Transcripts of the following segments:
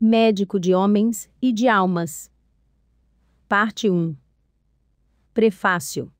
médico de homens e de almas. Parte 1 Prefácio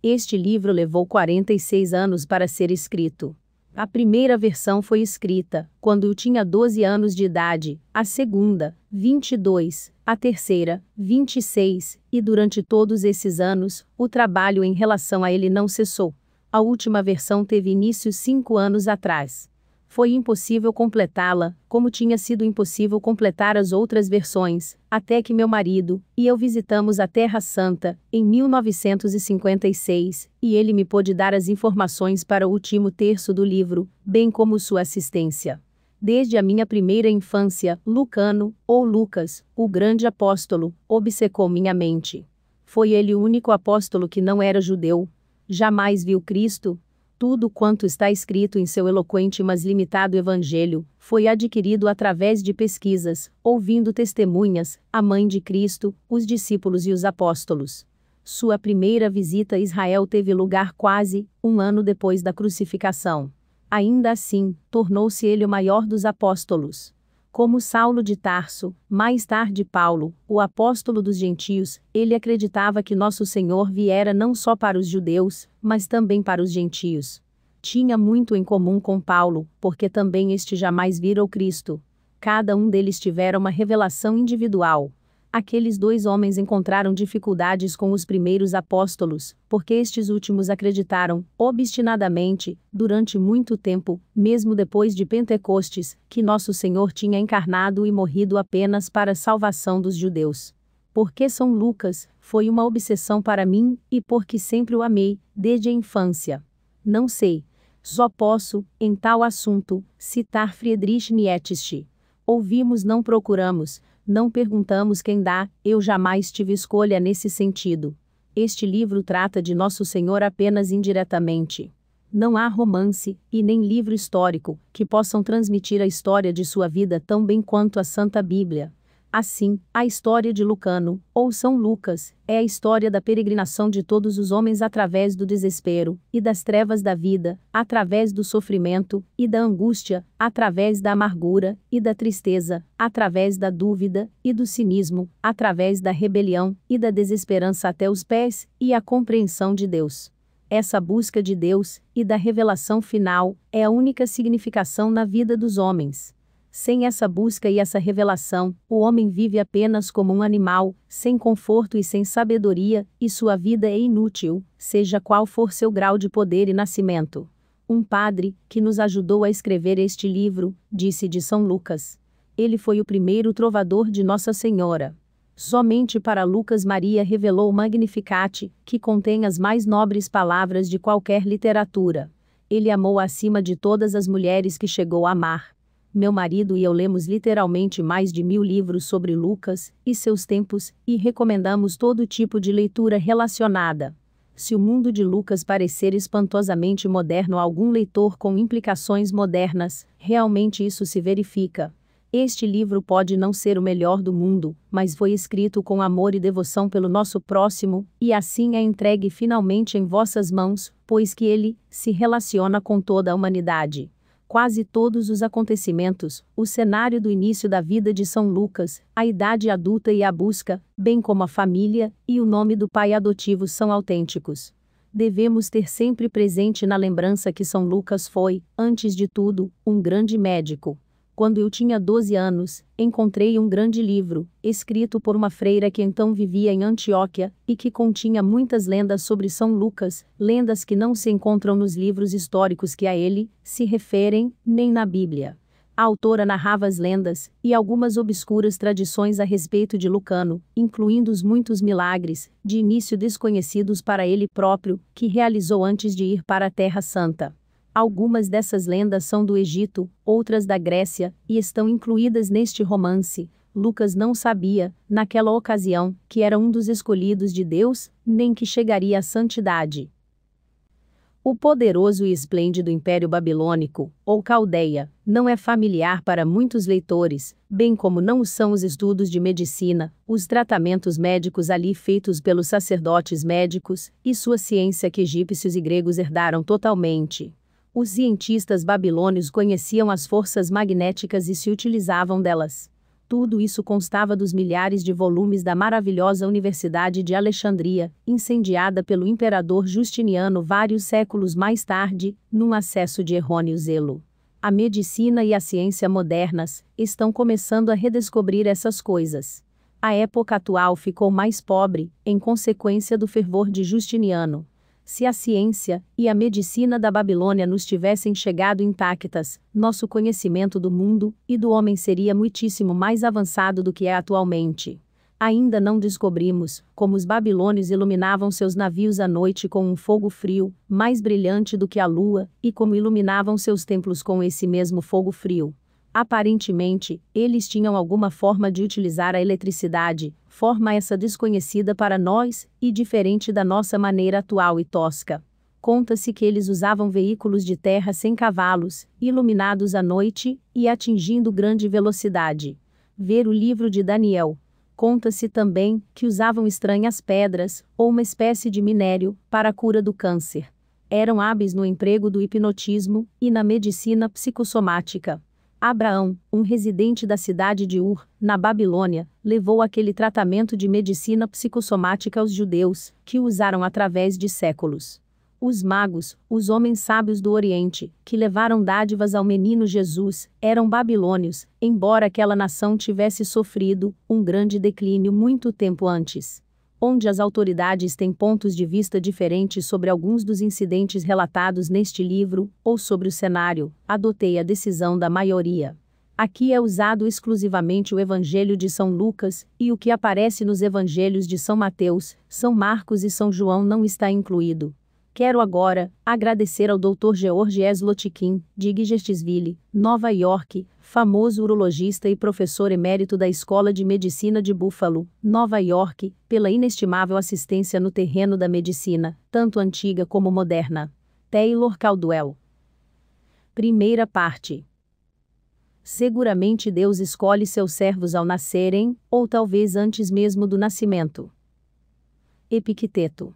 Este livro levou 46 anos para ser escrito. A primeira versão foi escrita quando eu tinha 12 anos de idade, a segunda, 22, a terceira, 26, e durante todos esses anos, o trabalho em relação a ele não cessou. A última versão teve início cinco anos atrás foi impossível completá-la, como tinha sido impossível completar as outras versões, até que meu marido e eu visitamos a Terra Santa, em 1956, e ele me pôde dar as informações para o último terço do livro, bem como sua assistência. Desde a minha primeira infância, Lucano, ou Lucas, o grande apóstolo, obcecou minha mente. Foi ele o único apóstolo que não era judeu. Jamais viu Cristo, tudo quanto está escrito em seu eloquente mas limitado Evangelho foi adquirido através de pesquisas, ouvindo testemunhas, a mãe de Cristo, os discípulos e os apóstolos. Sua primeira visita a Israel teve lugar quase um ano depois da crucificação. Ainda assim, tornou-se ele o maior dos apóstolos. Como Saulo de Tarso, mais tarde Paulo, o apóstolo dos gentios, ele acreditava que nosso Senhor viera não só para os judeus, mas também para os gentios. Tinha muito em comum com Paulo, porque também este jamais vira o Cristo. Cada um deles tivera uma revelação individual, Aqueles dois homens encontraram dificuldades com os primeiros apóstolos, porque estes últimos acreditaram, obstinadamente, durante muito tempo, mesmo depois de Pentecostes, que nosso Senhor tinha encarnado e morrido apenas para a salvação dos judeus. Porque São Lucas foi uma obsessão para mim e porque sempre o amei, desde a infância. Não sei. Só posso, em tal assunto, citar Friedrich Nietzsche. Ouvimos, não procuramos, não perguntamos quem dá, eu jamais tive escolha nesse sentido. Este livro trata de Nosso Senhor apenas indiretamente. Não há romance, e nem livro histórico, que possam transmitir a história de sua vida tão bem quanto a Santa Bíblia. Assim, a história de Lucano, ou São Lucas, é a história da peregrinação de todos os homens através do desespero e das trevas da vida, através do sofrimento e da angústia, através da amargura e da tristeza, através da dúvida e do cinismo, através da rebelião e da desesperança até os pés e a compreensão de Deus. Essa busca de Deus e da revelação final é a única significação na vida dos homens. Sem essa busca e essa revelação, o homem vive apenas como um animal, sem conforto e sem sabedoria, e sua vida é inútil, seja qual for seu grau de poder e nascimento. Um padre, que nos ajudou a escrever este livro, disse de São Lucas. Ele foi o primeiro trovador de Nossa Senhora. Somente para Lucas Maria revelou o Magnificat, que contém as mais nobres palavras de qualquer literatura. Ele amou acima de todas as mulheres que chegou a amar. Meu marido e eu lemos literalmente mais de mil livros sobre Lucas e seus tempos e recomendamos todo tipo de leitura relacionada. Se o mundo de Lucas parecer espantosamente moderno a algum leitor com implicações modernas, realmente isso se verifica. Este livro pode não ser o melhor do mundo, mas foi escrito com amor e devoção pelo nosso próximo, e assim é entregue finalmente em vossas mãos, pois que ele se relaciona com toda a humanidade quase todos os acontecimentos, o cenário do início da vida de São Lucas, a idade adulta e a busca, bem como a família e o nome do pai adotivo são autênticos. Devemos ter sempre presente na lembrança que São Lucas foi, antes de tudo, um grande médico, quando eu tinha 12 anos, encontrei um grande livro, escrito por uma freira que então vivia em Antioquia, e que continha muitas lendas sobre São Lucas, lendas que não se encontram nos livros históricos que a ele se referem, nem na Bíblia. A autora narrava as lendas e algumas obscuras tradições a respeito de Lucano, incluindo os muitos milagres, de início desconhecidos para ele próprio, que realizou antes de ir para a Terra Santa. Algumas dessas lendas são do Egito, outras da Grécia, e estão incluídas neste romance. Lucas não sabia, naquela ocasião, que era um dos escolhidos de Deus, nem que chegaria à santidade. O poderoso e esplêndido Império Babilônico, ou Caldeia, não é familiar para muitos leitores, bem como não são os estudos de medicina, os tratamentos médicos ali feitos pelos sacerdotes médicos, e sua ciência que egípcios e gregos herdaram totalmente. Os cientistas babilônios conheciam as forças magnéticas e se utilizavam delas. Tudo isso constava dos milhares de volumes da maravilhosa Universidade de Alexandria, incendiada pelo imperador Justiniano vários séculos mais tarde, num acesso de errôneo zelo. A medicina e a ciência modernas estão começando a redescobrir essas coisas. A época atual ficou mais pobre, em consequência do fervor de Justiniano. Se a ciência e a medicina da Babilônia nos tivessem chegado intactas, nosso conhecimento do mundo e do homem seria muitíssimo mais avançado do que é atualmente. Ainda não descobrimos como os babilônios iluminavam seus navios à noite com um fogo frio, mais brilhante do que a lua, e como iluminavam seus templos com esse mesmo fogo frio. Aparentemente, eles tinham alguma forma de utilizar a eletricidade, forma essa desconhecida para nós e diferente da nossa maneira atual e tosca. Conta-se que eles usavam veículos de terra sem cavalos, iluminados à noite e atingindo grande velocidade. Ver o livro de Daniel. Conta-se também que usavam estranhas pedras, ou uma espécie de minério, para a cura do câncer. Eram hábeis no emprego do hipnotismo e na medicina psicossomática. Abraão, um residente da cidade de Ur, na Babilônia, levou aquele tratamento de medicina psicossomática aos judeus, que o usaram através de séculos. Os magos, os homens sábios do Oriente, que levaram dádivas ao menino Jesus, eram babilônios, embora aquela nação tivesse sofrido um grande declínio muito tempo antes onde as autoridades têm pontos de vista diferentes sobre alguns dos incidentes relatados neste livro, ou sobre o cenário, adotei a decisão da maioria. Aqui é usado exclusivamente o Evangelho de São Lucas, e o que aparece nos Evangelhos de São Mateus, São Marcos e São João não está incluído. Quero agora agradecer ao Dr. George S. Lotkin, de Gigestisville, Nova York, famoso urologista e professor emérito da Escola de Medicina de Buffalo, Nova York, pela inestimável assistência no terreno da medicina, tanto antiga como moderna. Taylor Caldwell. Primeira parte. Seguramente Deus escolhe seus servos ao nascerem, ou talvez antes mesmo do nascimento. Epicteto.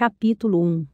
Capítulo 1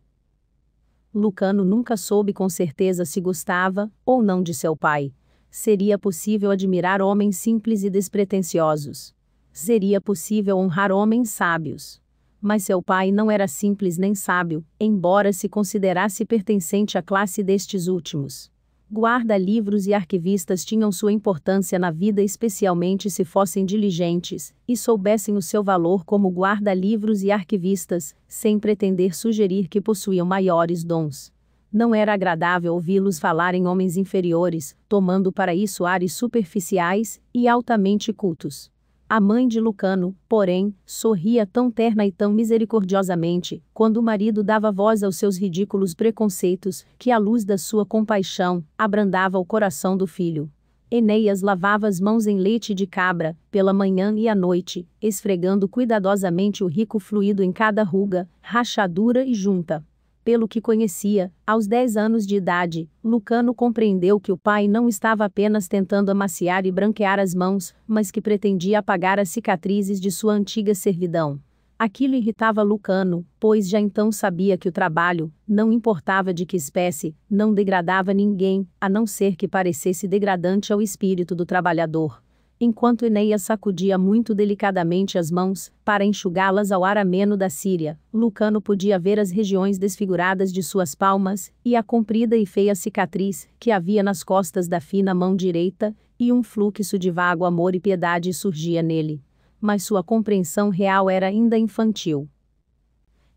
Lucano nunca soube com certeza se gostava, ou não, de seu pai. Seria possível admirar homens simples e despretensiosos. Seria possível honrar homens sábios. Mas seu pai não era simples nem sábio, embora se considerasse pertencente à classe destes últimos. Guarda-livros e arquivistas tinham sua importância na vida, especialmente se fossem diligentes e soubessem o seu valor como guarda-livros e arquivistas, sem pretender sugerir que possuíam maiores dons. Não era agradável ouvi-los falar em homens inferiores, tomando para isso ares superficiais e altamente cultos. A mãe de Lucano, porém, sorria tão terna e tão misericordiosamente, quando o marido dava voz aos seus ridículos preconceitos, que a luz da sua compaixão abrandava o coração do filho. Eneias lavava as mãos em leite de cabra, pela manhã e à noite, esfregando cuidadosamente o rico fluido em cada ruga, rachadura e junta pelo que conhecia, aos 10 anos de idade, Lucano compreendeu que o pai não estava apenas tentando amaciar e branquear as mãos, mas que pretendia apagar as cicatrizes de sua antiga servidão. Aquilo irritava Lucano, pois já então sabia que o trabalho, não importava de que espécie, não degradava ninguém, a não ser que parecesse degradante ao espírito do trabalhador. Enquanto Enéas sacudia muito delicadamente as mãos, para enxugá-las ao ar ameno da Síria, Lucano podia ver as regiões desfiguradas de suas palmas, e a comprida e feia cicatriz que havia nas costas da fina mão direita, e um fluxo de vago amor e piedade surgia nele. Mas sua compreensão real era ainda infantil.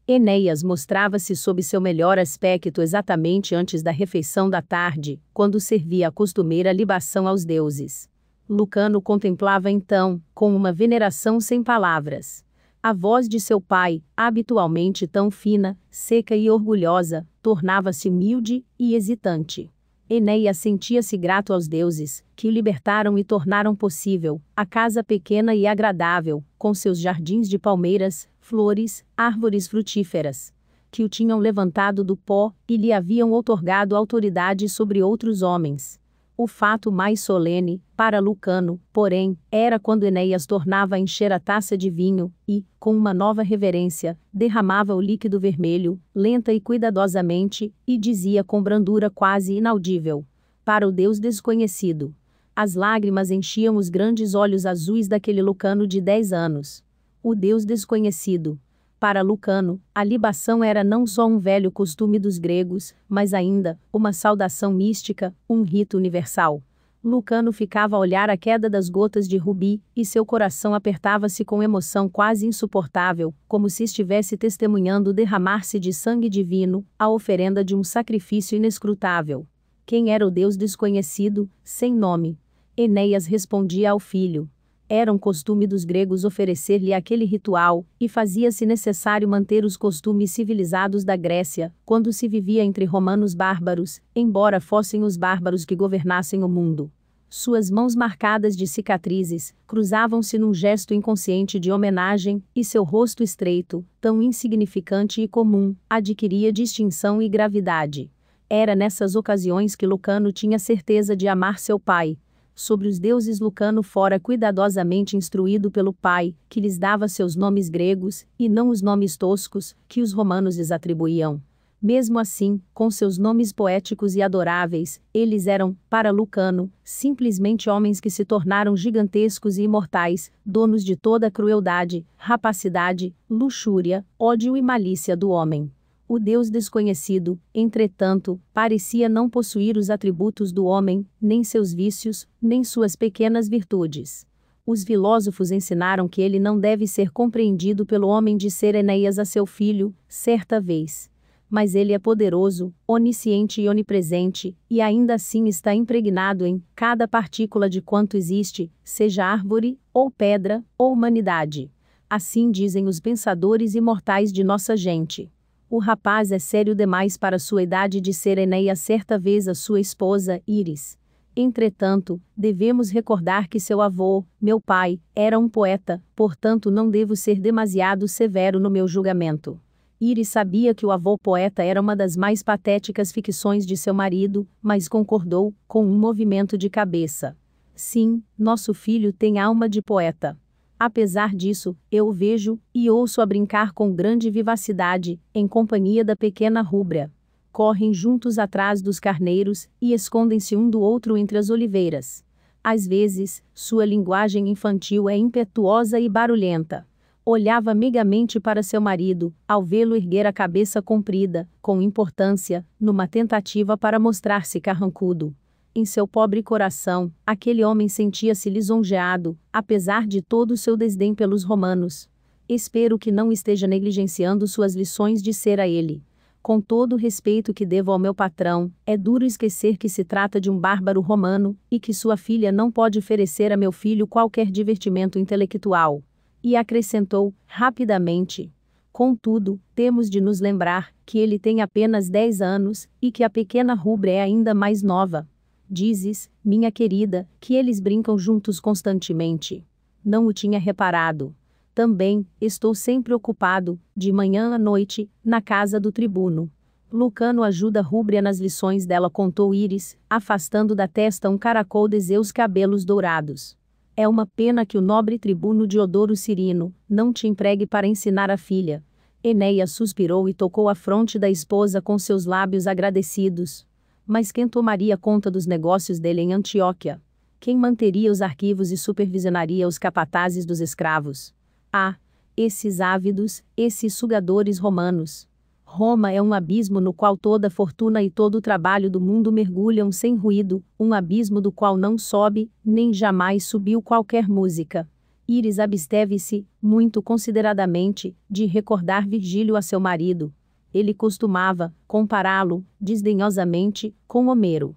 Enéas mostrava-se sob seu melhor aspecto exatamente antes da refeição da tarde, quando servia a costumeira libação aos deuses. Lucano contemplava então, com uma veneração sem palavras. A voz de seu pai, habitualmente tão fina, seca e orgulhosa, tornava-se humilde e hesitante. Enéia sentia-se grato aos deuses, que o libertaram e tornaram possível a casa pequena e agradável, com seus jardins de palmeiras, flores, árvores frutíferas, que o tinham levantado do pó e lhe haviam outorgado autoridade sobre outros homens O fato mais solene, para Lucano, porém, era quando Enéas tornava a encher a taça de vinho, e, com uma nova reverência, derramava o líquido vermelho, lenta e cuidadosamente, e dizia com brandura quase inaudível: Para o Deus desconhecido. As lágrimas enchiam os grandes olhos azuis daquele Lucano de dez anos. O Deus desconhecido, para Lucano, a libação era não só um velho costume dos gregos, mas ainda uma saudação mística, um rito universal. Lucano ficava a olhar a queda das gotas de rubi, e seu coração apertava-se com emoção quase insuportável, como se estivesse testemunhando derramar-se de sangue divino, a oferenda de um sacrifício inescrutável. Quem era o Deus desconhecido, sem nome? Enéas respondia ao filho: era um costume dos gregos oferecer-lhe aquele ritual, e fazia-se necessário manter os costumes civilizados da Grécia, quando se vivia entre romanos bárbaros, embora fossem os bárbaros que governassem o mundo. Suas mãos marcadas de cicatrizes cruzavam-se num gesto inconsciente de homenagem, e seu rosto estreito, tão insignificante e comum, adquiria distinção e gravidade. Era nessas ocasiões que Lucano tinha certeza de amar seu pai, sobre os deuses Lucano fora cuidadosamente instruído pelo pai, que lhes dava seus nomes gregos, e não os nomes toscos, que os romanos lhes atribuíam. Mesmo assim, com seus nomes poéticos e adoráveis, eles eram, para Lucano, simplesmente homens que se tornaram gigantescos e imortais, donos de toda a crueldade, rapacidade, luxúria, ódio e malícia do homem. O Deus desconhecido, entretanto, parecia não possuir os atributos do homem, nem seus vícios, nem suas pequenas virtudes. Os filósofos ensinaram que ele não deve ser compreendido pelo homem de ser Enéas a seu filho, certa vez. Mas ele é poderoso, onisciente e onipresente, e ainda assim está impregnado em cada partícula de quanto existe, seja árvore, ou pedra, ou humanidade. Assim dizem os pensadores imortais de nossa gente. O rapaz é sério demais para sua idade de ser Enéia certa vez a sua esposa, Íris. Entretanto, devemos recordar que seu avô, meu pai, era um poeta, portanto não devo ser demasiado severo no meu julgamento. Iris sabia que o avô poeta era uma das mais patéticas ficções de seu marido, mas concordou, com um movimento de cabeça. Sim, nosso filho tem alma de poeta. Apesar disso, eu o vejo e ouço a brincar com grande vivacidade, em companhia da pequena rúbria. Correm juntos atrás dos carneiros e escondem-se um do outro entre as oliveiras. Às vezes, sua linguagem infantil é impetuosa e barulhenta. Olhava megamente para seu marido, ao vê-lo erguer a cabeça comprida, com importância, numa tentativa para mostrar-se carrancudo. Em seu pobre coração, aquele homem sentia-se lisonjeado, apesar de todo o seu desdém pelos romanos. Espero que não esteja negligenciando suas lições de ser a ele. Com todo o respeito que devo ao meu patrão, é duro esquecer que se trata de um bárbaro romano, e que sua filha não pode oferecer a meu filho qualquer divertimento intelectual. E acrescentou, rapidamente: Contudo, temos de nos lembrar que ele tem apenas 10 anos, e que a pequena Rubra é ainda mais nova. Dizes, minha querida, que eles brincam juntos constantemente. Não o tinha reparado. Também, estou sempre ocupado, de manhã à noite, na casa do tribuno. Lucano ajuda Rúbria nas lições dela, contou Íris, afastando da testa um caracol de seus cabelos dourados. É uma pena que o nobre tribuno Diodoro Cirino não te empregue para ensinar a filha. Enéia suspirou e tocou a fronte da esposa com seus lábios agradecidos. Mas quem tomaria conta dos negócios dele em Antioquia? Quem manteria os arquivos e supervisionaria os capatazes dos escravos? Ah, esses ávidos, esses sugadores romanos. Roma é um abismo no qual toda a fortuna e todo o trabalho do mundo mergulham sem ruído, um abismo do qual não sobe, nem jamais subiu qualquer música. Íris absteve-se, muito consideradamente, de recordar Virgílio a seu marido, ele costumava compará-lo, desdenhosamente, com Homero.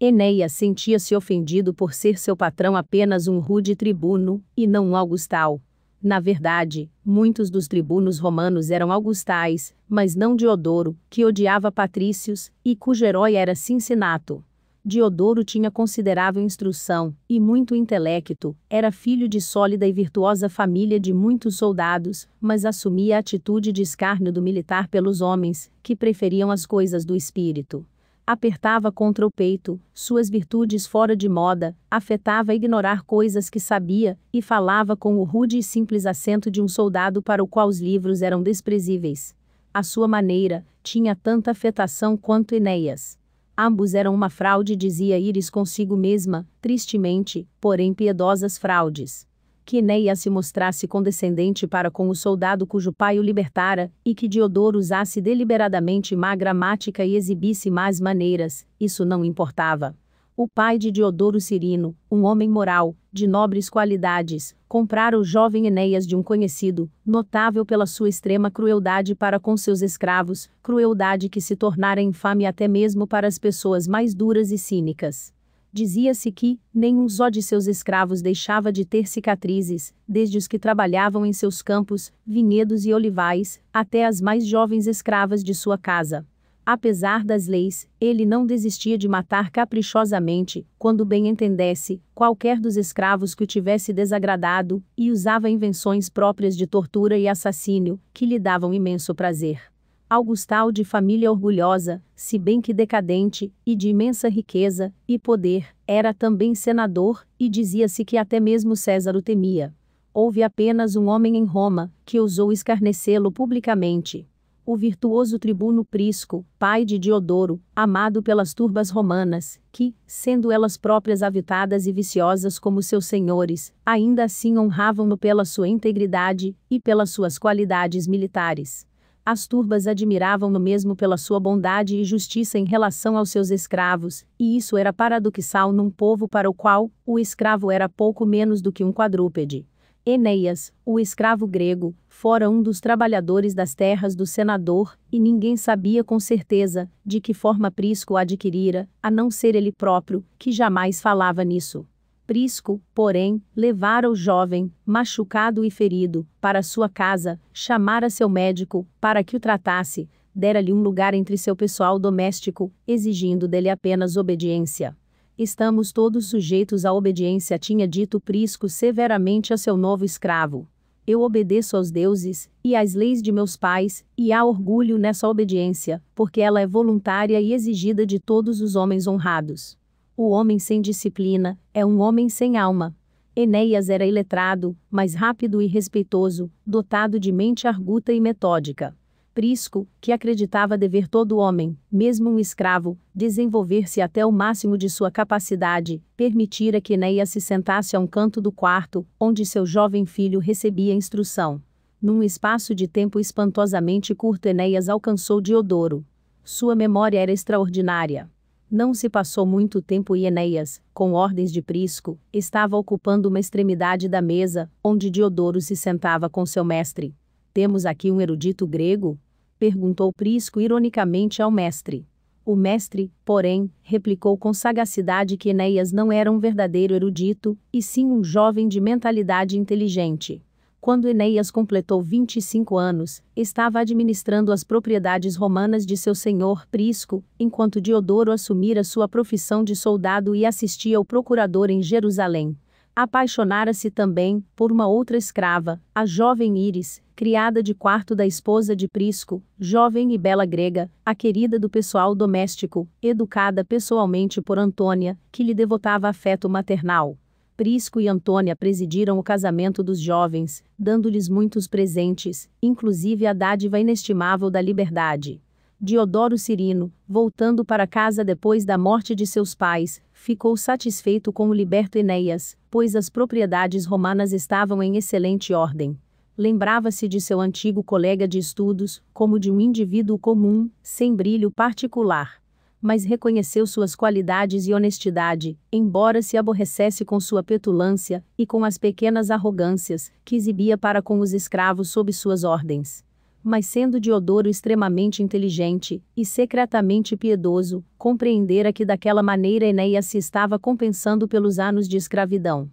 Enéas sentia-se ofendido por ser seu patrão apenas um rude tribuno, e não um augustal. Na verdade, muitos dos tribunos romanos eram augustais, mas não Diodoro, que odiava patrícios, e cujo herói era Cincinato. Diodoro tinha considerável instrução e muito intelecto, era filho de sólida e virtuosa família de muitos soldados, mas assumia a atitude de escárnio do militar pelos homens, que preferiam as coisas do espírito. apertava contra o peito, suas virtudes fora de moda, afetava ignorar coisas que sabia, e falava com o rude e simples acento de um soldado para o qual os livros eram desprezíveis. A sua maneira tinha tanta afetação quanto Enéas. Ambos eram uma fraude, dizia Iris consigo mesma, tristemente, porém piedosas fraudes que Enéas se mostrasse condescendente para com o soldado cujo pai o libertara, e que Diodoro usasse deliberadamente má gramática e exibisse más maneiras, isso não importava. O pai de Diodoro Cirino, um homem moral, de nobres qualidades, comprara o jovem Enéas de um conhecido, notável pela sua extrema crueldade para com seus escravos, crueldade que se tornara infame até mesmo para as pessoas mais duras e cínicas. Dizia-se que, nenhum só de seus escravos deixava de ter cicatrizes, desde os que trabalhavam em seus campos, vinhedos e olivais, até as mais jovens escravas de sua casa. Apesar das leis, ele não desistia de matar caprichosamente, quando bem entendesse, qualquer dos escravos que o tivesse desagradado, e usava invenções próprias de tortura e assassínio, que lhe davam imenso prazer. Augustal de família orgulhosa, se bem que decadente, e de imensa riqueza e poder, era também senador, e dizia-se que até mesmo César o temia. Houve apenas um homem em Roma, que ousou escarnecê-lo publicamente. O virtuoso tribuno Prisco, pai de Diodoro, amado pelas turbas romanas, que, sendo elas próprias avitadas e viciosas como seus senhores, ainda assim honravam-no pela sua integridade e pelas suas qualidades militares. As turbas admiravam-no mesmo pela sua bondade e justiça em relação aos seus escravos, e isso era paradoxal num povo para o qual o escravo era pouco menos do que um quadrúpede. Enéas, o escravo grego, fora um dos trabalhadores das terras do senador, e ninguém sabia com certeza de que forma Prisco adquirira, a não ser ele próprio, que jamais falava nisso. Prisco, porém, levara o jovem, machucado e ferido, para sua casa, chamara seu médico, para que o tratasse, dera-lhe um lugar entre seu pessoal doméstico, exigindo dele apenas obediência. Estamos todos sujeitos à obediência, tinha dito Prisco severamente a seu novo escravo. Eu obedeço aos deuses, e às leis de meus pais, e há orgulho nessa obediência, porque ela é voluntária e exigida de todos os homens honrados. O homem sem disciplina é um homem sem alma. Enéas era iletrado, mas rápido e respeitoso, dotado de mente arguta e metódica. Prisco, que acreditava dever todo homem, mesmo um escravo, desenvolver-se até o máximo de sua capacidade, permitira que Enéas se sentasse a um canto do quarto, onde seu jovem filho recebia instrução. Num espaço de tempo espantosamente curto, Enéas alcançou Diodoro. Sua memória era extraordinária. Não se passou muito tempo e Enéas, com ordens de Prisco, estava ocupando uma extremidade da mesa, onde Diodoro se sentava com seu mestre. Temos aqui um erudito grego? perguntou Prisco ironicamente ao mestre. O mestre, porém, replicou com sagacidade que Enéas não era um verdadeiro erudito, e sim um jovem de mentalidade inteligente. Quando Enéas completou 25 anos, estava administrando as propriedades romanas de seu senhor Prisco, enquanto Diodoro assumira sua profissão de soldado e assistia ao procurador em Jerusalém. Apaixonara-se também por uma outra escrava, a jovem Íris, criada de quarto da esposa de Prisco, jovem e bela grega, a querida do pessoal doméstico, educada pessoalmente por Antônia, que lhe devotava afeto maternal. Prisco e Antônia presidiram o casamento dos jovens, dando-lhes muitos presentes, inclusive a dádiva inestimável da liberdade. Diodoro Cirino, voltando para casa depois da morte de seus pais, ficou satisfeito com o liberto Enéas, pois as propriedades romanas estavam em excelente ordem. Lembrava-se de seu antigo colega de estudos, como de um indivíduo comum, sem brilho particular mas reconheceu suas qualidades e honestidade, embora se aborrecesse com sua petulância e com as pequenas arrogâncias que exibia para com os escravos sob suas ordens. Mas sendo Diodoro extremamente inteligente e secretamente piedoso, compreendera que daquela maneira Enéas se estava compensando pelos anos de escravidão.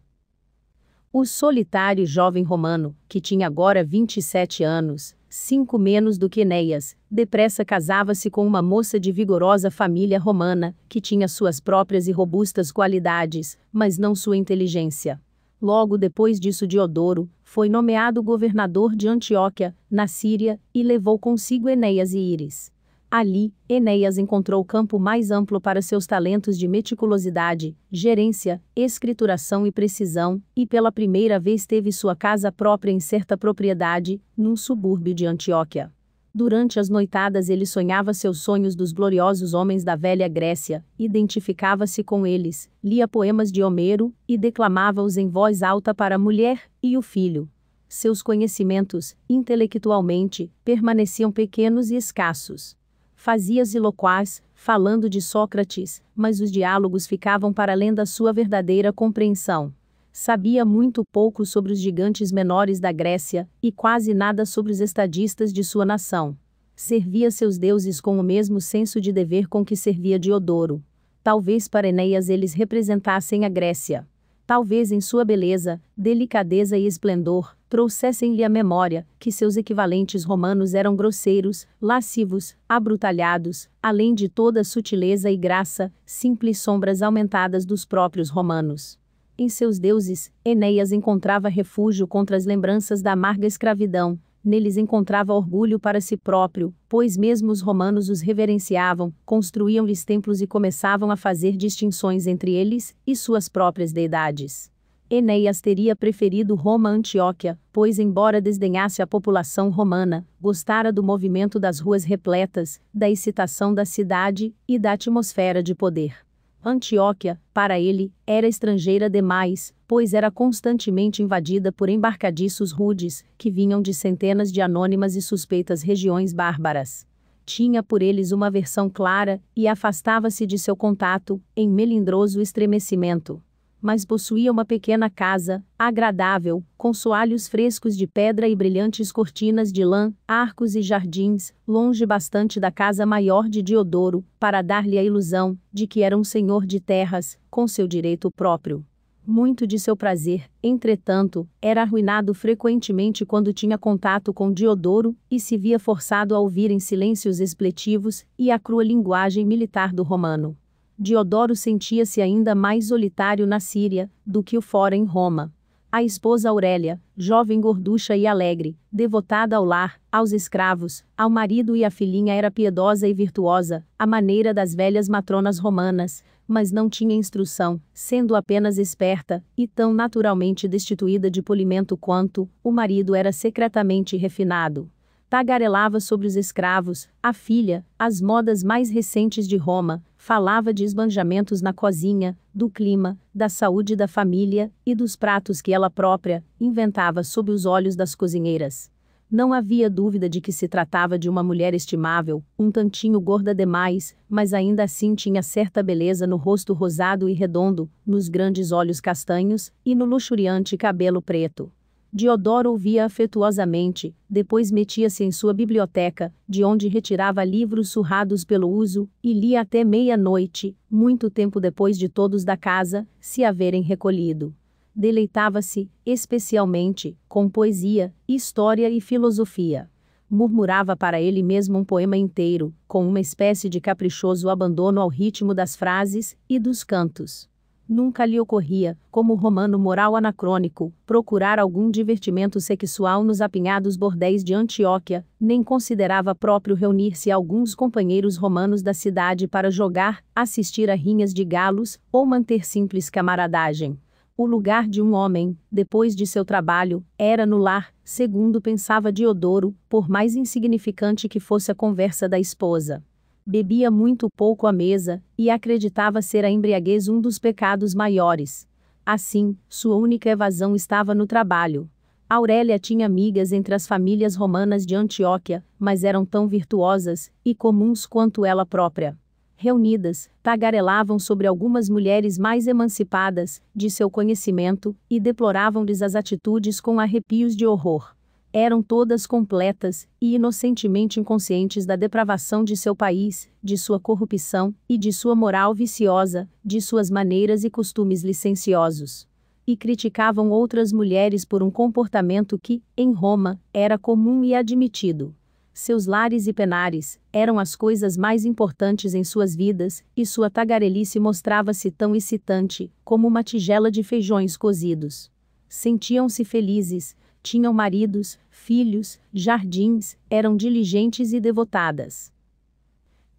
O solitário jovem romano, que tinha agora 27 anos, cinco menos do que Enéas, depressa casava-se com uma moça de vigorosa família romana, que tinha suas próprias e robustas qualidades, mas não sua inteligência. Logo depois disso Diodoro, foi nomeado governador de Antioquia, na Síria, e levou consigo Enéas e Íris. Ali, Enéas encontrou campo mais amplo para seus talentos de meticulosidade, gerência, escrituração e precisão, e pela primeira vez teve sua casa própria em certa propriedade, num subúrbio de Antioquia. Durante as noitadas ele sonhava seus sonhos dos gloriosos homens da velha Grécia, identificava-se com eles, lia poemas de Homero e declamava-os em voz alta para a mulher e o filho. Seus conhecimentos, intelectualmente, permaneciam pequenos e escassos fazia-se loquaz, falando de Sócrates, mas os diálogos ficavam para além da sua verdadeira compreensão. Sabia muito pouco sobre os gigantes menores da Grécia, e quase nada sobre os estadistas de sua nação. Servia seus deuses com o mesmo senso de dever com que servia Diodoro. Talvez para Enéas eles representassem a Grécia talvez em sua beleza, delicadeza e esplendor, trouxessem-lhe à memória que seus equivalentes romanos eram grosseiros, lascivos, abrutalhados, além de toda sutileza e graça, simples sombras aumentadas dos próprios romanos. Em seus deuses, Enéas encontrava refúgio contra as lembranças da amarga escravidão, neles encontrava orgulho para si próprio, pois mesmo os romanos os reverenciavam, construíam-lhes templos e começavam a fazer distinções entre eles e suas próprias deidades. Enéas teria preferido Roma a Antioquia, pois, embora desdenhasse a população romana, gostara do movimento das ruas repletas, da excitação da cidade e da atmosfera de poder. Antioquia, para ele, era estrangeira demais, pois era constantemente invadida por embarcadiços rudes, que vinham de centenas de anônimas e suspeitas regiões bárbaras. Tinha por eles uma versão clara, e afastava-se de seu contato, em melindroso estremecimento mas possuía uma pequena casa, agradável, com soalhos frescos de pedra e brilhantes cortinas de lã, arcos e jardins, longe bastante da casa maior de Diodoro, para dar-lhe a ilusão de que era um senhor de terras, com seu direito próprio. Muito de seu prazer, entretanto, era arruinado frequentemente quando tinha contato com Diodoro e se via forçado a ouvir em silêncios expletivos e a crua linguagem militar do romano. Diodoro sentia-se ainda mais solitário na Síria do que o fora em Roma. A esposa Aurélia, jovem gorducha e alegre, devotada ao lar, aos escravos, ao marido e à filhinha era piedosa e virtuosa, à maneira das velhas matronas romanas, mas não tinha instrução, sendo apenas esperta, e tão naturalmente destituída de polimento quanto o marido era secretamente refinado tagarelava sobre os escravos, a filha, as modas mais recentes de Roma, falava de esbanjamentos na cozinha, do clima, da saúde da família e dos pratos que ela própria inventava sob os olhos das cozinheiras. Não havia dúvida de que se tratava de uma mulher estimável, um tantinho gorda demais, mas ainda assim tinha certa beleza no rosto rosado e redondo, nos grandes olhos castanhos e no luxuriante cabelo preto. Diodoro ouvia afetuosamente, depois metia-se em sua biblioteca, de onde retirava livros surrados pelo uso, e lia até meia-noite, muito tempo depois de todos da casa se haverem recolhido. Deleitava-se, especialmente, com poesia, história e filosofia. Murmurava para ele mesmo um poema inteiro, com uma espécie de caprichoso abandono ao ritmo das frases e dos cantos. Nunca lhe ocorria, como romano moral anacrônico, procurar algum divertimento sexual nos apinhados bordéis de Antioquia, nem considerava próprio reunir-se alguns companheiros romanos da cidade para jogar, assistir a rinhas de galos, ou manter simples camaradagem. O lugar de um homem, depois de seu trabalho, era no lar, segundo pensava Diodoro, por mais insignificante que fosse a conversa da esposa bebia muito pouco à mesa, e acreditava ser a embriaguez um dos pecados maiores. Assim, sua única evasão estava no trabalho. Aurélia tinha amigas entre as famílias romanas de Antioquia, mas eram tão virtuosas e comuns quanto ela própria. Reunidas, tagarelavam sobre algumas mulheres mais emancipadas, de seu conhecimento, e deploravam-lhes as atitudes com arrepios de horror eram todas completas e inocentemente inconscientes da depravação de seu país, de sua corrupção e de sua moral viciosa, de suas maneiras e costumes licenciosos. E criticavam outras mulheres por um comportamento que, em Roma, era comum e admitido. Seus lares e penares eram as coisas mais importantes em suas vidas, e sua tagarelice mostrava-se tão excitante como uma tigela de feijões cozidos. Sentiam-se felizes, tinham maridos, filhos, jardins, eram diligentes e devotadas.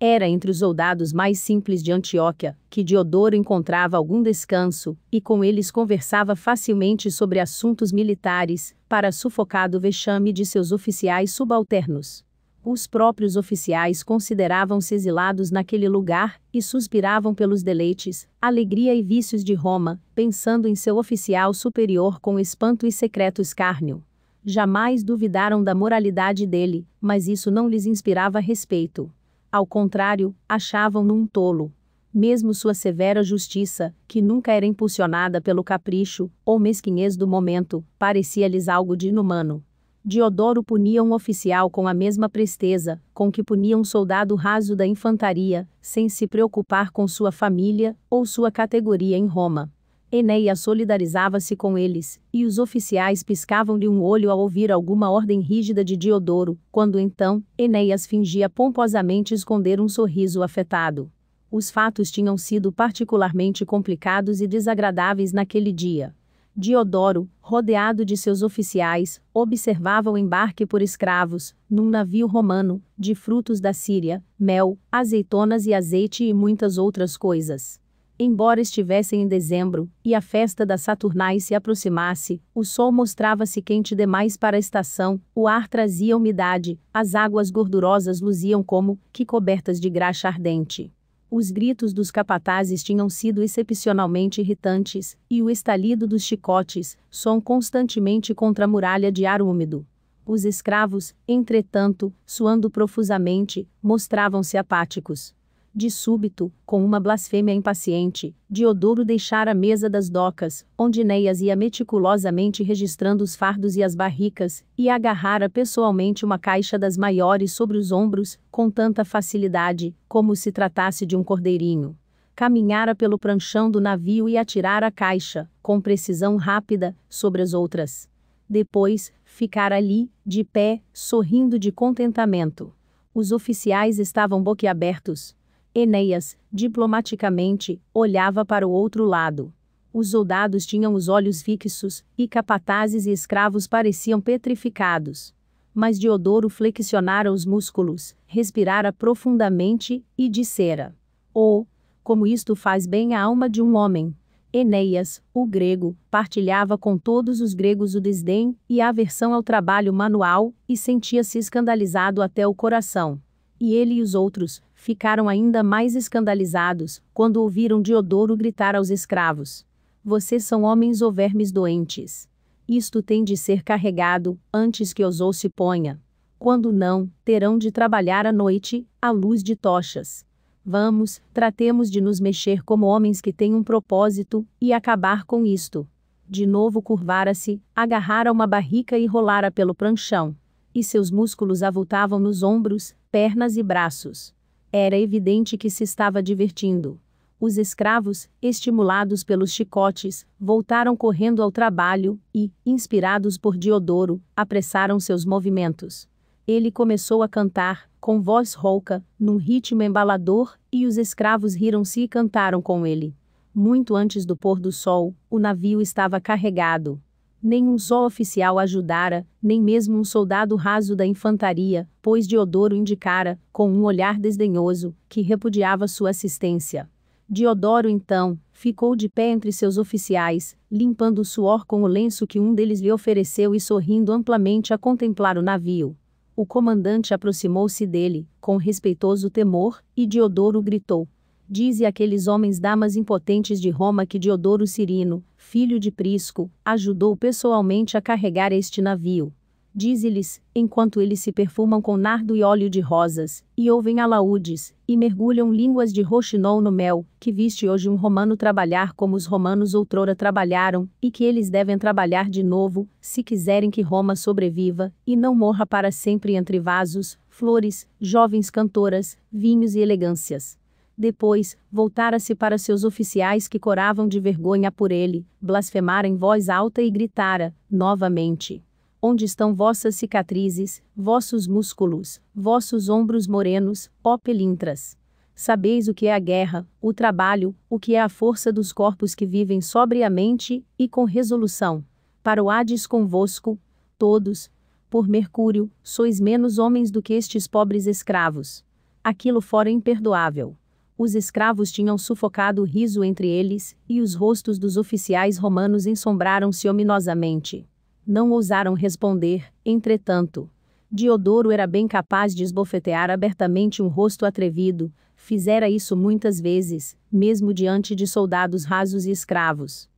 Era entre os soldados mais simples de Antioquia que Diodoro encontrava algum descanso, e com eles conversava facilmente sobre assuntos militares, para sufocar do vexame de seus oficiais subalternos. Os próprios oficiais consideravam-se exilados naquele lugar e suspiravam pelos deleites, alegria e vícios de Roma, pensando em seu oficial superior com espanto e secreto escárnio. Jamais duvidaram da moralidade dele, mas isso não lhes inspirava respeito. Ao contrário, achavam-no um tolo. Mesmo sua severa justiça, que nunca era impulsionada pelo capricho ou mesquinhez do momento, parecia-lhes algo de inumano. Diodoro punia um oficial com a mesma presteza com que punia um soldado raso da infantaria, sem se preocupar com sua família ou sua categoria em Roma. Enéia solidarizava-se com eles, e os oficiais piscavam-lhe um olho ao ouvir alguma ordem rígida de Diodoro, quando então, Enéas fingia pomposamente esconder um sorriso afetado. Os fatos tinham sido particularmente complicados e desagradáveis naquele dia. Diodoro, rodeado de seus oficiais, observava o embarque por escravos, num navio romano, de frutos da Síria, mel, azeitonas e azeite e muitas outras coisas. Embora estivessem em dezembro, e a festa da Saturnais se aproximasse, o sol mostrava-se quente demais para a estação, o ar trazia umidade, as águas gordurosas luziam como que cobertas de graxa ardente. Os gritos dos capatazes tinham sido excepcionalmente irritantes, e o estalido dos chicotes, som constantemente contra a muralha de ar úmido. Os escravos, entretanto, suando profusamente, mostravam-se apáticos. De súbito, com uma blasfêmia impaciente, Diodoro deixara a mesa das docas, onde Neias ia meticulosamente registrando os fardos e as barricas, e agarrara pessoalmente uma caixa das maiores sobre os ombros, com tanta facilidade, como se tratasse de um cordeirinho. Caminhara pelo pranchão do navio e atirara a caixa, com precisão rápida, sobre as outras. Depois, ficara ali, de pé, sorrindo de contentamento. Os oficiais estavam boquiabertos, Enéas, diplomaticamente, olhava para o outro lado. Os soldados tinham os olhos fixos, e capatazes e escravos pareciam petrificados. Mas Diodoro flexionara os músculos, respirara profundamente, e dissera: Oh, como isto faz bem à alma de um homem! Enéas, o grego, partilhava com todos os gregos o desdém e a aversão ao trabalho manual, e sentia-se escandalizado até o coração. E ele e os outros, ficaram ainda mais escandalizados quando ouviram Diodoro gritar aos escravos: Vocês são homens ou vermes doentes. Isto tem de ser carregado antes que o sol se ponha. Quando não, terão de trabalhar à noite, à luz de tochas. Vamos, tratemos de nos mexer como homens que têm um propósito e acabar com isto. De novo curvara-se, agarrara uma barrica e rolara pelo pranchão. E seus músculos avultavam nos ombros, pernas e braços. Era evidente que se estava divertindo. Os escravos, estimulados pelos chicotes, voltaram correndo ao trabalho e, inspirados por Diodoro, apressaram seus movimentos. Ele começou a cantar, com voz rouca, num ritmo embalador, e os escravos riram-se e cantaram com ele. Muito antes do pôr do sol, o navio estava carregado. Nenhum só oficial ajudara, nem mesmo um soldado raso da infantaria, pois Diodoro indicara, com um olhar desdenhoso, que repudiava sua assistência. Diodoro então, ficou de pé entre seus oficiais, limpando o suor com o lenço que um deles lhe ofereceu e sorrindo amplamente a contemplar o navio. O comandante aproximou-se dele, com respeitoso temor, e Diodoro gritou: Dize aqueles homens damas impotentes de Roma que Diodoro Cirino, filho de Prisco, ajudou pessoalmente a carregar este navio. Dize-lhes, enquanto eles se perfumam com nardo e óleo de rosas, e ouvem alaúdes, e mergulham línguas de roxinol no mel, que viste hoje um romano trabalhar como os romanos outrora trabalharam, e que eles devem trabalhar de novo, se quiserem que Roma sobreviva, e não morra para sempre entre vasos, flores, jovens cantoras, vinhos e elegâncias. Depois, voltara-se para seus oficiais que coravam de vergonha por ele, blasfemara em voz alta e gritara, novamente: Onde estão vossas cicatrizes, vossos músculos, vossos ombros morenos, ó pelintras? Sabeis o que é a guerra, o trabalho, o que é a força dos corpos que vivem sobriamente e com resolução. Para o Hades convosco, todos, por Mercúrio, sois menos homens do que estes pobres escravos. aquilo fora imperdoável. Os escravos tinham sufocado o riso entre eles, e os rostos dos oficiais romanos ensombraram-se ominosamente. Não ousaram responder, entretanto. Diodoro era bem capaz de esbofetear abertamente um rosto atrevido, fizera isso muitas vezes, mesmo diante de soldados rasos e escravos.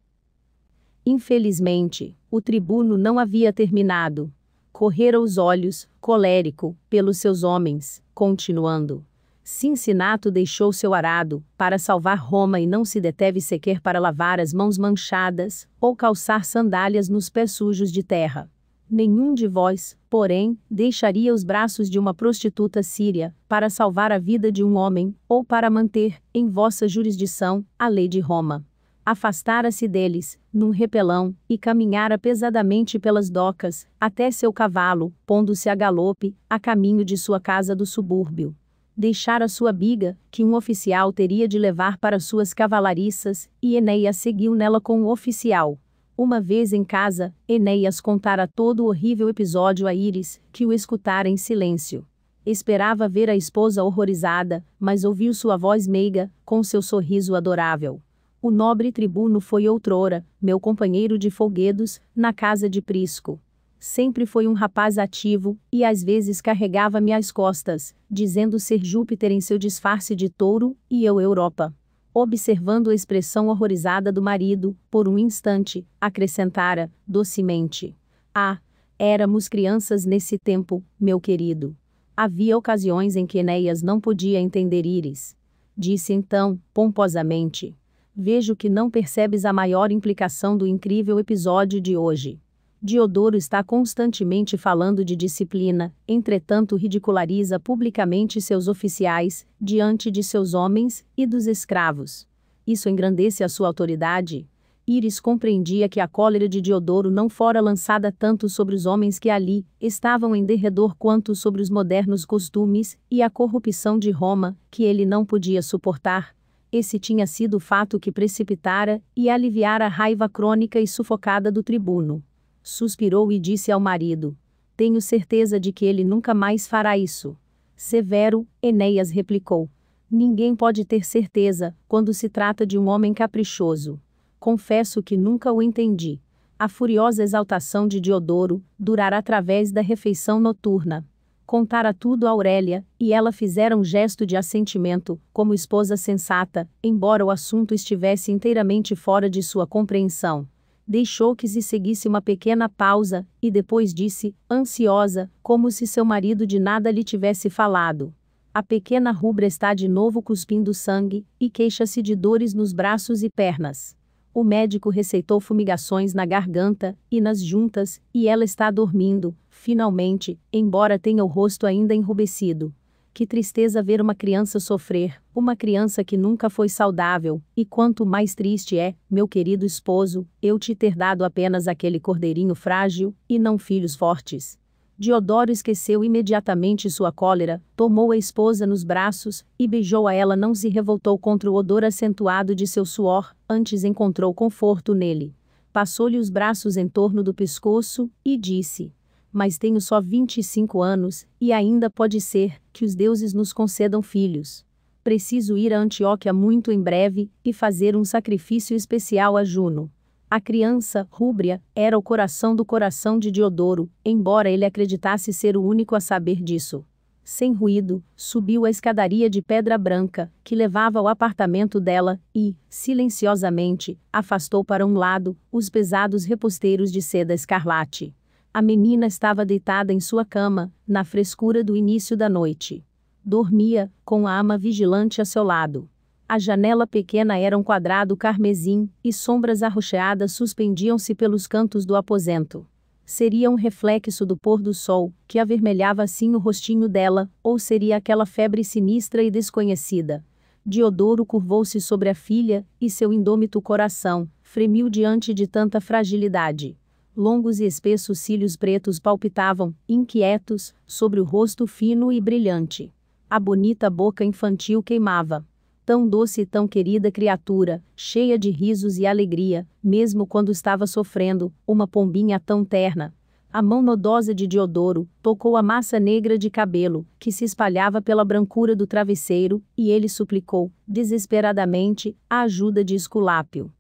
Infelizmente, o tribuno não havia terminado. Correra os olhos, colérico, pelos seus homens, continuando. Cincinato deixou seu arado, para salvar Roma e não se deteve sequer para lavar as mãos manchadas, ou calçar sandálias nos pés sujos de terra. Nenhum de vós, porém, deixaria os braços de uma prostituta síria, para salvar a vida de um homem, ou para manter, em vossa jurisdição, a lei de Roma. Afastara-se deles, num repelão, e caminhara pesadamente pelas docas, até seu cavalo, pondo-se a galope, a caminho de sua casa do subúrbio deixara sua biga, que um oficial teria de levar para suas cavalariças, e Enéas seguiu nela com o oficial. Uma vez em casa, Enéas contara todo o horrível episódio a Íris, que o escutara em silêncio. Esperava ver a esposa horrorizada, mas ouviu sua voz meiga, com seu sorriso adorável. O nobre tribuno foi outrora, meu companheiro de folguedos, na casa de Prisco sempre foi um rapaz ativo, e às vezes carregava-me às costas, dizendo ser Júpiter em seu disfarce de touro, e eu Europa. Observando a expressão horrorizada do marido, por um instante, acrescentara, docemente: Ah, éramos crianças nesse tempo, meu querido. Havia ocasiões em que Enéas não podia entender Íris. Disse então, pomposamente: Vejo que não percebes a maior implicação do incrível episódio de hoje. Diodoro está constantemente falando de disciplina, entretanto ridiculariza publicamente seus oficiais, diante de seus homens e dos escravos. Isso engrandece a sua autoridade? Íris compreendia que a cólera de Diodoro não fora lançada tanto sobre os homens que ali estavam em derredor quanto sobre os modernos costumes e a corrupção de Roma, que ele não podia suportar. Esse tinha sido o fato que precipitara e aliviara a raiva crônica e sufocada do tribuno. Suspirou e disse ao marido: Tenho certeza de que ele nunca mais fará isso. Severo, Enéas replicou: Ninguém pode ter certeza, quando se trata de um homem caprichoso. Confesso que nunca o entendi. A furiosa exaltação de Diodoro durará através da refeição noturna. Contara tudo a Aurélia, e ela fizera um gesto de assentimento, como esposa sensata, embora o assunto estivesse inteiramente fora de sua compreensão deixou que se seguisse uma pequena pausa, e depois disse, ansiosa, como se seu marido de nada lhe tivesse falado. A pequena rubra está de novo cuspindo sangue, e queixa-se de dores nos braços e pernas. O médico receitou fumigações na garganta e nas juntas, e ela está dormindo, finalmente, embora tenha o rosto ainda enrubescido. Que tristeza ver uma criança sofrer, uma criança que nunca foi saudável, e quanto mais triste é, meu querido esposo, eu te ter dado apenas aquele cordeirinho frágil, e não filhos fortes. Diodoro esqueceu imediatamente sua cólera, tomou a esposa nos braços, e beijou a ela não se revoltou contra o odor acentuado de seu suor, antes encontrou conforto nele. Passou-lhe os braços em torno do pescoço, e disse: mas tenho só 25 anos, e ainda pode ser que os deuses nos concedam filhos. Preciso ir a Antioquia muito em breve e fazer um sacrifício especial a Juno. A criança, rúbria, era o coração do coração de Diodoro, embora ele acreditasse ser o único a saber disso. Sem ruído, subiu a escadaria de pedra branca, que levava ao apartamento dela, e, silenciosamente, afastou para um lado os pesados reposteiros de seda escarlate. A menina estava deitada em sua cama, na frescura do início da noite. Dormia, com a ama vigilante a seu lado. A janela pequena era um quadrado carmesim, e sombras arroxeadas suspendiam-se pelos cantos do aposento. Seria um reflexo do pôr do sol, que avermelhava assim o rostinho dela, ou seria aquela febre sinistra e desconhecida? Diodoro curvou-se sobre a filha, e seu indômito coração fremiu diante de tanta fragilidade. Longos e espessos cílios pretos palpitavam, inquietos, sobre o rosto fino e brilhante. A bonita boca infantil queimava. Tão doce e tão querida criatura, cheia de risos e alegria, mesmo quando estava sofrendo, uma pombinha tão terna. A mão nodosa de Diodoro tocou a massa negra de cabelo, que se espalhava pela brancura do travesseiro, e ele suplicou, desesperadamente, a ajuda de Esculápio.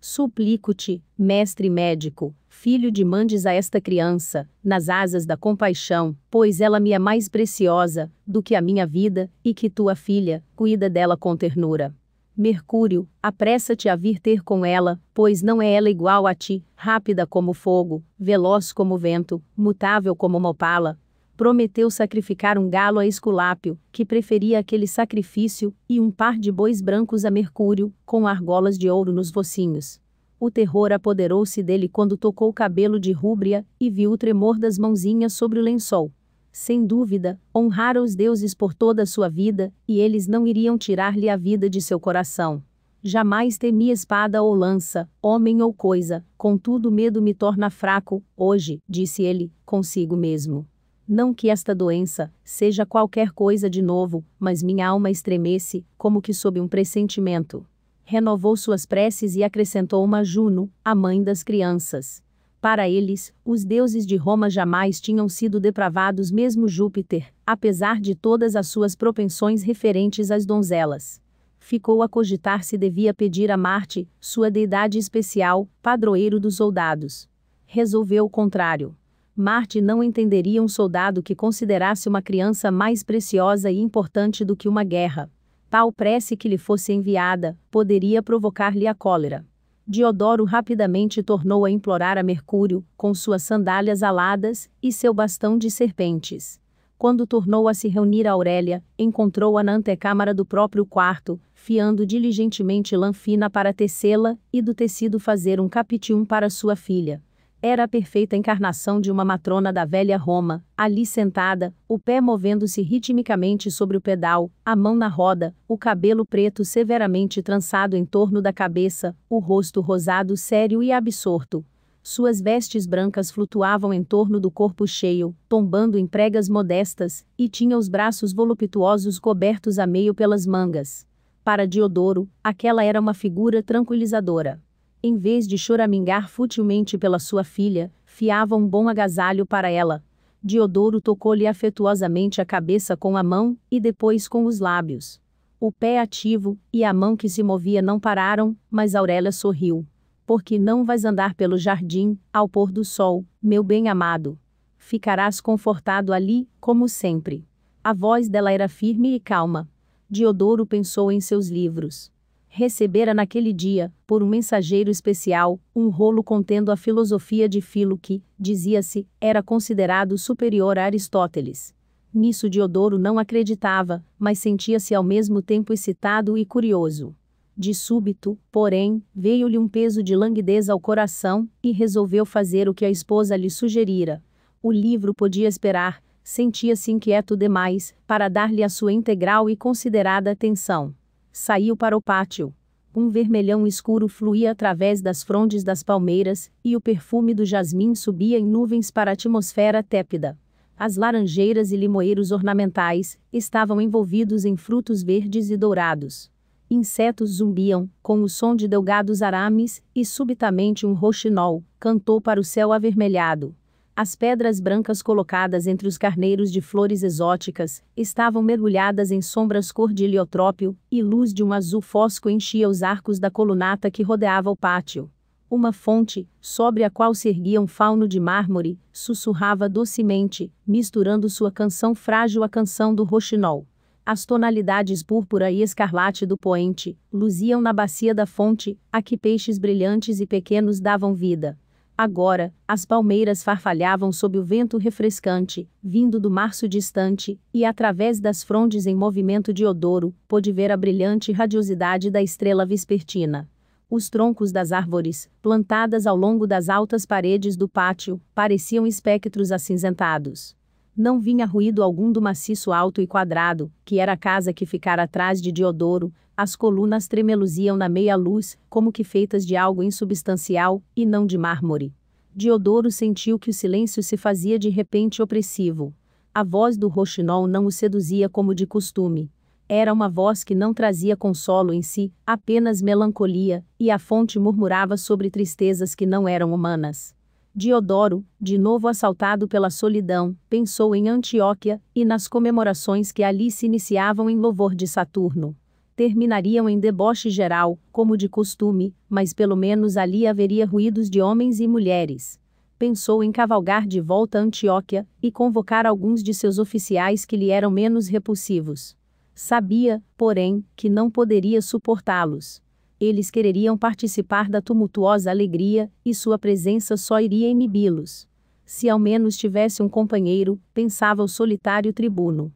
Suplico-te, mestre médico, filho de mandes a esta criança, nas asas da compaixão, pois ela me é mais preciosa do que a minha vida, e que tua filha cuida dela com ternura. Mercúrio, apressa-te a vir ter com ela, pois não é ela igual a ti, rápida como fogo, veloz como vento, mutável como uma opala. Prometeu sacrificar um galo a Esculápio, que preferia aquele sacrifício, e um par de bois brancos a Mercúrio, com argolas de ouro nos focinhos. O terror apoderou-se dele quando tocou o cabelo de Rúbria, e viu o tremor das mãozinhas sobre o lençol sem dúvida, honrara os deuses por toda a sua vida, e eles não iriam tirar-lhe a vida de seu coração. Jamais temi espada ou lança, homem ou coisa, contudo medo me torna fraco, hoje, disse ele, consigo mesmo. Não que esta doença seja qualquer coisa de novo, mas minha alma estremece, como que sob um pressentimento. Renovou suas preces e acrescentou uma Juno, a mãe das crianças. Para eles, os deuses de Roma jamais tinham sido depravados, mesmo Júpiter, apesar de todas as suas propensões referentes às donzelas. Ficou a cogitar se devia pedir a Marte, sua deidade especial, padroeiro dos soldados. Resolveu o contrário. Marte não entenderia um soldado que considerasse uma criança mais preciosa e importante do que uma guerra. Tal prece que lhe fosse enviada poderia provocar-lhe a cólera. Diodoro rapidamente tornou a implorar a Mercúrio, com suas sandálias aladas e seu bastão de serpentes. Quando tornou a se reunir a Aurélia, encontrou-a na antecâmara do próprio quarto, fiando diligentemente lã fina para tecê-la, e do tecido fazer um capitium para sua filha. Era a perfeita encarnação de uma matrona da velha Roma, ali sentada, o pé movendo-se ritmicamente sobre o pedal, a mão na roda, o cabelo preto severamente trançado em torno da cabeça, o rosto rosado sério e absorto. Suas vestes brancas flutuavam em torno do corpo cheio, tombando em pregas modestas, e tinha os braços voluptuosos cobertos a meio pelas mangas. Para Diodoro, aquela era uma figura tranquilizadora. Em vez de choramingar futilmente pela sua filha, fiava um bom agasalho para ela. Diodoro tocou-lhe afetuosamente a cabeça com a mão, e depois com os lábios. O pé ativo e a mão que se movia não pararam, mas Aurélia sorriu. Porque não vais andar pelo jardim, ao pôr do sol, meu bem-amado? Ficarás confortado ali, como sempre. A voz dela era firme e calma. Diodoro pensou em seus livros recebera naquele dia, por um mensageiro especial, um rolo contendo a filosofia de Filo que, dizia-se, era considerado superior a Aristóteles. Nisso Diodoro não acreditava, mas sentia-se ao mesmo tempo excitado e curioso. De súbito, porém, veio-lhe um peso de languidez ao coração, e resolveu fazer o que a esposa lhe sugerira. O livro podia esperar, sentia-se inquieto demais, para dar-lhe a sua integral e considerada atenção. Saiu para o pátio. Um vermelhão escuro fluía através das frondes das palmeiras, e o perfume do jasmim subia em nuvens para a atmosfera tépida. As laranjeiras e limoeiros ornamentais estavam envolvidos em frutos verdes e dourados. Insetos zumbiam, com o som de delgados arames, e subitamente um roxinol cantou para o céu avermelhado. As pedras brancas colocadas entre os carneiros de flores exóticas estavam mergulhadas em sombras cor de heliotrópio, e luz de um azul fosco enchia os arcos da colunata que rodeava o pátio. Uma fonte, sobre a qual se erguia um fauno de mármore, sussurrava docemente, misturando sua canção frágil à canção do roxinol. As tonalidades púrpura e escarlate do poente luziam na bacia da fonte, a que peixes brilhantes e pequenos davam vida. Agora, as palmeiras farfalhavam sob o vento refrescante, vindo do março distante, e através das frondes em movimento de odoro, pôde ver a brilhante radiosidade da estrela vespertina. Os troncos das árvores, plantadas ao longo das altas paredes do pátio, pareciam espectros acinzentados. Não vinha ruído algum do maciço alto e quadrado, que era a casa que ficara atrás de Diodoro, as colunas tremeluziam na meia-luz, como que feitas de algo insubstancial, e não de mármore. Diodoro sentiu que o silêncio se fazia de repente opressivo. A voz do roxinol não o seduzia como de costume. Era uma voz que não trazia consolo em si, apenas melancolia, e a fonte murmurava sobre tristezas que não eram humanas. Diodoro, de novo assaltado pela solidão, pensou em Antioquia e nas comemorações que ali se iniciavam em louvor de Saturno. Terminariam em deboche geral, como de costume, mas pelo menos ali haveria ruídos de homens e mulheres. Pensou em cavalgar de volta a Antioquia e convocar alguns de seus oficiais que lhe eram menos repulsivos. Sabia, porém, que não poderia suportá-los eles quereriam participar da tumultuosa alegria, e sua presença só iria inibi-los. Se ao menos tivesse um companheiro, pensava o solitário tribuno.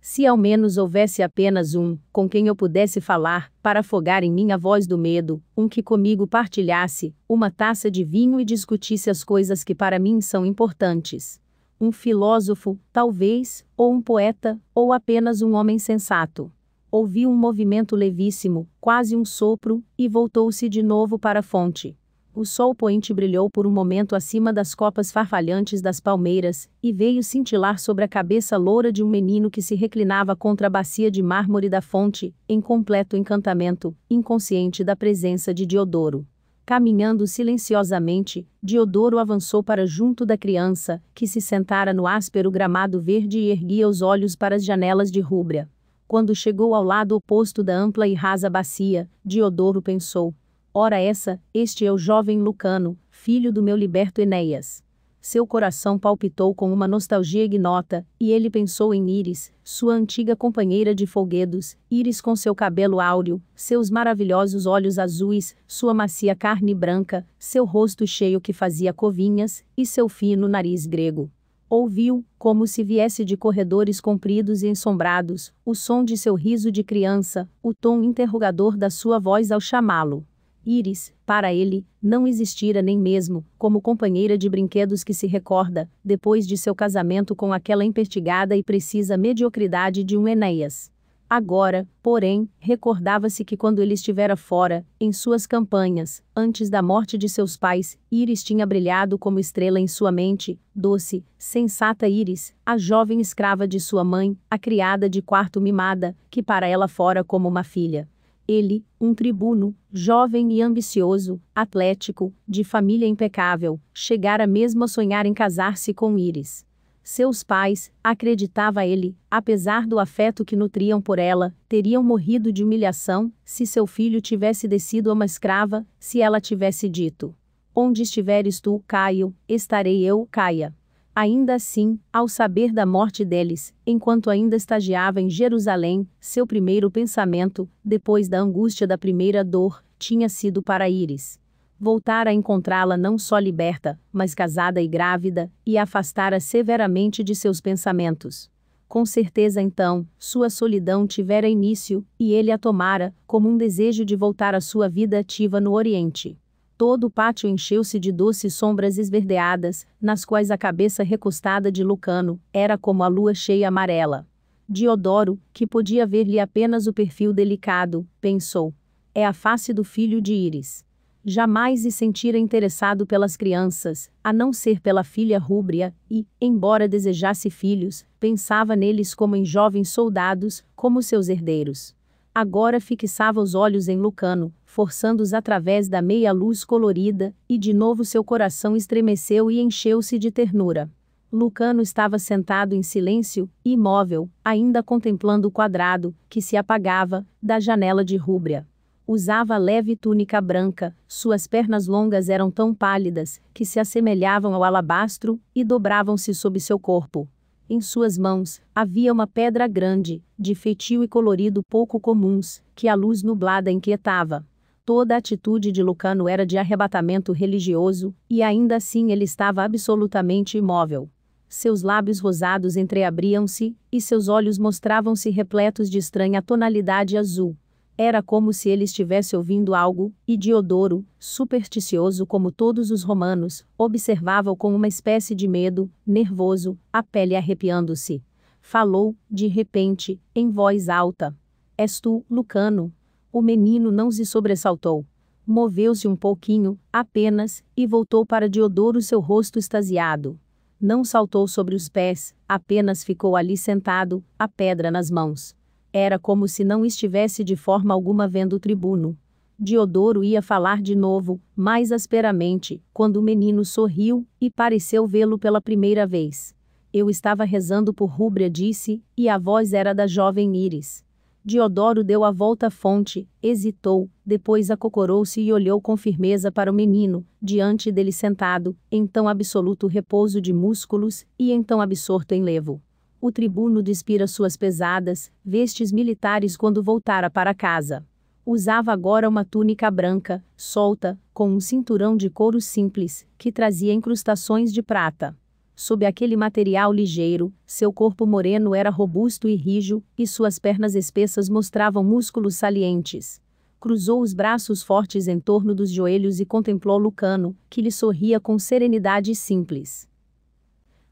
Se ao menos houvesse apenas um, com quem eu pudesse falar, para afogar em mim a voz do medo, um que comigo partilhasse uma taça de vinho e discutisse as coisas que para mim são importantes. Um filósofo, talvez, ou um poeta, ou apenas um homem sensato ouviu um movimento levíssimo, quase um sopro, e voltou-se de novo para a fonte. O sol poente brilhou por um momento acima das copas farfalhantes das palmeiras, e veio cintilar sobre a cabeça loura de um menino que se reclinava contra a bacia de mármore da fonte, em completo encantamento, inconsciente da presença de Diodoro. Caminhando silenciosamente, Diodoro avançou para junto da criança, que se sentara no áspero gramado verde e erguia os olhos para as janelas de rúbria. Quando chegou ao lado oposto da ampla e rasa bacia, Diodoro pensou: Ora essa, este é o jovem Lucano, filho do meu liberto Enéas. Seu coração palpitou com uma nostalgia ignota, e ele pensou em Íris, sua antiga companheira de folguedos, Íris com seu cabelo áureo, seus maravilhosos olhos azuis, sua macia carne branca, seu rosto cheio que fazia covinhas, e seu fino nariz grego. Ouviu, como se viesse de corredores compridos e ensombrados, o som de seu riso de criança, o tom interrogador da sua voz ao chamá-lo. Iris, para ele, não existira nem mesmo, como companheira de brinquedos que se recorda, depois de seu casamento com aquela impertigada e precisa mediocridade de um Enéas. Agora, porém, recordava-se que quando ele estivera fora, em suas campanhas, antes da morte de seus pais, Íris tinha brilhado como estrela em sua mente, doce, sensata Íris, a jovem escrava de sua mãe, a criada de quarto mimada, que para ela fora como uma filha. Ele, um tribuno, jovem e ambicioso, atlético, de família impecável, chegara mesmo a sonhar em casar-se com Íris. Seus pais, acreditava ele, apesar do afeto que nutriam por ela, teriam morrido de humilhação se seu filho tivesse descido a uma escrava, se ela tivesse dito: Onde estiveres tu, Caio, estarei eu, Caia. Ainda assim, ao saber da morte deles, enquanto ainda estagiava em Jerusalém, seu primeiro pensamento, depois da angústia da primeira dor, tinha sido para Íris voltar a encontrá-la não só liberta, mas casada e grávida, e afastara severamente de seus pensamentos. Com certeza então, sua solidão tivera início, e ele a tomara, como um desejo de voltar à sua vida ativa no Oriente. Todo o pátio encheu-se de doces sombras esverdeadas, nas quais a cabeça recostada de Lucano era como a lua cheia amarela. Diodoro, que podia ver-lhe apenas o perfil delicado, pensou: é a face do filho de Íris. Jamais se sentira interessado pelas crianças, a não ser pela filha rúbria, e, embora desejasse filhos, pensava neles como em jovens soldados, como seus herdeiros. Agora fixava os olhos em Lucano, forçando-os através da meia luz colorida, e de novo seu coração estremeceu e encheu-se de ternura. Lucano estava sentado em silêncio, imóvel, ainda contemplando o quadrado, que se apagava, da janela de rúbria. Usava leve túnica branca, suas pernas longas eram tão pálidas que se assemelhavam ao alabastro e dobravam-se sob seu corpo. Em suas mãos havia uma pedra grande, de feitio e colorido pouco comuns, que a luz nublada inquietava. Toda a atitude de Lucano era de arrebatamento religioso, e ainda assim ele estava absolutamente imóvel. Seus lábios rosados entreabriam-se, e seus olhos mostravam-se repletos de estranha tonalidade azul. Era como se ele estivesse ouvindo algo, e Diodoro, supersticioso como todos os romanos, observava-o com uma espécie de medo, nervoso, a pele arrepiando-se. Falou, de repente, em voz alta: És tu, Lucano? O menino não se sobressaltou. Moveu-se um pouquinho, apenas, e voltou para Diodoro seu rosto extasiado. Não saltou sobre os pés, apenas ficou ali sentado, a pedra nas mãos. Era como se não estivesse de forma alguma vendo o tribuno. Diodoro ia falar de novo, mais asperamente, quando o menino sorriu e pareceu vê-lo pela primeira vez. Eu estava rezando por Rúbria, disse, e a voz era da jovem Íris. Diodoro deu a volta à fonte, hesitou, depois acocorou-se e olhou com firmeza para o menino, diante dele sentado, em tão absoluto repouso de músculos, e então absorto em levo. O tribuno despira suas pesadas vestes militares quando voltara para casa. Usava agora uma túnica branca, solta, com um cinturão de couro simples, que trazia incrustações de prata. Sob aquele material ligeiro, seu corpo moreno era robusto e rijo, e suas pernas espessas mostravam músculos salientes. Cruzou os braços fortes em torno dos joelhos e contemplou Lucano, que lhe sorria com serenidade simples.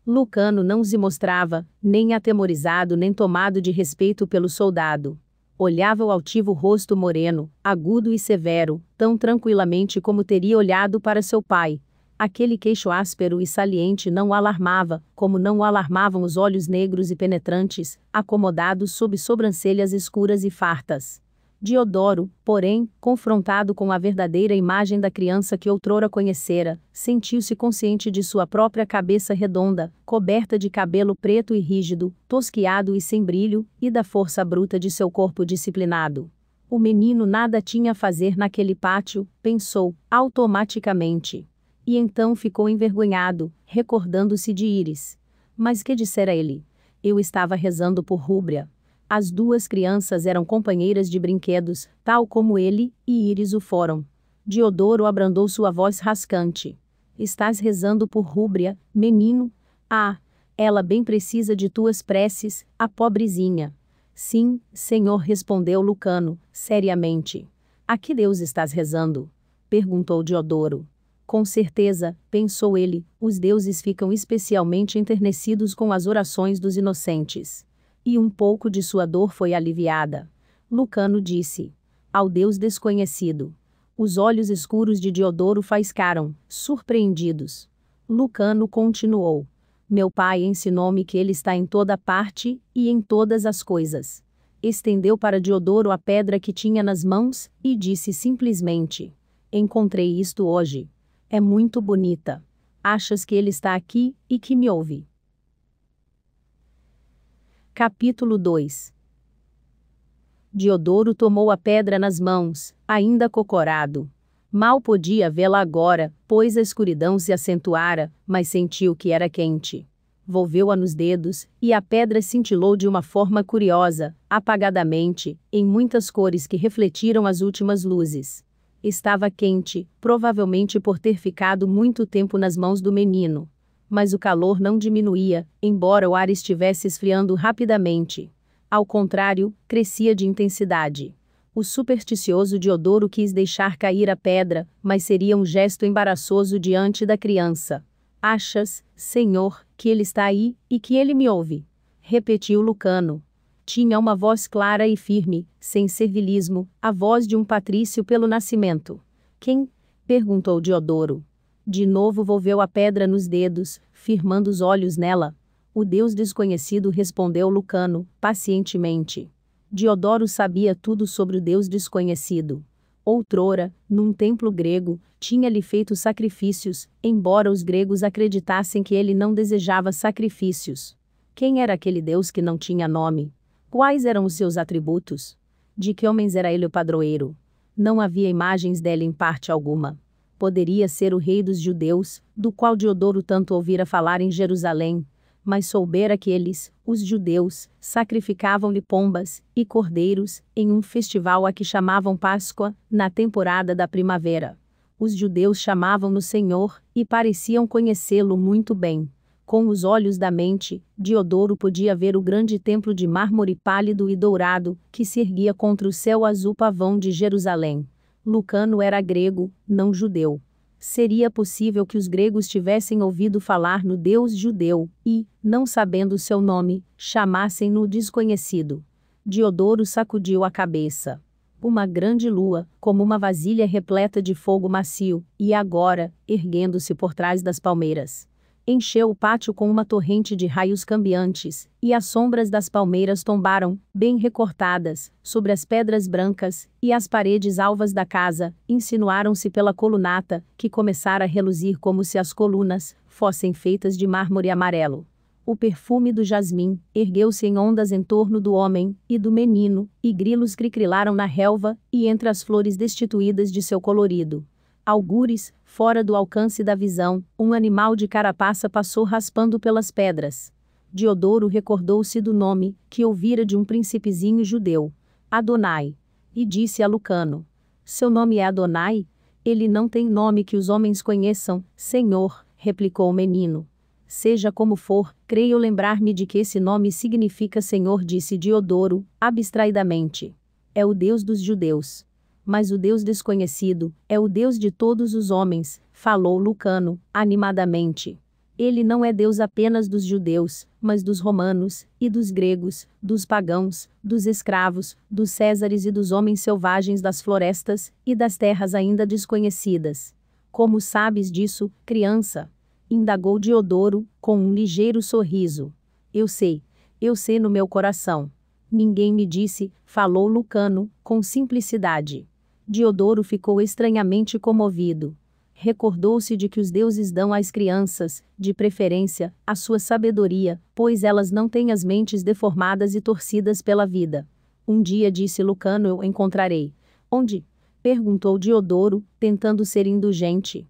Lucano não se mostrava, nem atemorizado nem tomado de respeito pelo soldado. Olhava o altivo rosto moreno, agudo e severo, tão tranquilamente como teria olhado para seu pai, Aquele queixo áspero e saliente não o alarmava, como não o alarmavam os olhos negros e penetrantes, acomodados sob sobrancelhas escuras e fartas. Diodoro, porém, confrontado com a verdadeira imagem da criança que outrora conhecera, sentiu-se consciente de sua própria cabeça redonda, coberta de cabelo preto e rígido, tosquiado e sem brilho, e da força bruta de seu corpo disciplinado. O menino nada tinha a fazer naquele pátio, pensou, automaticamente e então ficou envergonhado, recordando-se de Íris. Mas que dissera ele? Eu estava rezando por Rúbria. As duas crianças eram companheiras de brinquedos, tal como ele e Íris o foram. Diodoro abrandou sua voz rascante. Estás rezando por Rúbria, menino? Ah, ela bem precisa de tuas preces, a pobrezinha. Sim, senhor, respondeu Lucano, seriamente. A que Deus estás rezando? perguntou Diodoro. Com certeza, pensou ele, os deuses ficam especialmente enternecidos com as orações dos inocentes. E um pouco de sua dor foi aliviada. Lucano disse: Ao Deus desconhecido. Os olhos escuros de Diodoro faiscaram, surpreendidos. Lucano continuou: Meu pai ensinou-me que ele está em toda parte e em todas as coisas. Estendeu para Diodoro a pedra que tinha nas mãos e disse simplesmente: Encontrei isto hoje. É muito bonita. Achas que ele está aqui e que me ouve? Capítulo 2 Diodoro tomou a pedra nas mãos, ainda cocorado. Mal podia vê-la agora, pois a escuridão se acentuara, mas sentiu que era quente. Volveu-a nos dedos, e a pedra cintilou de uma forma curiosa, apagadamente, em muitas cores que refletiram as últimas luzes. Estava quente, provavelmente por ter ficado muito tempo nas mãos do menino. Mas o calor não diminuía, embora o ar estivesse esfriando rapidamente. Ao contrário, crescia de intensidade. O supersticioso Diodoro quis deixar cair a pedra, mas seria um gesto embaraçoso diante da criança. Achas, Senhor, que ele está aí, e que ele me ouve? Repetiu Lucano, tinha uma voz clara e firme, sem servilismo, a voz de um patrício pelo nascimento. Quem? perguntou Diodoro. De novo volveu a pedra nos dedos, firmando os olhos nela. O deus desconhecido respondeu Lucano, pacientemente. Diodoro sabia tudo sobre o deus desconhecido. Outrora, num templo grego, tinha-lhe feito sacrifícios, embora os gregos acreditassem que ele não desejava sacrifícios. Quem era aquele deus que não tinha nome? Quais eram os seus atributos? De que homens era ele o padroeiro? Não havia imagens dele em parte alguma. Poderia ser o rei dos judeus, do qual Diodoro tanto ouvira falar em Jerusalém, mas soubera que eles, os judeus, sacrificavam-lhe pombas e cordeiros em um festival a que chamavam Páscoa, na temporada da primavera. Os judeus chamavam-no Senhor e pareciam conhecê-lo muito bem. Com os olhos da mente, Diodoro podia ver o grande templo de mármore pálido e dourado, que se erguia contra o céu azul pavão de Jerusalém. Lucano era grego, não judeu. Seria possível que os gregos tivessem ouvido falar no Deus judeu e, não sabendo seu nome, chamassem-no desconhecido. Diodoro sacudiu a cabeça. Uma grande lua, como uma vasilha repleta de fogo macio, e agora, erguendo-se por trás das palmeiras. Encheu o pátio com uma torrente de raios cambiantes, e as sombras das palmeiras tombaram, bem recortadas, sobre as pedras brancas, e as paredes alvas da casa, insinuaram-se pela colunata, que começara a reluzir como se as colunas fossem feitas de mármore amarelo. O perfume do jasmim ergueu-se em ondas em torno do homem e do menino, e grilos cricrilaram na relva e entre as flores destituídas de seu colorido. Algures, fora do alcance da visão, um animal de carapaça passou raspando pelas pedras. Diodoro recordou-se do nome, que ouvira de um príncipezinho judeu, Adonai, e disse a Lucano: Seu nome é Adonai? Ele não tem nome que os homens conheçam, Senhor, replicou o menino. Seja como for, creio lembrar-me de que esse nome significa Senhor, disse Diodoro, abstraidamente. É o Deus dos judeus. Mas o Deus desconhecido é o Deus de todos os homens, falou Lucano, animadamente. Ele não é Deus apenas dos judeus, mas dos romanos, e dos gregos, dos pagãos, dos escravos, dos césares e dos homens selvagens das florestas e das terras ainda desconhecidas. Como sabes disso, criança? indagou Diodoro, com um ligeiro sorriso. Eu sei, eu sei no meu coração. Ninguém me disse, falou Lucano, com simplicidade. Diodoro ficou estranhamente comovido. Recordou-se de que os deuses dão às crianças, de preferência, a sua sabedoria, pois elas não têm as mentes deformadas e torcidas pela vida. Um dia disse Lucano eu encontrarei. Onde? perguntou Diodoro, tentando ser indulgente.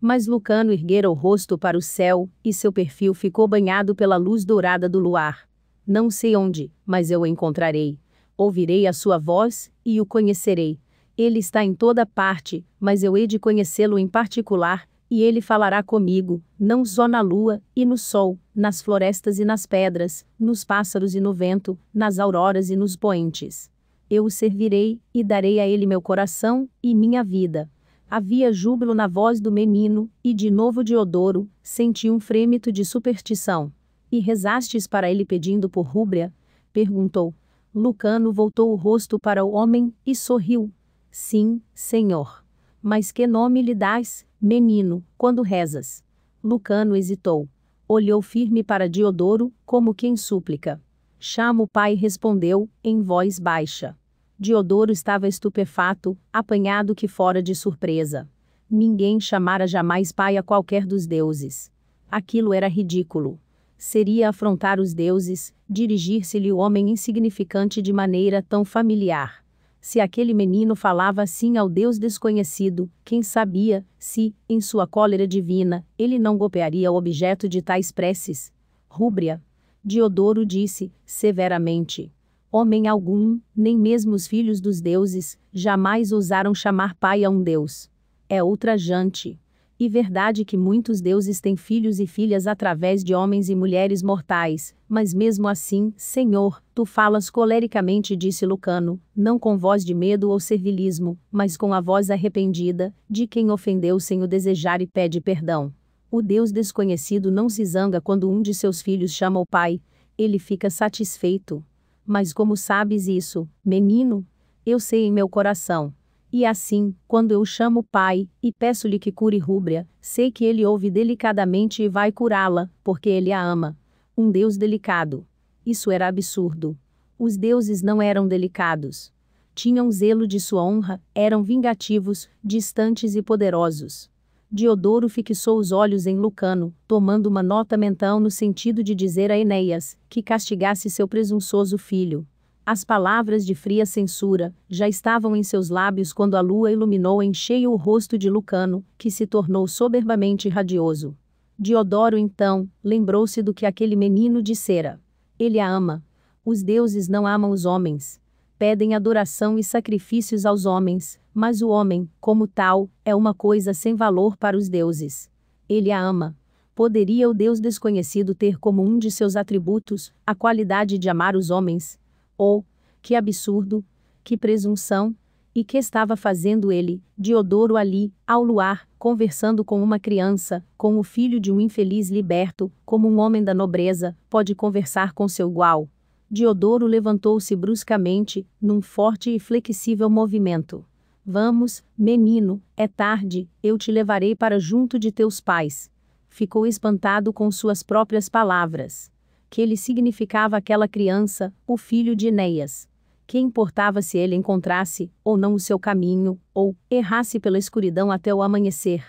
Mas Lucano erguera o rosto para o céu, e seu perfil ficou banhado pela luz dourada do luar. Não sei onde, mas eu o encontrarei. Ouvirei a sua voz, e o conhecerei. Ele está em toda parte, mas eu hei de conhecê-lo em particular, e ele falará comigo, não só na lua, e no sol, nas florestas e nas pedras, nos pássaros e no vento, nas auroras e nos poentes. Eu o servirei, e darei a ele meu coração, e minha vida. Havia júbilo na voz do menino, e de novo Diodoro, senti um frêmito de superstição. E rezastes para ele pedindo por rúbria? Perguntou. Lucano voltou o rosto para o homem, e sorriu. Sim, senhor. Mas que nome lhe dás, menino, quando rezas? Lucano hesitou. Olhou firme para Diodoro, como quem súplica. Chama o pai respondeu, em voz baixa. Diodoro estava estupefato, apanhado que fora de surpresa. Ninguém chamara jamais pai a qualquer dos deuses. Aquilo era ridículo. Seria afrontar os deuses, dirigir-se-lhe o homem insignificante de maneira tão familiar. Se aquele menino falava assim ao Deus desconhecido, quem sabia, se, em sua cólera divina, ele não golpearia o objeto de tais preces? Rúbria. Diodoro disse, severamente. Homem algum, nem mesmo os filhos dos deuses, jamais ousaram chamar pai a um deus. É ultrajante. E verdade que muitos deuses têm filhos e filhas através de homens e mulheres mortais, mas mesmo assim, Senhor, tu falas colericamente, disse Lucano, não com voz de medo ou servilismo, mas com a voz arrependida, de quem ofendeu sem o desejar e pede perdão. O Deus desconhecido não se zanga quando um de seus filhos chama o pai, ele fica satisfeito. Mas como sabes isso, menino? Eu sei em meu coração. E assim, quando eu chamo pai, e peço-lhe que cure Rúbria, sei que ele ouve delicadamente e vai curá-la, porque ele a ama. Um Deus delicado. Isso era absurdo. Os deuses não eram delicados. Tinham zelo de sua honra, eram vingativos, distantes e poderosos. Diodoro fixou os olhos em Lucano, tomando uma nota mental no sentido de dizer a Enéas que castigasse seu presunçoso filho. As palavras de fria censura já estavam em seus lábios quando a lua iluminou em cheio o rosto de Lucano, que se tornou soberbamente radioso. Diodoro então lembrou-se do que aquele menino dissera. Ele a ama. Os deuses não amam os homens. Pedem adoração e sacrifícios aos homens, mas o homem, como tal, é uma coisa sem valor para os deuses. Ele a ama. Poderia o Deus desconhecido ter como um de seus atributos a qualidade de amar os homens? Ou, que absurdo, que presunção, e que estava fazendo ele, Diodoro ali, ao luar, conversando com uma criança, com o filho de um infeliz liberto, como um homem da nobreza, pode conversar com seu igual? Diodoro levantou-se bruscamente, num forte e flexível movimento. Vamos, menino, é tarde, eu te levarei para junto de teus pais. ficou espantado com suas próprias palavras. Que ele significava aquela criança, o filho de Enéas. Que importava se ele encontrasse, ou não, o seu caminho, ou errasse pela escuridão até o amanhecer.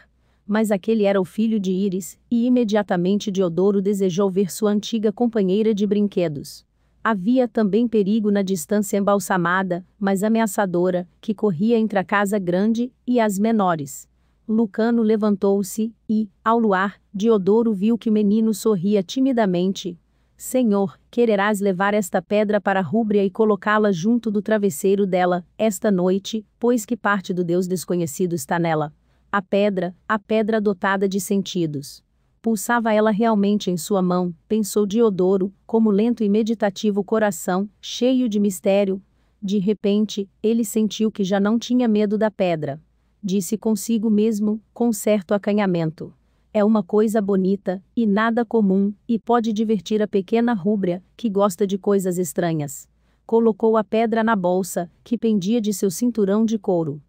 Mas aquele era o filho de Íris, e imediatamente Diodoro desejou ver sua antiga companheira de brinquedos. Havia também perigo na distância embalsamada, mas ameaçadora, que corria entre a casa grande e as menores. Lucano levantou-se e, ao luar, Diodoro viu que o menino sorria timidamente. Senhor, quererás levar esta pedra para rúbria e colocá-la junto do travesseiro dela, esta noite, pois que parte do Deus desconhecido está nela. A pedra, a pedra dotada de sentidos. Pulsava ela realmente em sua mão, pensou Diodoro, como lento e meditativo coração, cheio de mistério. De repente, ele sentiu que já não tinha medo da pedra. Disse consigo mesmo, com certo acanhamento. É uma coisa bonita, e nada comum, e pode divertir a pequena rúbria, que gosta de coisas estranhas. Colocou a pedra na bolsa, que pendia de seu cinturão de couro.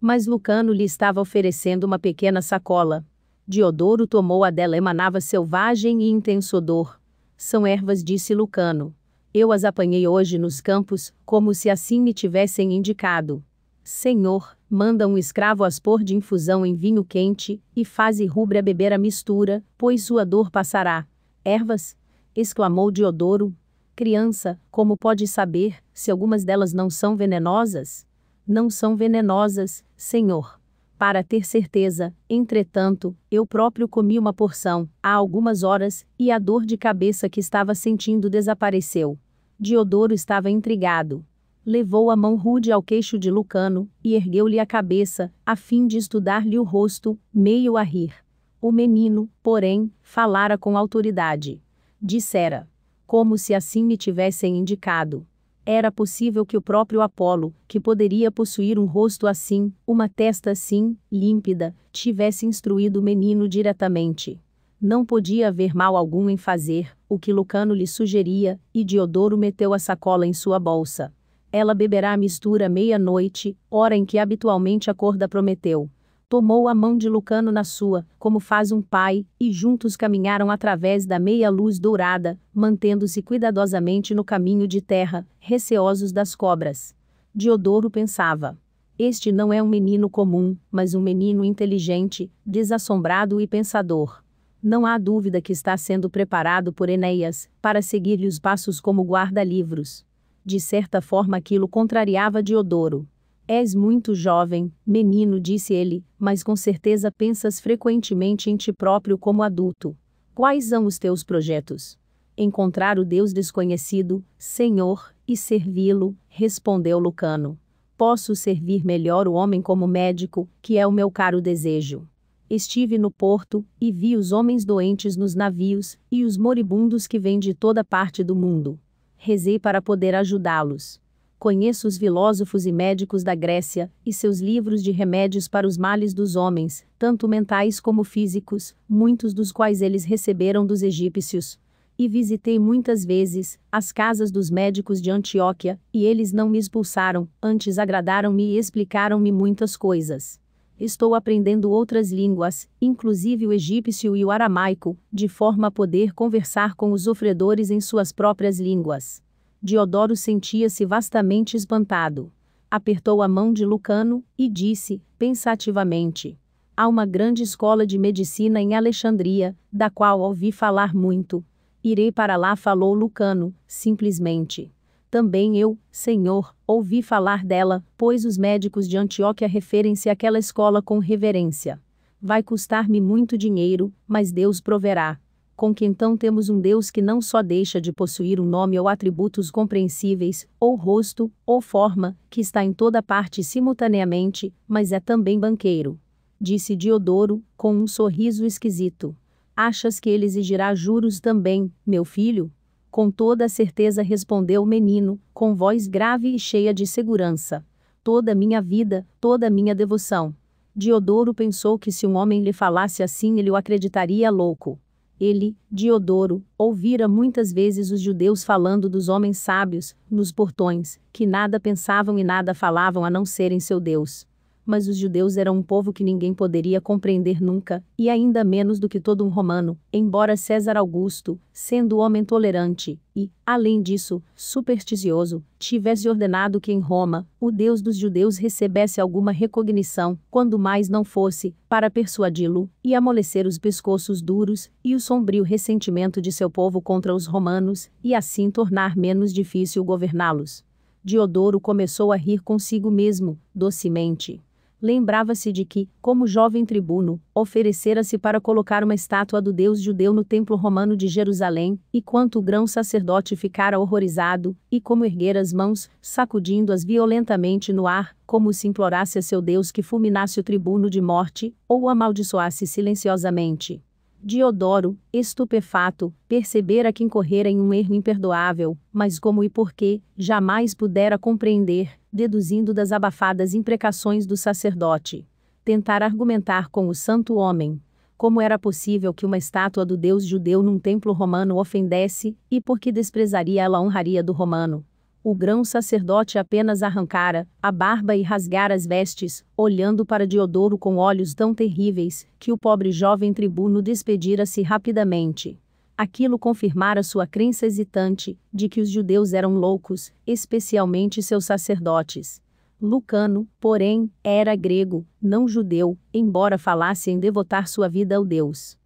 Mas Lucano lhe estava oferecendo uma pequena sacola, Diodoro tomou a dela emanava selvagem e intenso odor. São ervas, disse Lucano. Eu as apanhei hoje nos campos, como se assim me tivessem indicado. Senhor, manda um escravo as pôr de infusão em vinho quente, e faze rubra beber a mistura, pois sua dor passará. Ervas? exclamou Diodoro. Criança, como pode saber, se algumas delas não são venenosas? Não são venenosas, senhor. Para ter certeza, entretanto, eu próprio comi uma porção, há algumas horas, e a dor de cabeça que estava sentindo desapareceu. Diodoro estava intrigado. Levou a mão rude ao queixo de Lucano, e ergueu-lhe a cabeça, a fim de estudar-lhe o rosto, meio a rir. O menino, porém, falara com autoridade. Dissera. Como se assim me tivessem indicado. Era possível que o próprio Apolo, que poderia possuir um rosto assim, uma testa assim, límpida, tivesse instruído o menino diretamente. Não podia haver mal algum em fazer, o que Lucano lhe sugeria, e Diodoro meteu a sacola em sua bolsa. Ela beberá a mistura meia-noite, hora em que habitualmente acorda prometeu tomou a mão de Lucano na sua, como faz um pai, e juntos caminharam através da meia luz dourada, mantendo-se cuidadosamente no caminho de terra, receosos das cobras. Diodoro pensava. Este não é um menino comum, mas um menino inteligente, desassombrado e pensador. Não há dúvida que está sendo preparado por Enéas, para seguir-lhe os passos como guarda-livros. De certa forma aquilo contrariava Diodoro. És muito jovem, menino, disse ele, mas com certeza pensas frequentemente em ti próprio como adulto. Quais são os teus projetos? Encontrar o Deus desconhecido, Senhor, e servi-lo, respondeu Lucano. Posso servir melhor o homem como médico, que é o meu caro desejo. Estive no porto, e vi os homens doentes nos navios, e os moribundos que vêm de toda parte do mundo. Rezei para poder ajudá-los. Conheço os filósofos e médicos da Grécia, e seus livros de remédios para os males dos homens, tanto mentais como físicos, muitos dos quais eles receberam dos egípcios. E visitei muitas vezes as casas dos médicos de Antioquia, e eles não me expulsaram, antes agradaram-me e explicaram-me muitas coisas. Estou aprendendo outras línguas, inclusive o egípcio e o aramaico, de forma a poder conversar com os sofredores em suas próprias línguas. Diodoro sentia-se vastamente espantado. Apertou a mão de Lucano e disse, pensativamente: Há uma grande escola de medicina em Alexandria, da qual ouvi falar muito. Irei para lá, falou Lucano, simplesmente. Também eu, senhor, ouvi falar dela, pois os médicos de Antioquia referem-se àquela escola com reverência. Vai custar-me muito dinheiro, mas Deus proverá com que então temos um Deus que não só deixa de possuir um nome ou atributos compreensíveis, ou rosto, ou forma, que está em toda parte simultaneamente, mas é também banqueiro. Disse Diodoro, com um sorriso esquisito. Achas que ele exigirá juros também, meu filho? Com toda a certeza respondeu o menino, com voz grave e cheia de segurança. Toda a minha vida, toda a minha devoção. Diodoro pensou que se um homem lhe falasse assim ele o acreditaria louco. Ele, Diodoro, ouvira muitas vezes os judeus falando dos homens sábios, nos portões, que nada pensavam e nada falavam a não serem seu Deus. Mas os judeus eram um povo que ninguém poderia compreender nunca, e ainda menos do que todo um romano, embora César Augusto, sendo homem tolerante e, além disso, supersticioso, tivesse ordenado que em Roma, o Deus dos judeus recebesse alguma recognição, quando mais não fosse, para persuadi-lo e amolecer os pescoços duros e o sombrio ressentimento de seu povo contra os romanos, e assim tornar menos difícil governá-los. Diodoro começou a rir consigo mesmo, docemente. Lembrava-se de que, como jovem tribuno, oferecera-se para colocar uma estátua do deus judeu no templo romano de Jerusalém, e quanto o grão sacerdote ficara horrorizado, e como erguera as mãos, sacudindo-as violentamente no ar, como se implorasse a seu deus que fulminasse o tribuno de morte, ou o amaldiçoasse silenciosamente. Diodoro, estupefato, percebera que incorrera em um erro imperdoável, mas como e porquê, jamais pudera compreender, deduzindo das abafadas imprecações do sacerdote. Tentar argumentar com o santo homem. Como era possível que uma estátua do deus judeu num templo romano ofendesse, e por que desprezaria ela a honraria do romano? o grão sacerdote apenas arrancara a barba e rasgara as vestes, olhando para Diodoro com olhos tão terríveis, que o pobre jovem tribuno despedira-se rapidamente. Aquilo confirmara sua crença hesitante, de que os judeus eram loucos, especialmente seus sacerdotes. Lucano, porém, era grego, não judeu, embora falasse em devotar sua vida ao Deus.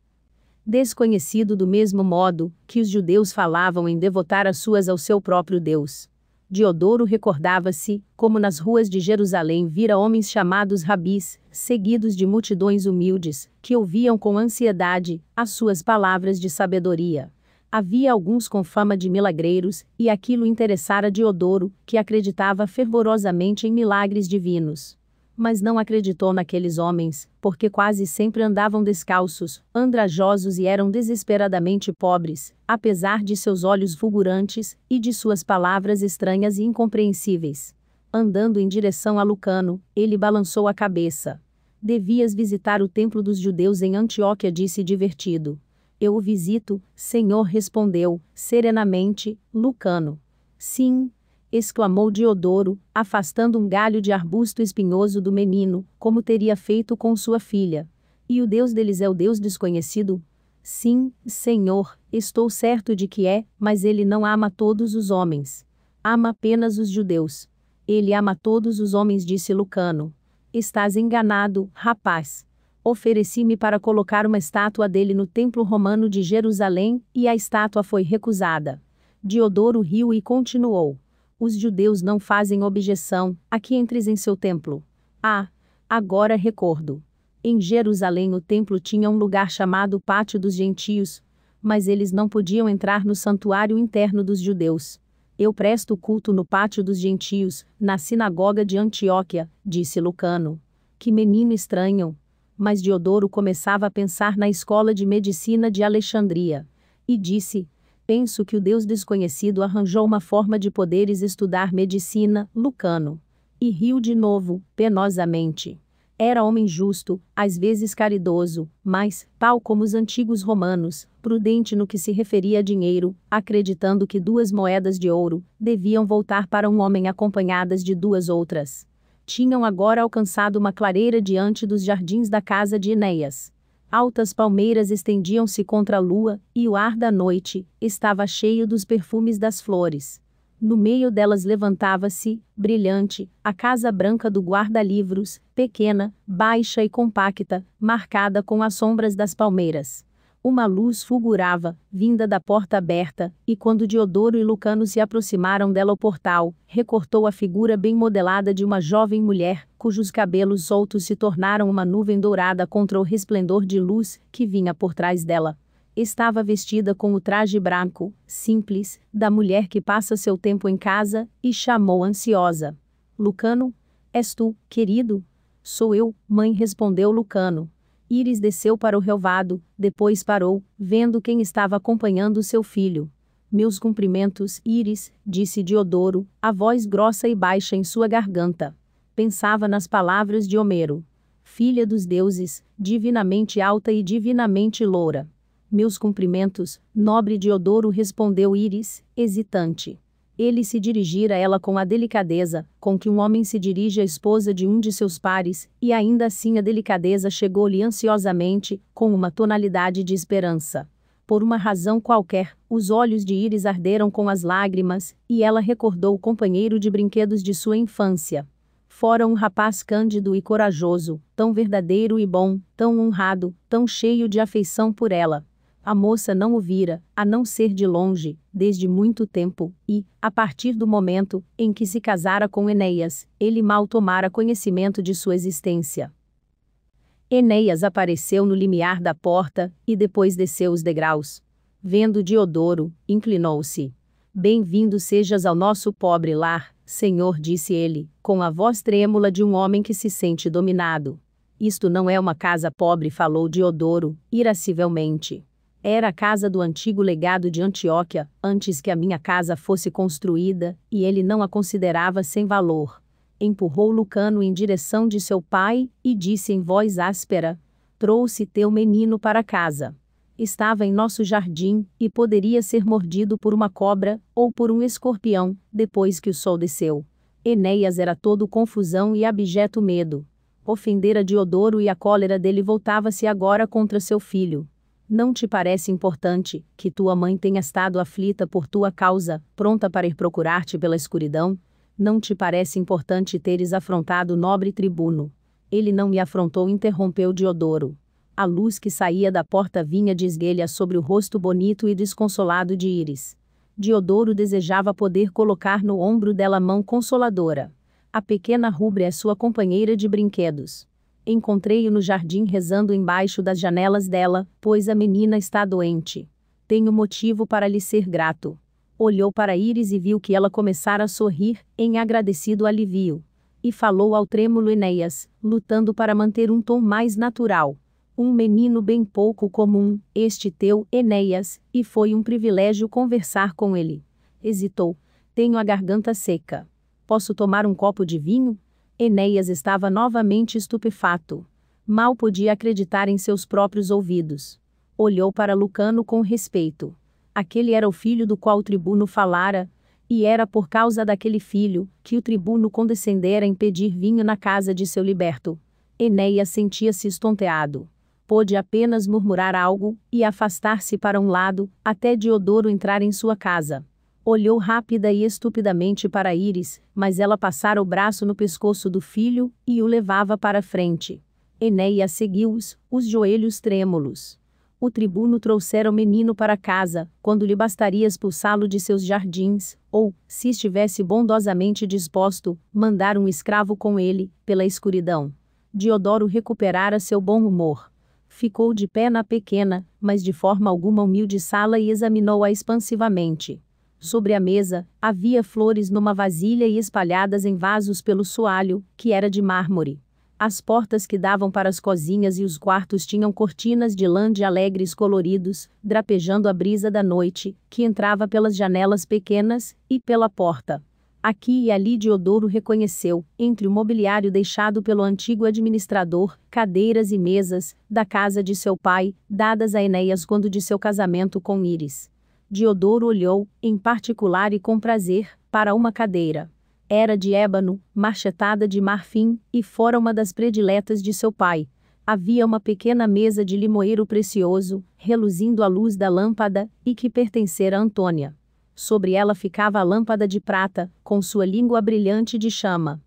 Desconhecido do mesmo modo que os judeus falavam em devotar as suas ao seu próprio Deus. Diodoro recordava-se, como nas ruas de Jerusalém vira homens chamados rabis, seguidos de multidões humildes, que ouviam com ansiedade as suas palavras de sabedoria. Havia alguns com fama de milagreiros, e aquilo interessara Diodoro, que acreditava fervorosamente em milagres divinos mas não acreditou naqueles homens, porque quase sempre andavam descalços, andrajosos e eram desesperadamente pobres, apesar de seus olhos fulgurantes e de suas palavras estranhas e incompreensíveis. Andando em direção a Lucano, ele balançou a cabeça. Devias visitar o templo dos judeus em Antioquia, disse divertido. Eu o visito, Senhor, respondeu, serenamente, Lucano. Sim, exclamou Diodoro, afastando um galho de arbusto espinhoso do menino, como teria feito com sua filha. E o Deus deles é o Deus desconhecido? Sim, Senhor, estou certo de que é, mas ele não ama todos os homens. Ama apenas os judeus. Ele ama todos os homens, disse Lucano. Estás enganado, rapaz. Ofereci-me para colocar uma estátua dele no templo romano de Jerusalém, e a estátua foi recusada. Diodoro riu e continuou os judeus não fazem objeção a que entres em seu templo. Ah, agora recordo. Em Jerusalém o templo tinha um lugar chamado Pátio dos Gentios, mas eles não podiam entrar no santuário interno dos judeus. Eu presto culto no Pátio dos Gentios, na sinagoga de Antioquia, disse Lucano. Que menino estranho! Mas Diodoro começava a pensar na escola de medicina de Alexandria. E disse: penso que o Deus desconhecido arranjou uma forma de poderes estudar medicina, Lucano. E riu de novo, penosamente. Era homem justo, às vezes caridoso, mas, tal como os antigos romanos, prudente no que se referia a dinheiro, acreditando que duas moedas de ouro deviam voltar para um homem acompanhadas de duas outras. Tinham agora alcançado uma clareira diante dos jardins da casa de Enéas. Altas palmeiras estendiam-se contra a lua, e o ar da noite estava cheio dos perfumes das flores. No meio delas levantava-se, brilhante, a casa branca do guarda-livros, pequena, baixa e compacta, marcada com as sombras das palmeiras. Uma luz fulgurava, vinda da porta aberta, e quando Diodoro e Lucano se aproximaram dela ao portal, recortou a figura bem modelada de uma jovem mulher, cujos cabelos soltos se tornaram uma nuvem dourada contra o resplendor de luz que vinha por trás dela. Estava vestida com o traje branco, simples, da mulher que passa seu tempo em casa, e chamou ansiosa: Lucano? És tu, querido? Sou eu, mãe, respondeu Lucano. Iris desceu para o relvado, depois parou, vendo quem estava acompanhando seu filho. Meus cumprimentos, Iris, disse Diodoro, a voz grossa e baixa em sua garganta. Pensava nas palavras de Homero. Filha dos deuses, divinamente alta e divinamente loura. Meus cumprimentos, nobre Diodoro respondeu Iris, hesitante. Ele se dirigira a ela com a delicadeza com que um homem se dirige à esposa de um de seus pares, e ainda assim a delicadeza chegou-lhe ansiosamente, com uma tonalidade de esperança. Por uma razão qualquer, os olhos de Iris arderam com as lágrimas, e ela recordou o companheiro de brinquedos de sua infância. Fora um rapaz cândido e corajoso, tão verdadeiro e bom, tão honrado, tão cheio de afeição por ela, a moça não o vira, a não ser de longe, desde muito tempo, e, a partir do momento em que se casara com Enéas, ele mal tomara conhecimento de sua existência. Enéas apareceu no limiar da porta, e depois desceu os degraus. Vendo Diodoro, inclinou-se. Bem-vindo sejas ao nosso pobre lar, Senhor, disse ele, com a voz trêmula de um homem que se sente dominado. Isto não é uma casa pobre, falou Diodoro, irascivelmente. Era a casa do antigo legado de Antioquia, antes que a minha casa fosse construída, e ele não a considerava sem valor. Empurrou Lucano em direção de seu pai, e disse em voz áspera: Trouxe teu menino para casa. Estava em nosso jardim, e poderia ser mordido por uma cobra, ou por um escorpião, depois que o sol desceu. Enéas era todo confusão e abjeto medo. Ofendera Diodoro e a cólera dele voltava-se agora contra seu filho. Não te parece importante que tua mãe tenha estado aflita por tua causa, pronta para ir procurar-te pela escuridão? Não te parece importante teres afrontado o nobre tribuno? Ele não me afrontou, interrompeu Diodoro. A luz que saía da porta vinha de esguelha sobre o rosto bonito e desconsolado de Íris. Diodoro desejava poder colocar no ombro dela a mão consoladora. A pequena rubra é sua companheira de brinquedos. Encontrei-o no jardim rezando embaixo das janelas dela, pois a menina está doente. Tenho motivo para lhe ser grato. Olhou para Iris e viu que ela começara a sorrir, em agradecido alivio. E falou ao trêmulo Enéas, lutando para manter um tom mais natural. Um menino bem pouco comum, este teu, Enéas, e foi um privilégio conversar com ele. Hesitou. Tenho a garganta seca. Posso tomar um copo de vinho? Enéas estava novamente estupefato. Mal podia acreditar em seus próprios ouvidos. Olhou para Lucano com respeito. Aquele era o filho do qual o tribuno falara, e era por causa daquele filho que o tribuno condescendera em pedir vinho na casa de seu liberto. Enéas sentia-se estonteado. Pôde apenas murmurar algo e afastar-se para um lado, até Diodoro entrar em sua casa. Olhou rápida e estupidamente para Íris, mas ela passara o braço no pescoço do filho e o levava para frente. Enéia seguiu-os, os joelhos trêmulos. O tribuno trouxera o menino para casa, quando lhe bastaria expulsá-lo de seus jardins, ou, se estivesse bondosamente disposto, mandar um escravo com ele, pela escuridão. Diodoro recuperara seu bom humor. Ficou de pé na pequena, mas de forma alguma humilde sala e examinou-a expansivamente. Sobre a mesa, havia flores numa vasilha e espalhadas em vasos pelo soalho, que era de mármore. As portas que davam para as cozinhas e os quartos tinham cortinas de lã de alegres coloridos, drapejando a brisa da noite, que entrava pelas janelas pequenas e pela porta. Aqui e ali Diodoro reconheceu, entre o mobiliário deixado pelo antigo administrador, cadeiras e mesas, da casa de seu pai, dadas a Enéas quando de seu casamento com Íris. Diodoro olhou, em particular e com prazer, para uma cadeira. Era de ébano, marchetada de marfim, e fora uma das prediletas de seu pai. Havia uma pequena mesa de limoeiro precioso, reluzindo à luz da lâmpada, e que pertencera a Antônia. Sobre ela ficava a lâmpada de prata, com sua língua brilhante de chama.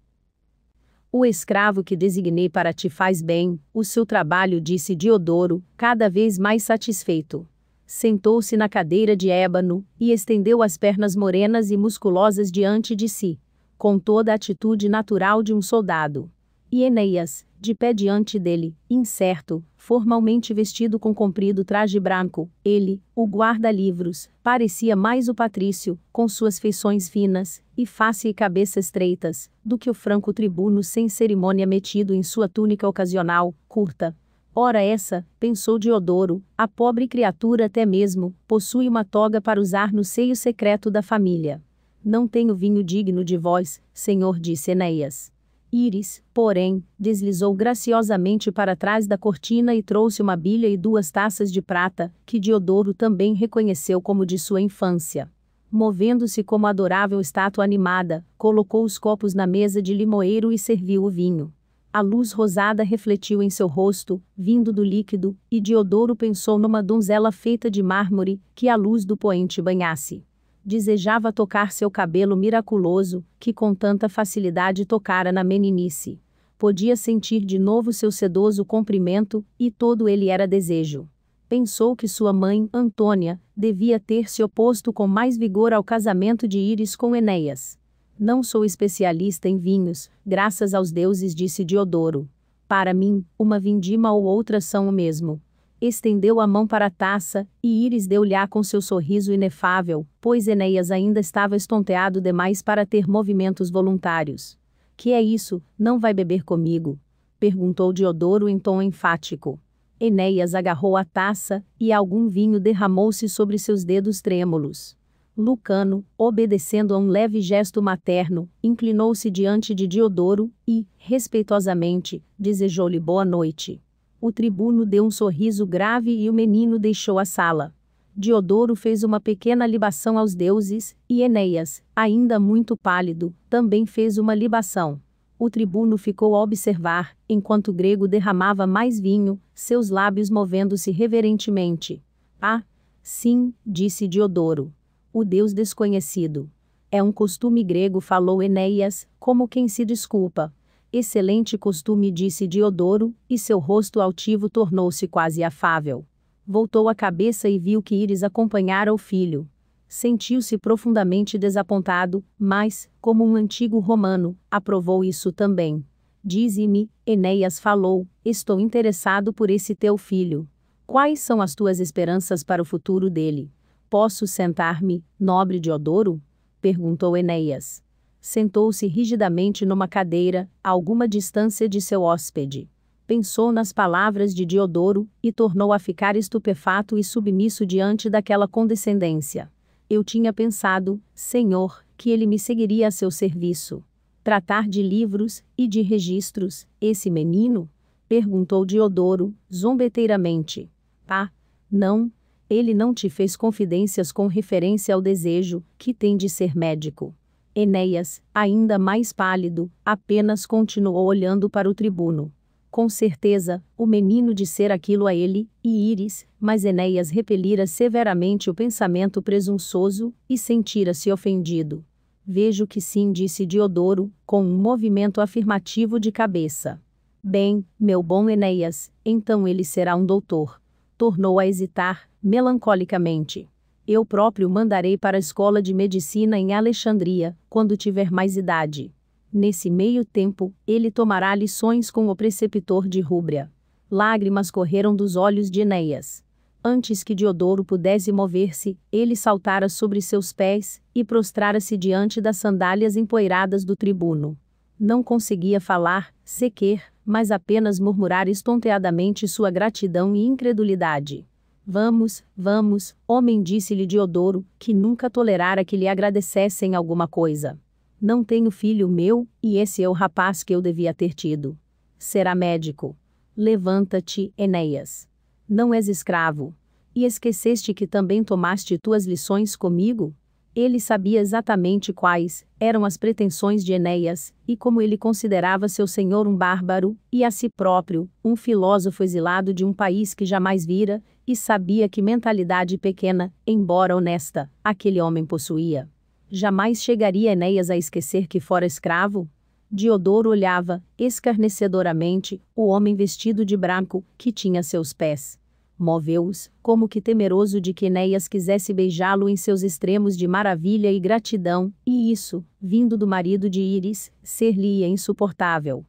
O escravo que designei para ti faz bem, o seu trabalho, disse Diodoro, cada vez mais satisfeito sentou-se na cadeira de ébano e estendeu as pernas morenas e musculosas diante de si, com toda a atitude natural de um soldado. E Enéas, de pé diante dele, incerto, formalmente vestido com comprido traje branco, ele, o guarda-livros, parecia mais o patrício, com suas feições finas, e face e cabeça estreitas, do que o franco tribuno sem cerimônia metido em sua túnica ocasional, curta, Ora essa, pensou Diodoro, a pobre criatura até mesmo, possui uma toga para usar no seio secreto da família. Não tenho vinho digno de vós, senhor disse Enéas. Íris, porém, deslizou graciosamente para trás da cortina e trouxe uma bilha e duas taças de prata, que Diodoro também reconheceu como de sua infância. Movendo-se como adorável estátua animada, colocou os copos na mesa de limoeiro e serviu o vinho. A luz rosada refletiu em seu rosto, vindo do líquido, e Diodoro pensou numa donzela feita de mármore, que a luz do poente banhasse. Desejava tocar seu cabelo miraculoso, que com tanta facilidade tocara na meninice. Podia sentir de novo seu sedoso comprimento, e todo ele era desejo pensou que sua mãe, Antônia, devia ter se oposto com mais vigor ao casamento de Íris com Enéas. Não sou especialista em vinhos, graças aos deuses, disse Diodoro. Para mim, uma vindima ou outra são o mesmo. Estendeu a mão para a taça, e Íris deu-lhe com seu sorriso inefável, pois Enéas ainda estava estonteado demais para ter movimentos voluntários. Que é isso, não vai beber comigo? perguntou Diodoro em tom enfático. Enéas agarrou a taça, e algum vinho derramou-se sobre seus dedos trêmulos. Lucano, obedecendo a um leve gesto materno, inclinou-se diante de Diodoro e, respeitosamente, desejou-lhe boa noite. O tribuno deu um sorriso grave e o menino deixou a sala. Diodoro fez uma pequena libação aos deuses, e Enéas, ainda muito pálido, também fez uma libação. O tribuno ficou a observar, enquanto o grego derramava mais vinho, seus lábios movendo-se reverentemente. Ah, sim, disse Diodoro. O deus desconhecido. É um costume grego, falou Enéas, como quem se desculpa. Excelente costume, disse Diodoro, e seu rosto altivo tornou-se quase afável. Voltou a cabeça e viu que Íris acompanhara o filho sentiu-se profundamente desapontado, mas, como um antigo romano, aprovou isso também. Dize-me, Enéas falou, estou interessado por esse teu filho. Quais são as tuas esperanças para o futuro dele? Posso sentar-me, nobre Diodoro? perguntou Enéas. Sentou-se rigidamente numa cadeira, a alguma distância de seu hóspede. Pensou nas palavras de Diodoro, e tornou a ficar estupefato e submisso diante daquela condescendência. Eu tinha pensado, Senhor, que ele me seguiria a seu serviço. Tratar de livros e de registros, esse menino? Perguntou Diodoro, zombeteiramente. Ah, não, ele não te fez confidências com referência ao desejo que tem de ser médico. Enéas, ainda mais pálido, apenas continuou olhando para o tribuno. Com certeza, o menino dissera aquilo a ele, e Íris, mas Enéas repelira severamente o pensamento presunçoso, e sentira-se ofendido. Vejo que sim, disse Diodoro, com um movimento afirmativo de cabeça. Bem, meu bom Enéas, então ele será um doutor. Tornou a hesitar, melancolicamente. Eu próprio mandarei para a escola de medicina em Alexandria, quando tiver mais idade. Nesse meio tempo, ele tomará lições com o preceptor de Rúbria. Lágrimas correram dos olhos de Enéas. Antes que Diodoro pudesse mover-se, ele saltara sobre seus pés e prostrara-se diante das sandálias empoeiradas do tribuno. Não conseguia falar, sequer, mas apenas murmurar estonteadamente sua gratidão e incredulidade. Vamos, vamos, homem, disse-lhe Diodoro, que nunca tolerara que lhe agradecessem alguma coisa. Não tenho filho meu, e esse é o rapaz que eu devia ter tido. Será médico. Levanta-te, Enéas. Não és escravo. E esqueceste que também tomaste tuas lições comigo? Ele sabia exatamente quais eram as pretensões de Enéas, e como ele considerava seu senhor um bárbaro, e a si próprio, um filósofo exilado de um país que jamais vira, e sabia que mentalidade pequena, embora honesta, aquele homem possuía. Jamais chegaria Enéas a esquecer que fora escravo? Diodoro olhava, escarnecedoramente, o homem vestido de branco, que tinha seus pés. Moveu-os, como que temeroso de que Enéas quisesse beijá-lo em seus extremos de maravilha e gratidão, e isso, vindo do marido de Íris, ser-lhe-ia insuportável.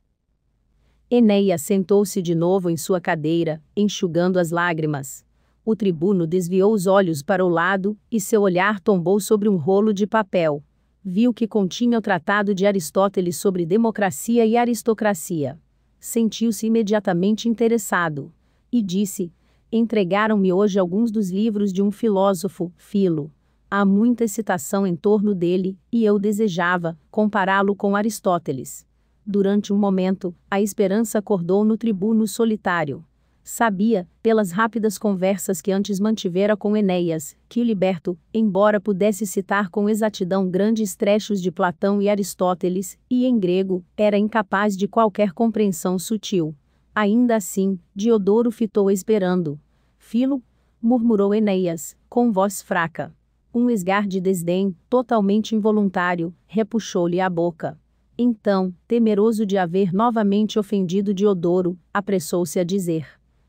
Enéas sentou-se de novo em sua cadeira, enxugando as lágrimas. O tribuno desviou os olhos para o lado, e seu olhar tombou sobre um rolo de papel. Viu que continha o tratado de Aristóteles sobre democracia e aristocracia. Sentiu-se imediatamente interessado. E disse: Entregaram-me hoje alguns dos livros de um filósofo, Filo. Há muita excitação em torno dele, e eu desejava compará-lo com Aristóteles. Durante um momento, a esperança acordou no tribuno solitário Sabia, pelas rápidas conversas que antes mantivera com Enéas, que Liberto, embora pudesse citar com exatidão grandes trechos de Platão e Aristóteles, e em grego, era incapaz de qualquer compreensão sutil. Ainda assim, Diodoro fitou esperando. Filo, murmurou Enéas, com voz fraca. Um esgar de desdém, totalmente involuntário, repuxou-lhe a boca. Então, temeroso de haver novamente ofendido Diodoro, apressou-se a dizer: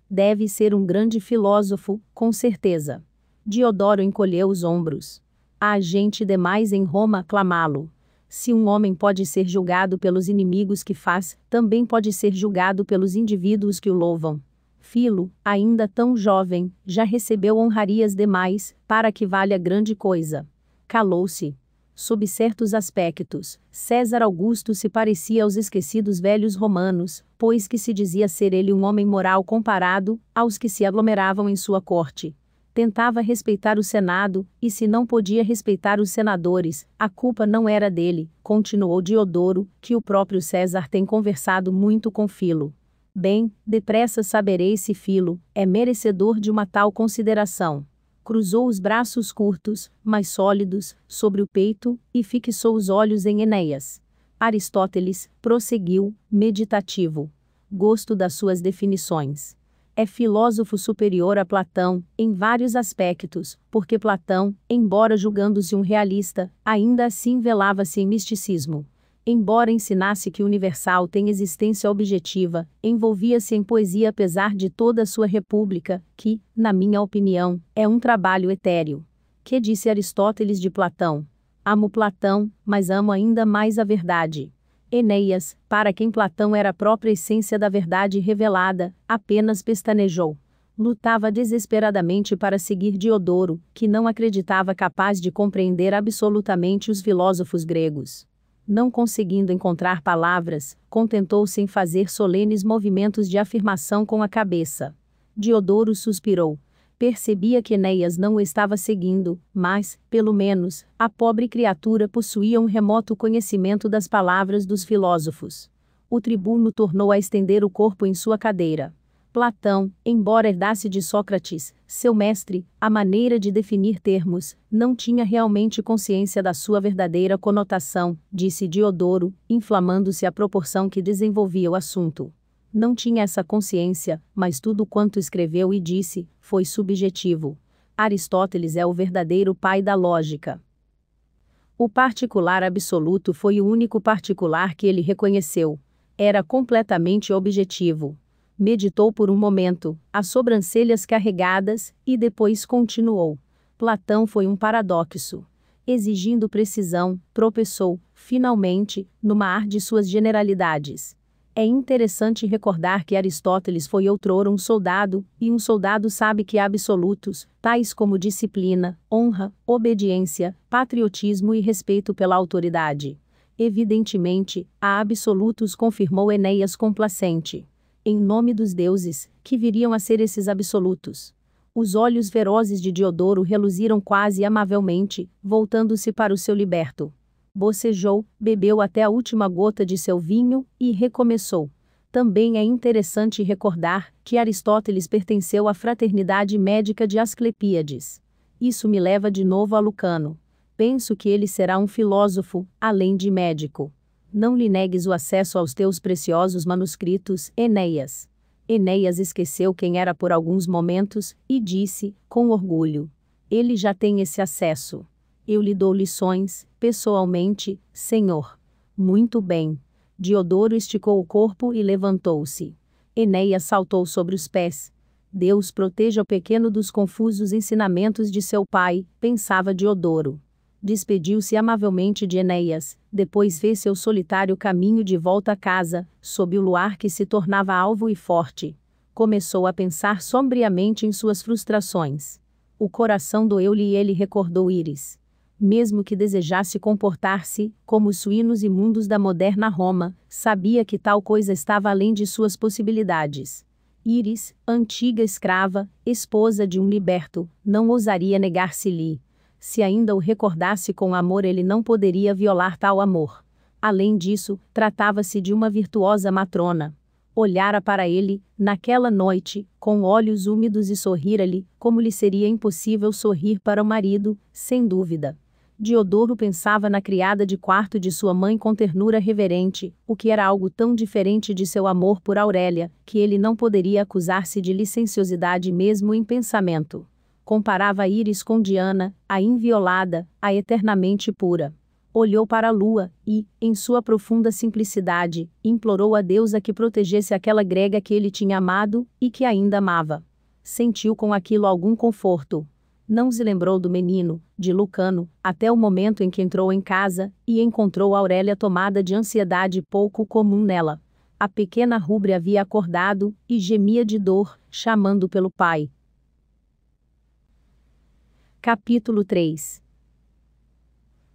Deve ser um grande filósofo, com certeza. Diodoro encolheu os ombros. Há gente demais em Roma aclamá-lo. Se um homem pode ser julgado pelos inimigos que faz, também pode ser julgado pelos indivíduos que o louvam. Filo, ainda tão jovem, já recebeu honrarias demais, para que valha grande coisa. Calou-se. Sob certos aspectos, César Augusto se parecia aos esquecidos velhos romanos, pois que se dizia ser ele um homem moral comparado aos que se aglomeravam em sua corte. Tentava respeitar o Senado, e se não podia respeitar os senadores, a culpa não era dele, continuou Diodoro, que o próprio César tem conversado muito com Filo. Bem, depressa saberei se Filo é merecedor de uma tal consideração cruzou os braços curtos, mas sólidos, sobre o peito, e fixou os olhos em Enéas. Aristóteles prosseguiu, meditativo. Gosto das suas definições. É filósofo superior a Platão, em vários aspectos, porque Platão, embora julgando-se um realista, ainda assim velava-se em misticismo. Embora ensinasse que o universal tem existência objetiva, envolvia-se em poesia apesar de toda a sua república, que, na minha opinião, é um trabalho etéreo. Que disse Aristóteles de Platão? Amo Platão, mas amo ainda mais a verdade. Enéas, para quem Platão era a própria essência da verdade revelada, apenas pestanejou. Lutava desesperadamente para seguir Diodoro, que não acreditava capaz de compreender absolutamente os filósofos gregos. Não conseguindo encontrar palavras, contentou-se em fazer solenes movimentos de afirmação com a cabeça. Diodoro suspirou. Percebia que Enéas não o estava seguindo, mas, pelo menos, a pobre criatura possuía um remoto conhecimento das palavras dos filósofos. O tribuno tornou a estender o corpo em sua cadeira. Platão, embora herdasse de Sócrates, seu mestre, a maneira de definir termos, não tinha realmente consciência da sua verdadeira conotação, disse Diodoro, inflamando-se à proporção que desenvolvia o assunto. Não tinha essa consciência, mas tudo quanto escreveu e disse foi subjetivo. Aristóteles é o verdadeiro pai da lógica. O particular absoluto foi o único particular que ele reconheceu. Era completamente objetivo meditou por um momento, as sobrancelhas carregadas, e depois continuou. Platão foi um paradoxo. Exigindo precisão, tropeçou, finalmente, no mar de suas generalidades. É interessante recordar que Aristóteles foi outrora um soldado, e um soldado sabe que absolutos, tais como disciplina, honra, obediência, patriotismo e respeito pela autoridade. Evidentemente, a absolutos confirmou Enéas complacente em nome dos deuses, que viriam a ser esses absolutos. Os olhos ferozes de Diodoro reluziram quase amavelmente, voltando-se para o seu liberto. Bocejou, bebeu até a última gota de seu vinho, e recomeçou. Também é interessante recordar que Aristóteles pertenceu à fraternidade médica de Asclepíades. Isso me leva de novo a Lucano. Penso que ele será um filósofo, além de médico não lhe negues o acesso aos teus preciosos manuscritos, Enéas. Enéas esqueceu quem era por alguns momentos, e disse, com orgulho: Ele já tem esse acesso. Eu lhe dou lições, pessoalmente, Senhor. Muito bem. Diodoro esticou o corpo e levantou-se. Enéas saltou sobre os pés. Deus proteja o pequeno dos confusos ensinamentos de seu pai, pensava Diodoro despediu-se amavelmente de Enéas, depois fez seu solitário caminho de volta a casa, sob o luar que se tornava alvo e forte. Começou a pensar sombriamente em suas frustrações. O coração doeu-lhe e ele recordou Íris. Mesmo que desejasse comportar-se como os suínos imundos da moderna Roma, sabia que tal coisa estava além de suas possibilidades. Íris, antiga escrava, esposa de um liberto, não ousaria negar-se-lhe se ainda o recordasse com amor, ele não poderia violar tal amor. Além disso, tratava-se de uma virtuosa matrona. olhara para ele, naquela noite, com olhos úmidos e sorrira-lhe, como lhe seria impossível sorrir para o marido, sem dúvida. Diodoro pensava na criada de quarto de sua mãe com ternura reverente, o que era algo tão diferente de seu amor por Aurélia, que ele não poderia acusar-se de licenciosidade mesmo em pensamento. Comparava Íris com Diana, a inviolada, a eternamente pura olhou para a lua e, em sua profunda simplicidade, implorou a deusa que protegesse aquela grega que ele tinha amado e que ainda amava. Sentiu com aquilo algum conforto. Não se lembrou do menino, de Lucano, até o momento em que entrou em casa e encontrou Aurélia tomada de ansiedade pouco comum nela. A pequena rubra havia acordado e gemia de dor, chamando pelo pai. Capítulo 3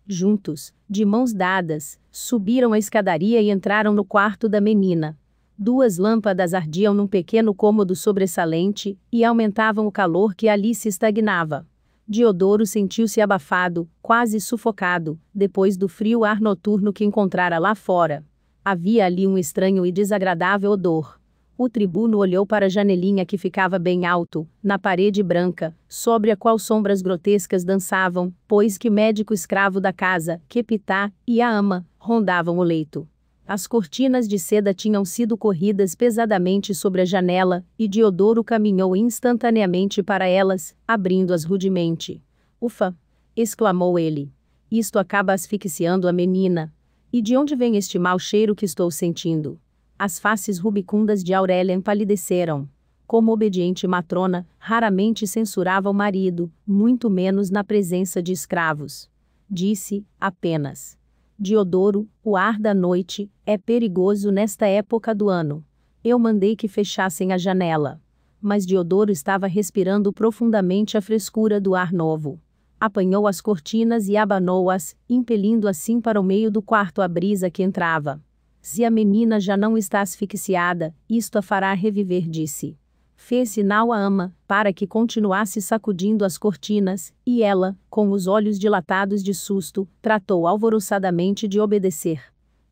juntos, de mãos dadas, subiram a escadaria e entraram no quarto da menina. Duas lâmpadas ardiam num pequeno cômodo sobressalente e aumentavam o calor que ali se estagnava. Diodoro sentiu-se abafado, quase sufocado, depois do frio ar noturno que encontrara lá fora. Havia ali um estranho e desagradável odor. O tribuno olhou para a janelinha que ficava bem alto, na parede branca, sobre a qual sombras grotescas dançavam, pois que médico escravo da casa, Kepitá, e a ama, rondavam o leito. As cortinas de seda tinham sido corridas pesadamente sobre a janela, e Diodoro caminhou instantaneamente para elas, abrindo-as rudemente. Ufa! exclamou ele. Isto acaba asfixiando a menina. E de onde vem este mau cheiro que estou sentindo? As faces rubicundas de Aurélia empalideceram. Como obediente matrona, raramente censurava o marido, muito menos na presença de escravos. Disse, apenas. Diodoro, o ar da noite, é perigoso nesta época do ano. Eu mandei que fechassem a janela. Mas Diodoro estava respirando profundamente a frescura do ar novo. Apanhou as cortinas e abanou-as, impelindo assim para o meio do quarto a brisa que entrava. Se a menina já não está asfixiada, isto a fará reviver, disse. Fez sinal à ama, para que continuasse sacudindo as cortinas, e ela, com os olhos dilatados de susto, tratou alvoroçadamente de obedecer.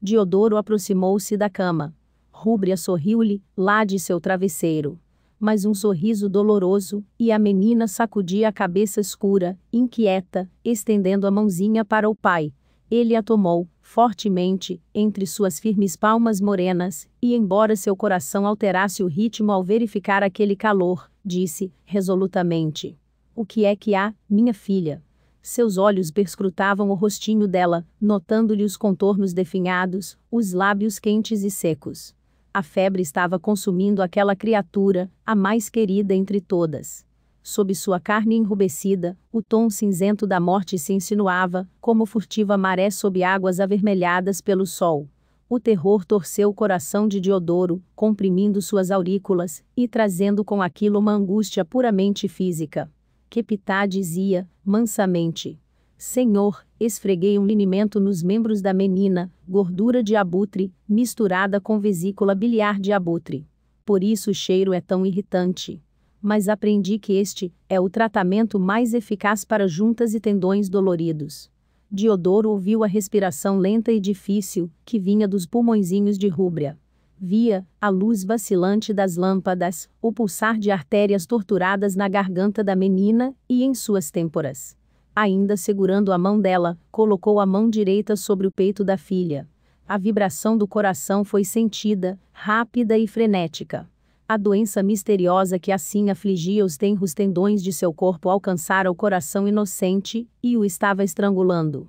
Diodoro aproximou-se da cama. Rúbria sorriu-lhe, lá de seu travesseiro. Mas um sorriso doloroso, e a menina sacudia a cabeça escura, inquieta, estendendo a mãozinha para o pai. Ele a tomou, fortemente, entre suas firmes palmas morenas, e embora seu coração alterasse o ritmo ao verificar aquele calor, disse, resolutamente: O que é que há, minha filha? Seus olhos perscrutavam o rostinho dela, notando-lhe os contornos definhados, os lábios quentes e secos. A febre estava consumindo aquela criatura, a mais querida entre todas sob sua carne enrubescida, o tom cinzento da morte se insinuava, como furtiva maré sob águas avermelhadas pelo sol. O terror torceu o coração de Diodoro, comprimindo suas aurículas, e trazendo com aquilo uma angústia puramente física. Kepitá dizia, mansamente: Senhor, esfreguei um linimento nos membros da menina, gordura de abutre, misturada com vesícula biliar de abutre. Por isso o cheiro é tão irritante mas aprendi que este é o tratamento mais eficaz para juntas e tendões doloridos. Diodoro ouviu a respiração lenta e difícil, que vinha dos pulmõezinhos de rúbria. Via, a luz vacilante das lâmpadas, o pulsar de artérias torturadas na garganta da menina e em suas têmporas. Ainda segurando a mão dela, colocou a mão direita sobre o peito da filha. A vibração do coração foi sentida, rápida e frenética. A doença misteriosa que assim afligia os tenros tendões de seu corpo alcançara o coração inocente, e o estava estrangulando.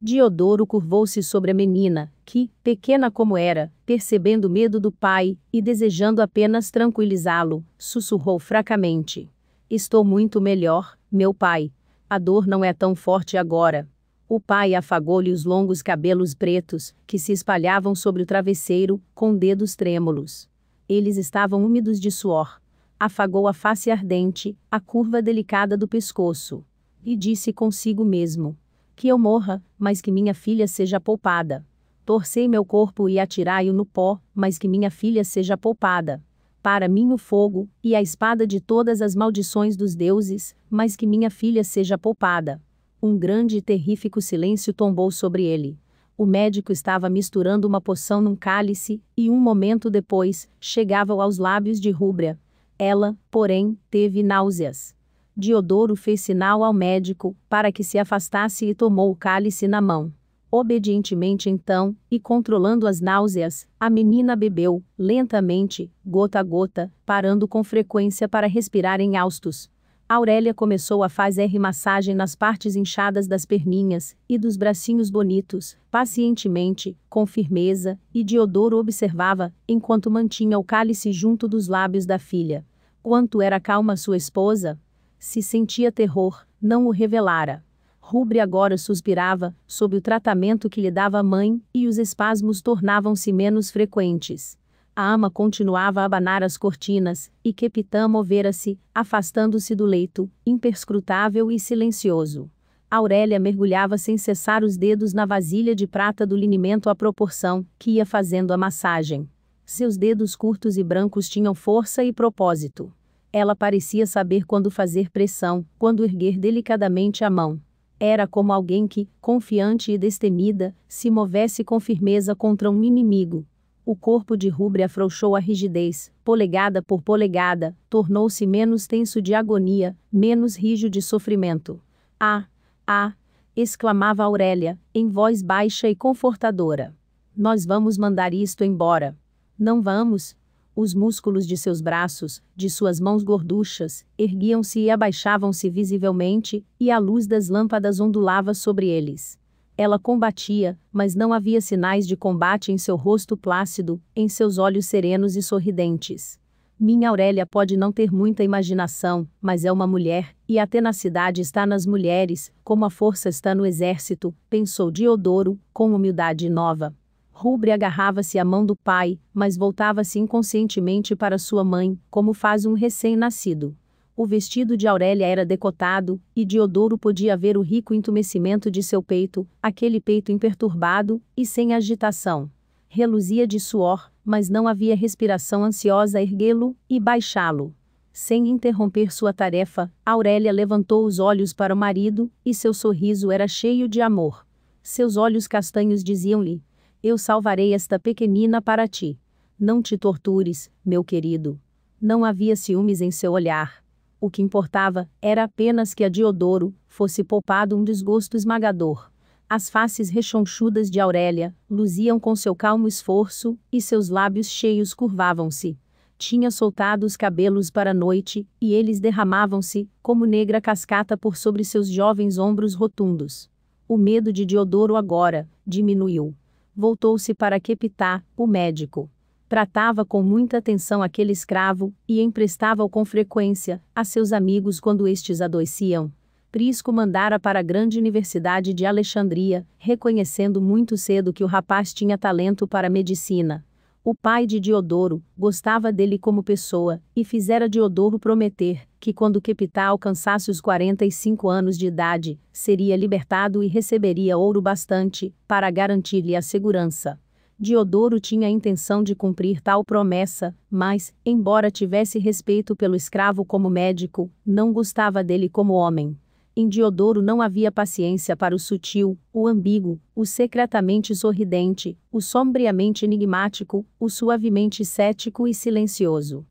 Diodoro curvou-se sobre a menina, que, pequena como era, percebendo o medo do pai, e desejando apenas tranquilizá-lo, sussurrou fracamente: Estou muito melhor, meu pai. A dor não é tão forte agora. O pai afagou-lhe os longos cabelos pretos, que se espalhavam sobre o travesseiro, com dedos trêmulos. Eles estavam úmidos de suor. Afagou a face ardente, a curva delicada do pescoço. E disse consigo mesmo: Que eu morra, mas que minha filha seja poupada. Torcei meu corpo e atirai-o no pó, mas que minha filha seja poupada. Para mim o fogo, e a espada de todas as maldições dos deuses, mas que minha filha seja poupada. Um grande e terrífico silêncio tombou sobre ele. O médico estava misturando uma poção num cálice, e um momento depois, chegava aos lábios de Rúbria. Ela, porém, teve náuseas. Diodoro fez sinal ao médico, para que se afastasse e tomou o cálice na mão. Obedientemente então, e controlando as náuseas, a menina bebeu, lentamente, gota a gota, parando com frequência para respirar em austos. Aurélia começou a fazer massagem nas partes inchadas das perninhas e dos bracinhos bonitos, pacientemente, com firmeza, e Diodoro observava, enquanto mantinha o cálice junto dos lábios da filha. Quanto era calma sua esposa? Se sentia terror, não o revelara. Rubre agora suspirava, sob o tratamento que lhe dava a mãe, e os espasmos tornavam-se menos frequentes. A ama continuava a abanar as cortinas, e Capitã movera-se, afastando-se do leito, imperscrutável e silencioso. Aurélia mergulhava sem cessar os dedos na vasilha de prata do linimento à proporção, que ia fazendo a massagem. Seus dedos curtos e brancos tinham força e propósito. Ela parecia saber quando fazer pressão, quando erguer delicadamente a mão. Era como alguém que, confiante e destemida, se movesse com firmeza contra um inimigo, o corpo de Rubre afrouxou a rigidez, polegada por polegada, tornou-se menos tenso de agonia, menos rijo de sofrimento. Ah! Ah! exclamava Aurélia, em voz baixa e confortadora. Nós vamos mandar isto embora. Não vamos? Os músculos de seus braços, de suas mãos gorduchas, erguiam-se e abaixavam-se visivelmente, e a luz das lâmpadas ondulava sobre eles. Ela combatia, mas não havia sinais de combate em seu rosto plácido, em seus olhos serenos e sorridentes. Minha Aurélia pode não ter muita imaginação, mas é uma mulher, e a tenacidade está nas mulheres, como a força está no exército, pensou Diodoro, com humildade nova. Rubre agarrava-se à mão do pai, mas voltava-se inconscientemente para sua mãe, como faz um recém-nascido. O vestido de Aurélia era decotado, e Diodoro podia ver o rico entumecimento de seu peito, aquele peito imperturbado e sem agitação. Reluzia de suor, mas não havia respiração ansiosa erguê-lo e baixá-lo. Sem interromper sua tarefa, Aurélia levantou os olhos para o marido, e seu sorriso era cheio de amor. Seus olhos castanhos diziam-lhe: Eu salvarei esta pequenina para ti. Não te tortures, meu querido. Não havia ciúmes em seu olhar o que importava era apenas que a Diodoro fosse poupado um desgosto esmagador. As faces rechonchudas de Aurélia luziam com seu calmo esforço, e seus lábios cheios curvavam-se. Tinha soltado os cabelos para a noite, e eles derramavam-se, como negra cascata por sobre seus jovens ombros rotundos. O medo de Diodoro agora diminuiu. Voltou-se para Quepitá, o médico. Tratava com muita atenção aquele escravo, e emprestava-o com frequência, a seus amigos quando estes adoeciam. Prisco mandara para a grande universidade de Alexandria, reconhecendo muito cedo que o rapaz tinha talento para a medicina. O pai de Diodoro gostava dele como pessoa, e fizera Diodoro prometer que, quando Quepitá alcançasse os 45 anos de idade, seria libertado e receberia ouro bastante para garantir-lhe a segurança. Diodoro tinha a intenção de cumprir tal promessa, mas, embora tivesse respeito pelo escravo como médico, não gostava dele como homem. Em Diodoro não havia paciência para o sutil, o ambíguo, o secretamente sorridente, o sombriamente enigmático, o suavemente cético e silencioso.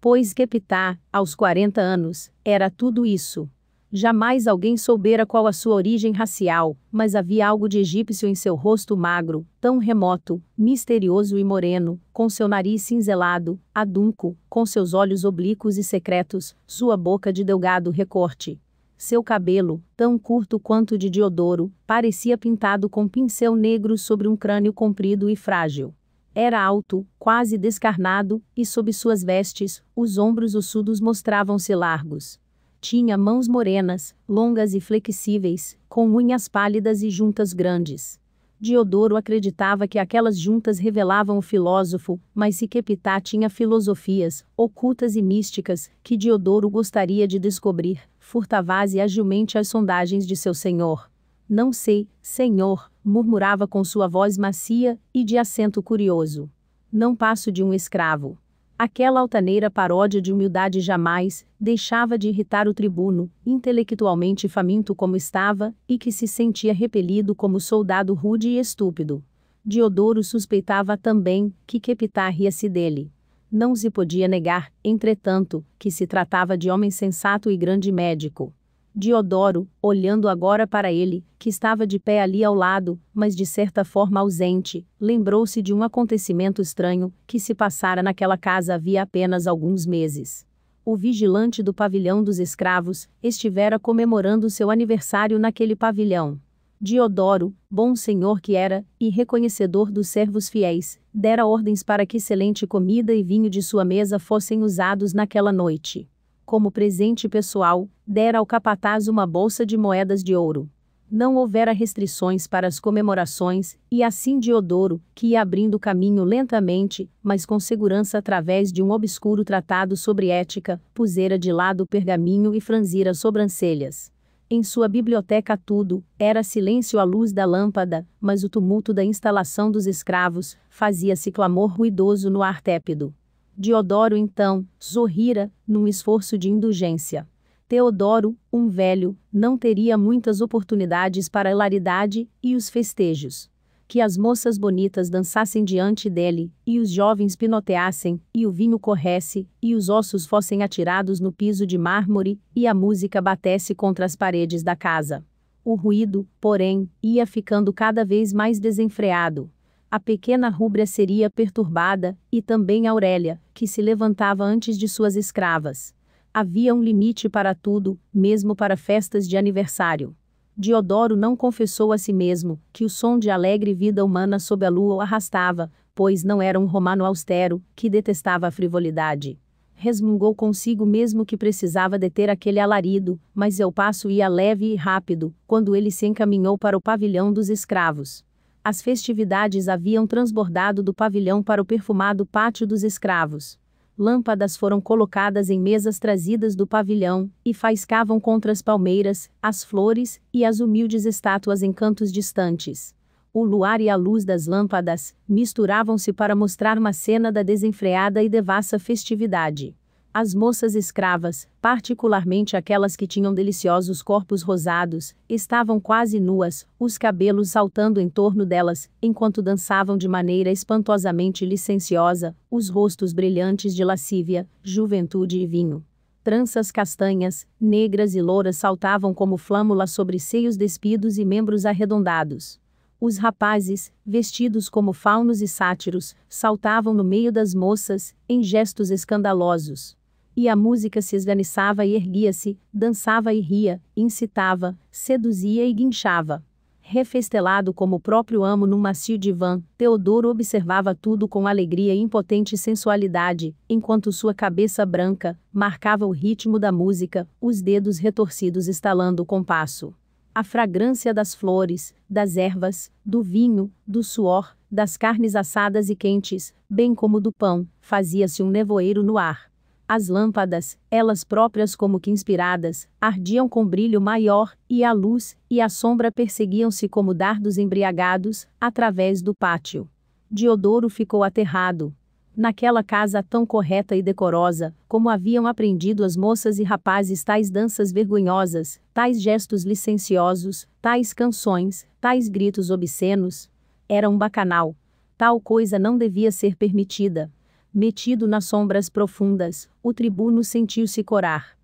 Pois Keptah, aos 40 anos, era tudo isso. Jamais alguém soubera qual a sua origem racial, mas havia algo de egípcio em seu rosto magro, tão remoto, misterioso e moreno, com seu nariz cinzelado, adunco, com seus olhos oblíquos e secretos, sua boca de delgado recorte. Seu cabelo, tão curto quanto de Diodoro, parecia pintado com pincel negro sobre um crânio comprido e frágil. Era alto, quase descarnado, e sob suas vestes, os ombros ossudos mostravam-se largos. Tinha mãos morenas, longas e flexíveis, com unhas pálidas e juntas grandes. Diodoro acreditava que aquelas juntas revelavam o filósofo, mas se Kepitá tinha filosofias, ocultas e místicas, que Diodoro gostaria de descobrir, furtava-se agilmente as sondagens de seu senhor. Não sei, senhor, murmurava com sua voz macia e de acento curioso. Não passo de um escravo. Aquela altaneira paródia de humildade jamais deixava de irritar o tribuno, intelectualmente faminto como estava, e que se sentia repelido como soldado rude e estúpido. Diodoro suspeitava também que Kepitá ria-se dele. Não se podia negar, entretanto, que se tratava de homem sensato e grande médico. Diodoro, olhando agora para ele, que estava de pé ali ao lado, mas de certa forma ausente, lembrou-se de um acontecimento estranho que se passara naquela casa havia apenas alguns meses. O vigilante do pavilhão dos escravos estivera comemorando seu aniversário naquele pavilhão. Diodoro, bom senhor que era, e reconhecedor dos servos fiéis, dera ordens para que excelente comida e vinho de sua mesa fossem usados naquela noite como presente pessoal, dera ao capataz uma bolsa de moedas de ouro. Não houvera restrições para as comemorações, e assim Diodoro, que ia abrindo caminho lentamente, mas com segurança através de um obscuro tratado sobre ética, pusera de lado o pergaminho e franzira sobrancelhas. Em sua biblioteca tudo, era silêncio à luz da lâmpada, mas o tumulto da instalação dos escravos, fazia-se clamor ruidoso no ar tépido. Diodoro então, sorrira, num esforço de indulgência. Teodoro, um velho, não teria muitas oportunidades para a hilaridade e os festejos. Que as moças bonitas dançassem diante dele, e os jovens pinoteassem, e o vinho corresse, e os ossos fossem atirados no piso de mármore, e a música batesse contra as paredes da casa. O ruído, porém, ia ficando cada vez mais desenfreado, a pequena rúbria seria perturbada, e também Aurélia, que se levantava antes de suas escravas. Havia um limite para tudo, mesmo para festas de aniversário. Diodoro não confessou a si mesmo que o som de alegre vida humana sob a lua o arrastava, pois não era um romano austero, que detestava a frivolidade. Resmungou consigo mesmo que precisava deter aquele alarido, mas seu passo ia leve e rápido, quando ele se encaminhou para o pavilhão dos escravos. As festividades haviam transbordado do pavilhão para o perfumado pátio dos escravos. Lâmpadas foram colocadas em mesas trazidas do pavilhão, e faiscavam contra as palmeiras, as flores e as humildes estátuas em cantos distantes. O luar e a luz das lâmpadas misturavam-se para mostrar uma cena da desenfreada e devassa festividade. As moças escravas, particularmente aquelas que tinham deliciosos corpos rosados, estavam quase nuas, os cabelos saltando em torno delas, enquanto dançavam de maneira espantosamente licenciosa, os rostos brilhantes de lascívia, juventude e vinho. Tranças castanhas, negras e louras saltavam como flâmulas sobre seios despidos e membros arredondados. Os rapazes, vestidos como faunos e sátiros, saltavam no meio das moças, em gestos escandalosos. E a música se esganiçava e erguia-se, dançava e ria, incitava, seduzia e guinchava. Refestelado como o próprio amo num macio divã, Teodoro observava tudo com alegria e impotente sensualidade, enquanto sua cabeça branca marcava o ritmo da música, os dedos retorcidos estalando o compasso. A fragrância das flores, das ervas, do vinho, do suor, das carnes assadas e quentes, bem como do pão, fazia-se um nevoeiro no ar. As lâmpadas, elas próprias como que inspiradas, ardiam com brilho maior, e a luz e a sombra perseguiam-se como dardos embriagados, através do pátio. Diodoro ficou aterrado. Naquela casa tão correta e decorosa, como haviam aprendido as moças e rapazes tais danças vergonhosas, tais gestos licenciosos, tais canções, tais gritos obscenos, era um bacanal. Tal coisa não devia ser permitida. Metido nas sombras profundas, o tribuno sentiu-se corar.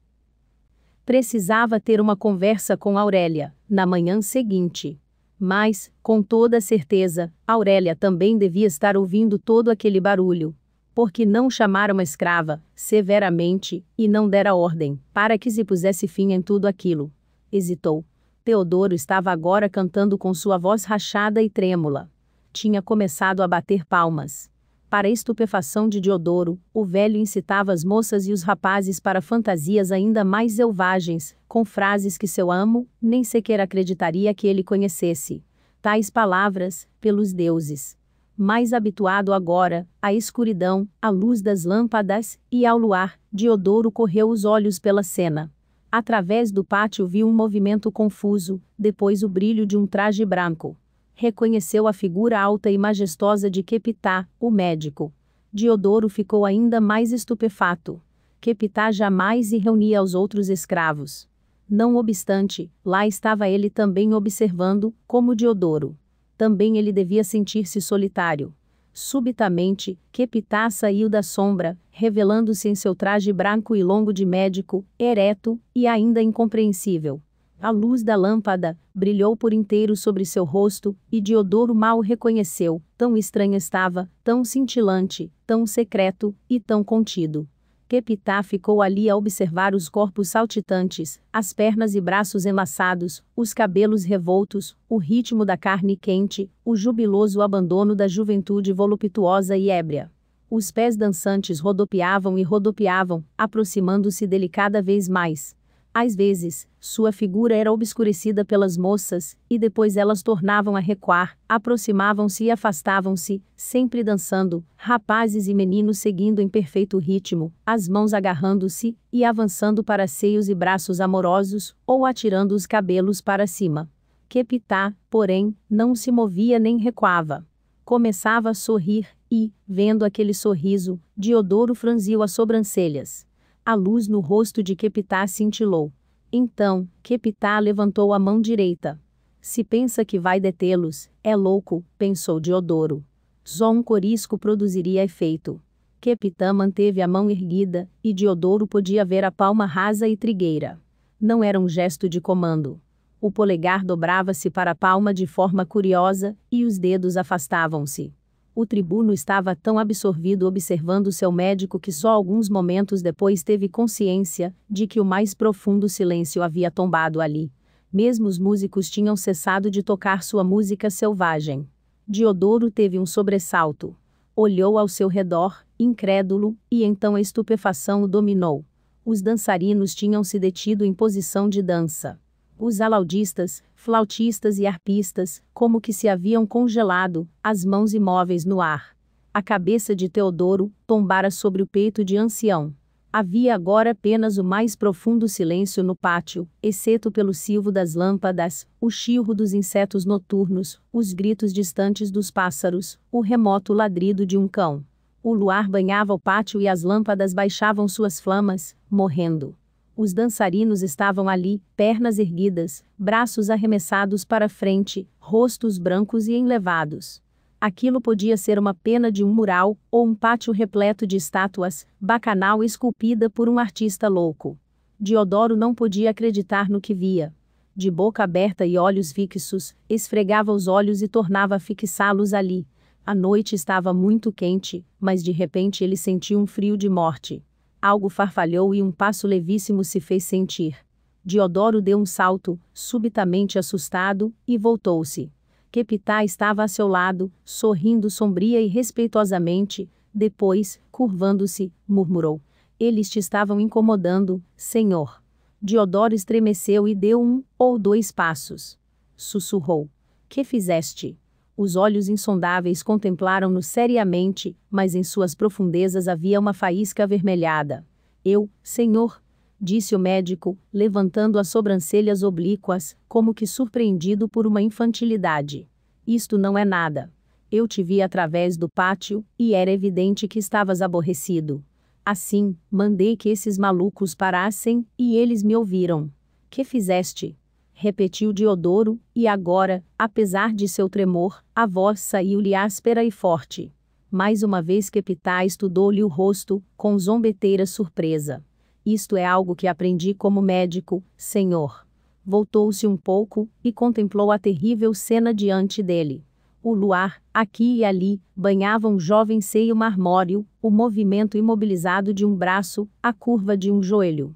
Precisava ter uma conversa com Aurélia, na manhã seguinte. Mas, com toda certeza, Aurélia também devia estar ouvindo todo aquele barulho. Porque não chamara uma escrava, severamente, e não dera ordem, para que se pusesse fim em tudo aquilo. Hesitou. Teodoro estava agora cantando com sua voz rachada e trêmula. Tinha começado a bater palmas. Para estupefação de Diodoro, o velho incitava as moças e os rapazes para fantasias ainda mais selvagens, com frases que seu amo nem sequer acreditaria que ele conhecesse. Tais palavras, pelos deuses. Mais habituado agora, à escuridão, à luz das lâmpadas e ao luar, Diodoro correu os olhos pela cena. Através do pátio viu um movimento confuso, depois o brilho de um traje branco reconheceu a figura alta e majestosa de Kepitá, o médico. Diodoro ficou ainda mais estupefato. Kepitá jamais se reunia aos outros escravos. Não obstante, lá estava ele também observando, como Diodoro. Também ele devia sentir-se solitário. Subitamente, Kepitá saiu da sombra, revelando-se em seu traje branco e longo de médico, ereto, e ainda incompreensível. A luz da lâmpada brilhou por inteiro sobre seu rosto, e Diodoro mal reconheceu, tão estranho estava, tão cintilante, tão secreto e tão contido. Kepitá ficou ali a observar os corpos saltitantes, as pernas e braços enlaçados, os cabelos revoltos, o ritmo da carne quente, o jubiloso abandono da juventude voluptuosa e ébria. Os pés dançantes rodopiavam e rodopiavam, aproximando-se dele cada vez mais. Às vezes, sua figura era obscurecida pelas moças, e depois elas tornavam a recuar, aproximavam-se e afastavam-se, sempre dançando, rapazes e meninos seguindo em perfeito ritmo, as mãos agarrando-se, e avançando para seios e braços amorosos, ou atirando os cabelos para cima. Kepitá, porém, não se movia nem recuava. Começava a sorrir, e, vendo aquele sorriso, Diodoro franziu as sobrancelhas. A luz no rosto de Kepitá cintilou. Então, Kepitá levantou a mão direita. Se pensa que vai detê-los, é louco, pensou Diodoro. Só um corisco produziria efeito. Kepitã manteve a mão erguida, e Diodoro podia ver a palma rasa e trigueira. Não era um gesto de comando. O polegar dobrava-se para a palma de forma curiosa, e os dedos afastavam-se. O tribuno estava tão absorvido observando seu médico que só alguns momentos depois teve consciência de que o mais profundo silêncio havia tombado ali. Mesmo os músicos tinham cessado de tocar sua música selvagem. Diodoro teve um sobressalto. Olhou ao seu redor, incrédulo, e então a estupefação o dominou. Os dançarinos tinham se detido em posição de dança. Os alaudistas, flautistas e arpistas, como que se haviam congelado, as mãos imóveis no ar. A cabeça de Teodoro tombara sobre o peito de ancião. Havia agora apenas o mais profundo silêncio no pátio, exceto pelo silvo das lâmpadas, o chirro dos insetos noturnos, os gritos distantes dos pássaros, o remoto ladrido de um cão. O luar banhava o pátio e as lâmpadas baixavam suas flamas, morrendo. Os dançarinos estavam ali, pernas erguidas, braços arremessados para frente, rostos brancos e enlevados. Aquilo podia ser uma pena de um mural, ou um pátio repleto de estátuas, bacanal esculpida por um artista louco. Diodoro não podia acreditar no que via. De boca aberta e olhos fixos, esfregava os olhos e tornava a fixá-los ali. A noite estava muito quente, mas de repente ele sentiu um frio de morte. Algo farfalhou e um passo levíssimo se fez sentir. Diodoro deu um salto, subitamente assustado, e voltou-se. Kepitá estava a seu lado, sorrindo sombria e respeitosamente, depois, curvando-se, murmurou. Eles te estavam incomodando, senhor. Diodoro estremeceu e deu um ou dois passos. Sussurrou. Que fizeste? Os olhos insondáveis contemplaram-no seriamente, mas em suas profundezas havia uma faísca avermelhada. Eu, senhor, disse o médico, levantando as sobrancelhas oblíquas, como que surpreendido por uma infantilidade. Isto não é nada. Eu te vi através do pátio, e era evidente que estavas aborrecido. Assim, mandei que esses malucos parassem, e eles me ouviram. Que fizeste? Repetiu Diodoro, e agora, apesar de seu tremor, a voz saiu-lhe áspera e forte. Mais uma vez Kepitá estudou-lhe o rosto, com zombeteira surpresa. Isto é algo que aprendi como médico, senhor. Voltou-se um pouco, e contemplou a terrível cena diante dele. O luar, aqui e ali, banhava um jovem seio marmóreo, o movimento imobilizado de um braço, a curva de um joelho.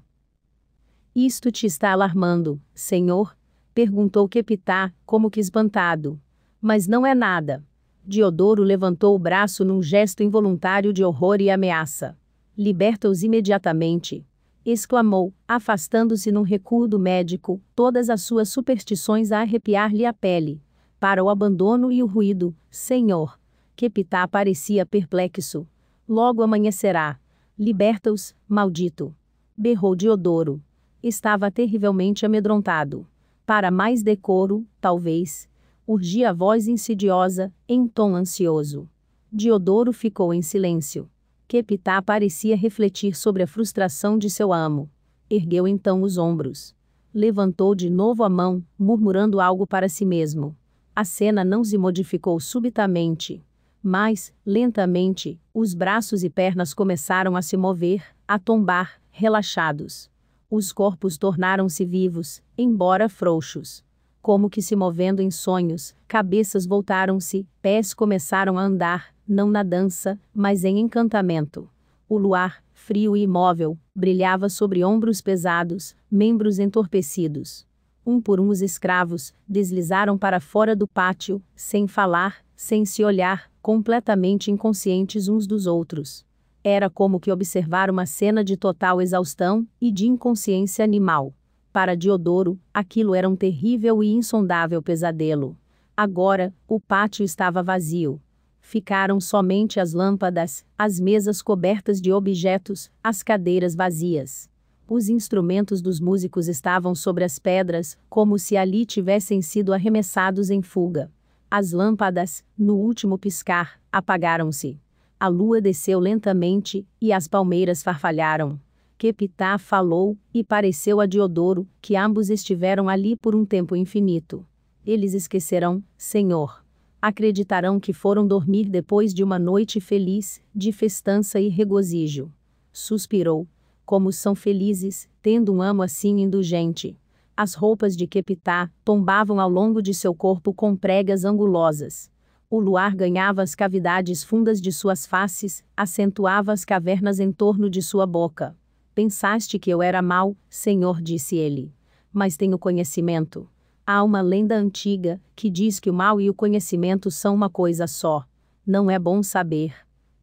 Isto te está alarmando, senhor? Perguntou Kepitá, como que espantado. Mas não é nada. Diodoro levantou o braço num gesto involuntário de horror e ameaça. Liberta-os imediatamente. Exclamou, afastando-se num recuo do médico, todas as suas superstições a arrepiar-lhe a pele. Para o abandono e o ruído, senhor. Kepitá parecia perplexo. Logo amanhecerá. Liberta-os, maldito. Berrou Diodoro. Estava terrivelmente amedrontado. Para mais decoro, talvez, urgia a voz insidiosa, em tom ansioso. Diodoro ficou em silêncio. Kepitá parecia refletir sobre a frustração de seu amo. Ergueu então os ombros. Levantou de novo a mão, murmurando algo para si mesmo. A cena não se modificou subitamente. Mas, lentamente, os braços e pernas começaram a se mover, a tombar, relaxados. Os corpos tornaram-se vivos, embora frouxos. Como que se movendo em sonhos, cabeças voltaram-se, pés começaram a andar, não na dança, mas em encantamento. O luar, frio e imóvel, brilhava sobre ombros pesados, membros entorpecidos. Um por um os escravos deslizaram para fora do pátio, sem falar, sem se olhar, completamente inconscientes uns dos outros. Era como que observar uma cena de total exaustão e de inconsciência animal. Para Diodoro, aquilo era um terrível e insondável pesadelo. Agora, o pátio estava vazio. Ficaram somente as lâmpadas, as mesas cobertas de objetos, as cadeiras vazias. Os instrumentos dos músicos estavam sobre as pedras, como se ali tivessem sido arremessados em fuga. As lâmpadas, no último piscar, apagaram-se. A lua desceu lentamente, e as palmeiras farfalharam. Kepitá falou, e pareceu a Diodoro, que ambos estiveram ali por um tempo infinito. Eles esquecerão, Senhor. Acreditarão que foram dormir depois de uma noite feliz, de festança e regozijo. Suspirou. Como são felizes, tendo um amo assim indulgente. As roupas de Kepitá tombavam ao longo de seu corpo com pregas angulosas. O luar ganhava as cavidades fundas de suas faces, acentuava as cavernas em torno de sua boca. Pensaste que eu era mau, Senhor, disse ele. Mas tenho conhecimento. Há uma lenda antiga que diz que o mal e o conhecimento são uma coisa só. Não é bom saber.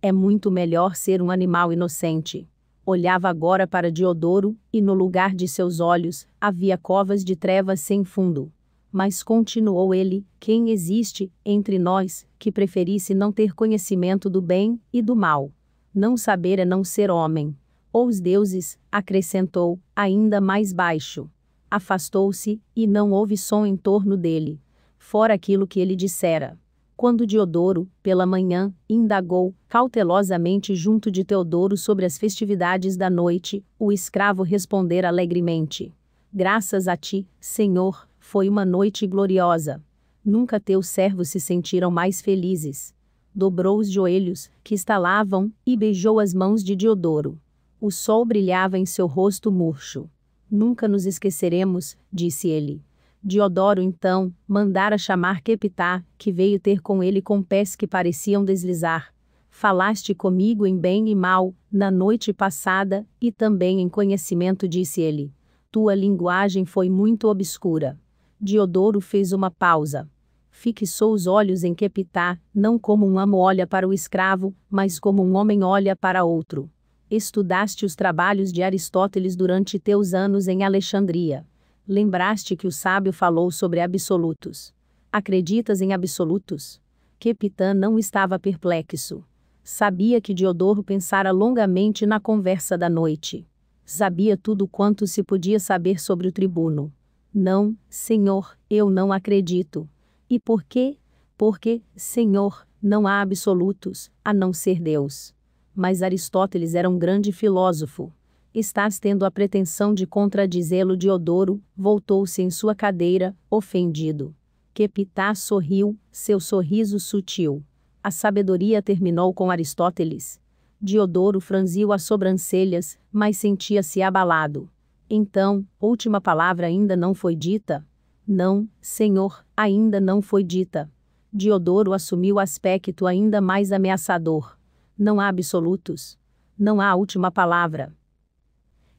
É muito melhor ser um animal inocente olhava agora para Diodoro, e no lugar de seus olhos, havia covas de trevas sem fundo. Mas continuou ele, quem existe, entre nós, que preferisse não ter conhecimento do bem e do mal? Não saber é não ser homem. Ou os deuses, acrescentou, ainda mais baixo. Afastou-se, e não houve som em torno dele. Fora aquilo que ele dissera. Quando Diodoro, pela manhã, indagou, cautelosamente junto de Teodoro sobre as festividades da noite, o escravo respondera alegremente: Graças a ti, Senhor, foi uma noite gloriosa. Nunca teus servos se sentiram mais felizes. Dobrou os joelhos, que estalavam, e beijou as mãos de Diodoro. O sol brilhava em seu rosto murcho. Nunca nos esqueceremos, disse ele. Diodoro então, mandara chamar Kepitá, que veio ter com ele com pés que pareciam deslizar. Falaste comigo em bem e mal, na noite passada, e também em conhecimento, disse ele. Tua linguagem foi muito obscura. Diodoro fez uma pausa. Fixou os olhos em Kepitá, não como um amo olha para o escravo, mas como um homem olha para outro. Estudaste os trabalhos de Aristóteles durante teus anos em Alexandria. Lembraste que o sábio falou sobre absolutos. Acreditas em absolutos? Kepitã não estava perplexo. Sabia que Diodoro pensara longamente na conversa da noite. Sabia tudo quanto se podia saber sobre o tribuno. Não, senhor, eu não acredito. E por quê? Porque, senhor, não há absolutos, a não ser Deus. Mas Aristóteles era um grande filósofo, Estás tendo a pretensão de contradizê-lo Diodoro, voltou-se em sua cadeira, ofendido. Kepitá sorriu, seu sorriso sutil. A sabedoria terminou com Aristóteles. Diodoro franziu as sobrancelhas, mas sentia-se abalado. Então, última palavra ainda não foi dita? Não, senhor, ainda não foi dita. Diodoro assumiu aspecto ainda mais ameaçador. Não há absolutos. Não há última palavra.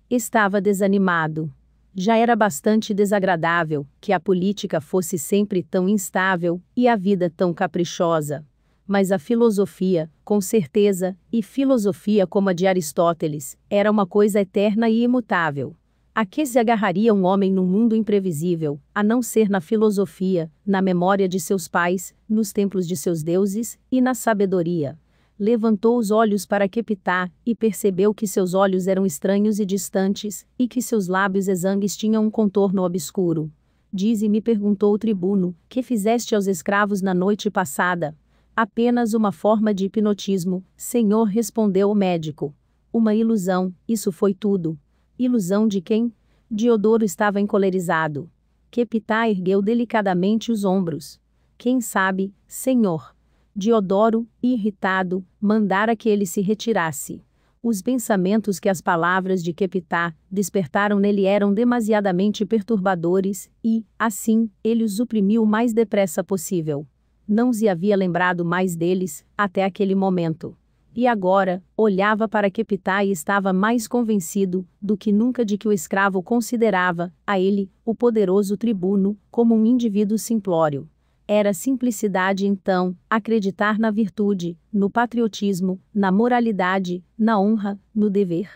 Estava desanimado. Já era bastante desagradável que a política fosse sempre tão instável e a vida tão caprichosa. Mas a filosofia, com certeza, e filosofia como a de Aristóteles, era uma coisa eterna e imutável. A que se agarraria um homem num mundo imprevisível, a não ser na filosofia, na memória de seus pais, nos templos de seus deuses e na sabedoria? levantou os olhos para Kepitá, e percebeu que seus olhos eram estranhos e distantes, e que seus lábios exangues tinham um contorno obscuro. Dize-me perguntou o tribuno, que fizeste aos escravos na noite passada? Apenas uma forma de hipnotismo, senhor, respondeu o médico. Uma ilusão, isso foi tudo. Ilusão de quem? Diodoro estava encolerizado. Kepitá ergueu delicadamente os ombros. Quem sabe, senhor? Diodoro, irritado, mandara que ele se retirasse. Os pensamentos que as palavras de Kepitá despertaram nele eram demasiadamente perturbadores, e, assim, ele os suprimiu o mais depressa possível. Não se havia lembrado mais deles, até aquele momento. E agora, olhava para Kepitá e estava mais convencido do que nunca de que o escravo considerava, a ele, o poderoso tribuno, como um indivíduo simplório. Era simplicidade então, acreditar na virtude, no patriotismo, na moralidade, na honra, no dever.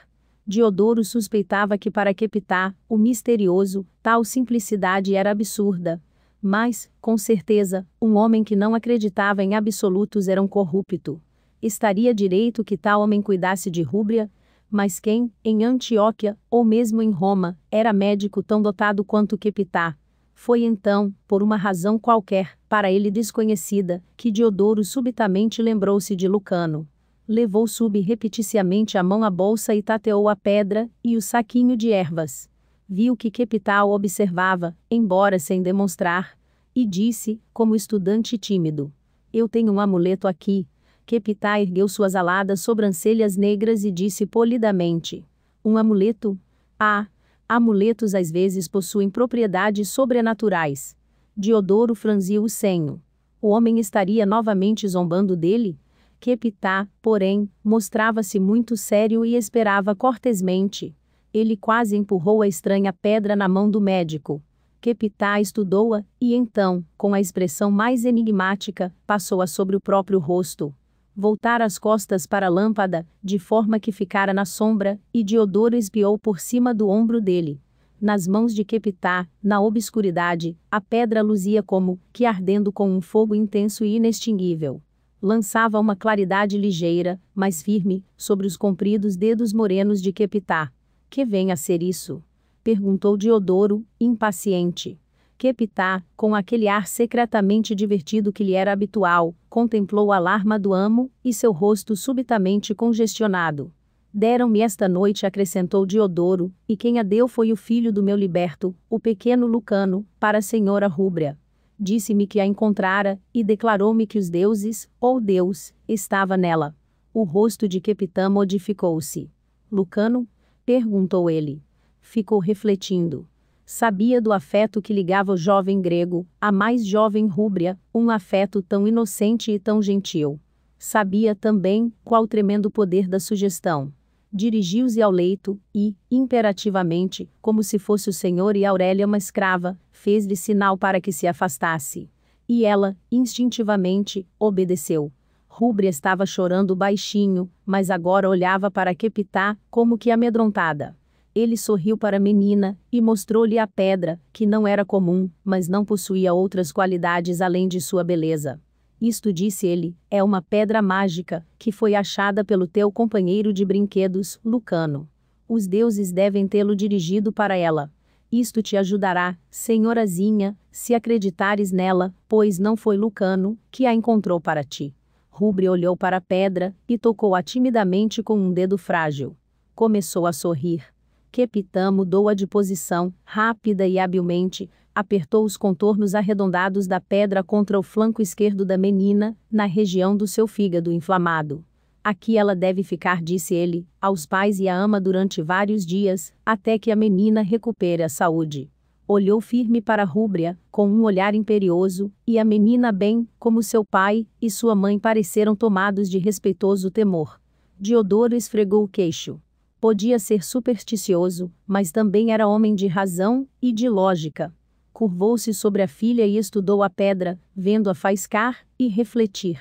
Diodoro suspeitava que para Kepitá, o misterioso, tal simplicidade era absurda. Mas, com certeza, um homem que não acreditava em absolutos era um corrupto. Estaria direito que tal homem cuidasse de Rúbria? Mas quem, em Antioquia, ou mesmo em Roma, era médico tão dotado quanto Kepitá, foi então, por uma razão qualquer, para ele desconhecida, que Diodoro subitamente lembrou-se de Lucano. Levou subrepeticiamente a mão à bolsa e tateou a pedra e o saquinho de ervas. Viu que Kepital observava, embora sem demonstrar, e disse, como estudante tímido: Eu tenho um amuleto aqui. Kepitá ergueu suas aladas sobrancelhas negras e disse polidamente: Um amuleto? Ah, Amuletos às vezes possuem propriedades sobrenaturais. Diodoro franziu o senho. O homem estaria novamente zombando dele? Kepitá, porém, mostrava-se muito sério e esperava cortesmente. Ele quase empurrou a estranha pedra na mão do médico. Kepitá estudou-a, e então, com a expressão mais enigmática, passou-a sobre o próprio rosto voltar as costas para a lâmpada, de forma que ficara na sombra, e Diodoro espiou por cima do ombro dele. Nas mãos de Kepitá, na obscuridade, a pedra luzia como que ardendo com um fogo intenso e inextinguível. Lançava uma claridade ligeira, mas firme, sobre os compridos dedos morenos de Kepitá. Que vem a ser isso? perguntou Diodoro, impaciente. Kepitá, com aquele ar secretamente divertido que lhe era habitual, contemplou a alarma do amo, e seu rosto subitamente congestionado. Deram-me esta noite, acrescentou Diodoro, e quem a deu foi o filho do meu liberto, o pequeno Lucano, para a senhora Rúbria. Disse-me que a encontrara, e declarou-me que os deuses, ou Deus, estava nela. O rosto de Kepitã modificou-se. Lucano? perguntou ele. Ficou refletindo. Sabia do afeto que ligava o jovem grego, a mais jovem Rúbria, um afeto tão inocente e tão gentil. Sabia também qual tremendo poder da sugestão. Dirigiu-se ao leito e, imperativamente, como se fosse o senhor e Aurélia uma escrava, fez-lhe sinal para que se afastasse. E ela, instintivamente, obedeceu. Rúbria estava chorando baixinho, mas agora olhava para Kepitá, como que amedrontada. Ele sorriu para a menina e mostrou-lhe a pedra, que não era comum, mas não possuía outras qualidades além de sua beleza. Isto disse ele, é uma pedra mágica, que foi achada pelo teu companheiro de brinquedos, Lucano. Os deuses devem tê-lo dirigido para ela. Isto te ajudará, senhorazinha, se acreditares nela, pois não foi Lucano que a encontrou para ti. Rubre olhou para a pedra e tocou-a timidamente com um dedo frágil. Começou a sorrir. Kepitã mudou-a de posição, rápida e habilmente, apertou os contornos arredondados da pedra contra o flanco esquerdo da menina, na região do seu fígado inflamado. Aqui ela deve ficar, disse ele, aos pais e à ama durante vários dias, até que a menina recupere a saúde. Olhou firme para Rúbria, com um olhar imperioso, e a menina bem, como seu pai e sua mãe pareceram tomados de respeitoso temor. Diodoro esfregou o queixo. Podia ser supersticioso, mas também era homem de razão e de lógica. Curvou-se sobre a filha e estudou a pedra, vendo-a faiscar e refletir.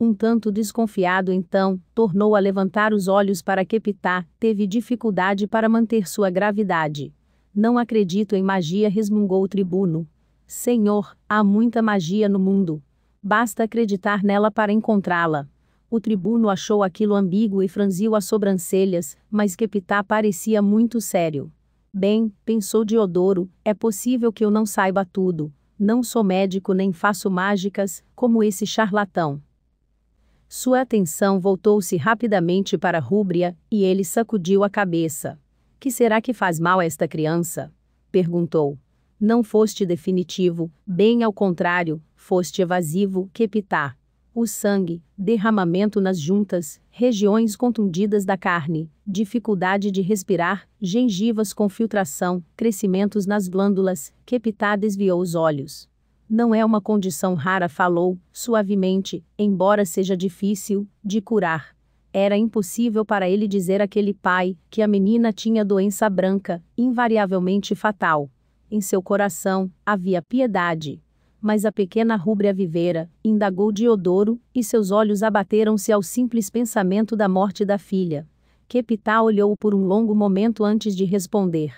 Um tanto desconfiado então, tornou a levantar os olhos para Kepitá, teve dificuldade para manter sua gravidade. Não acredito em magia, resmungou o tribuno. Senhor, há muita magia no mundo. Basta acreditar nela para encontrá-la. O tribuno achou aquilo ambíguo e franziu as sobrancelhas, mas Kepitá parecia muito sério. Bem, pensou Diodoro, é possível que eu não saiba tudo. Não sou médico nem faço mágicas, como esse charlatão. Sua atenção voltou-se rapidamente para Rúbria, e ele sacudiu a cabeça. Que será que faz mal a esta criança? perguntou. Não foste definitivo, bem ao contrário, foste evasivo, Kepitá. O sangue, derramamento nas juntas, regiões contundidas da carne, dificuldade de respirar, gengivas com filtração, crescimentos nas glândulas, Kepitá desviou os olhos. Não é uma condição rara, falou, suavemente, embora seja difícil de curar. Era impossível para ele dizer àquele pai que a menina tinha doença branca, invariavelmente fatal. Em seu coração havia piedade. Mas a pequena rúbria vivera, indagou Diodoro, e seus olhos abateram-se ao simples pensamento da morte da filha. Kepitá olhou por um longo momento antes de responder.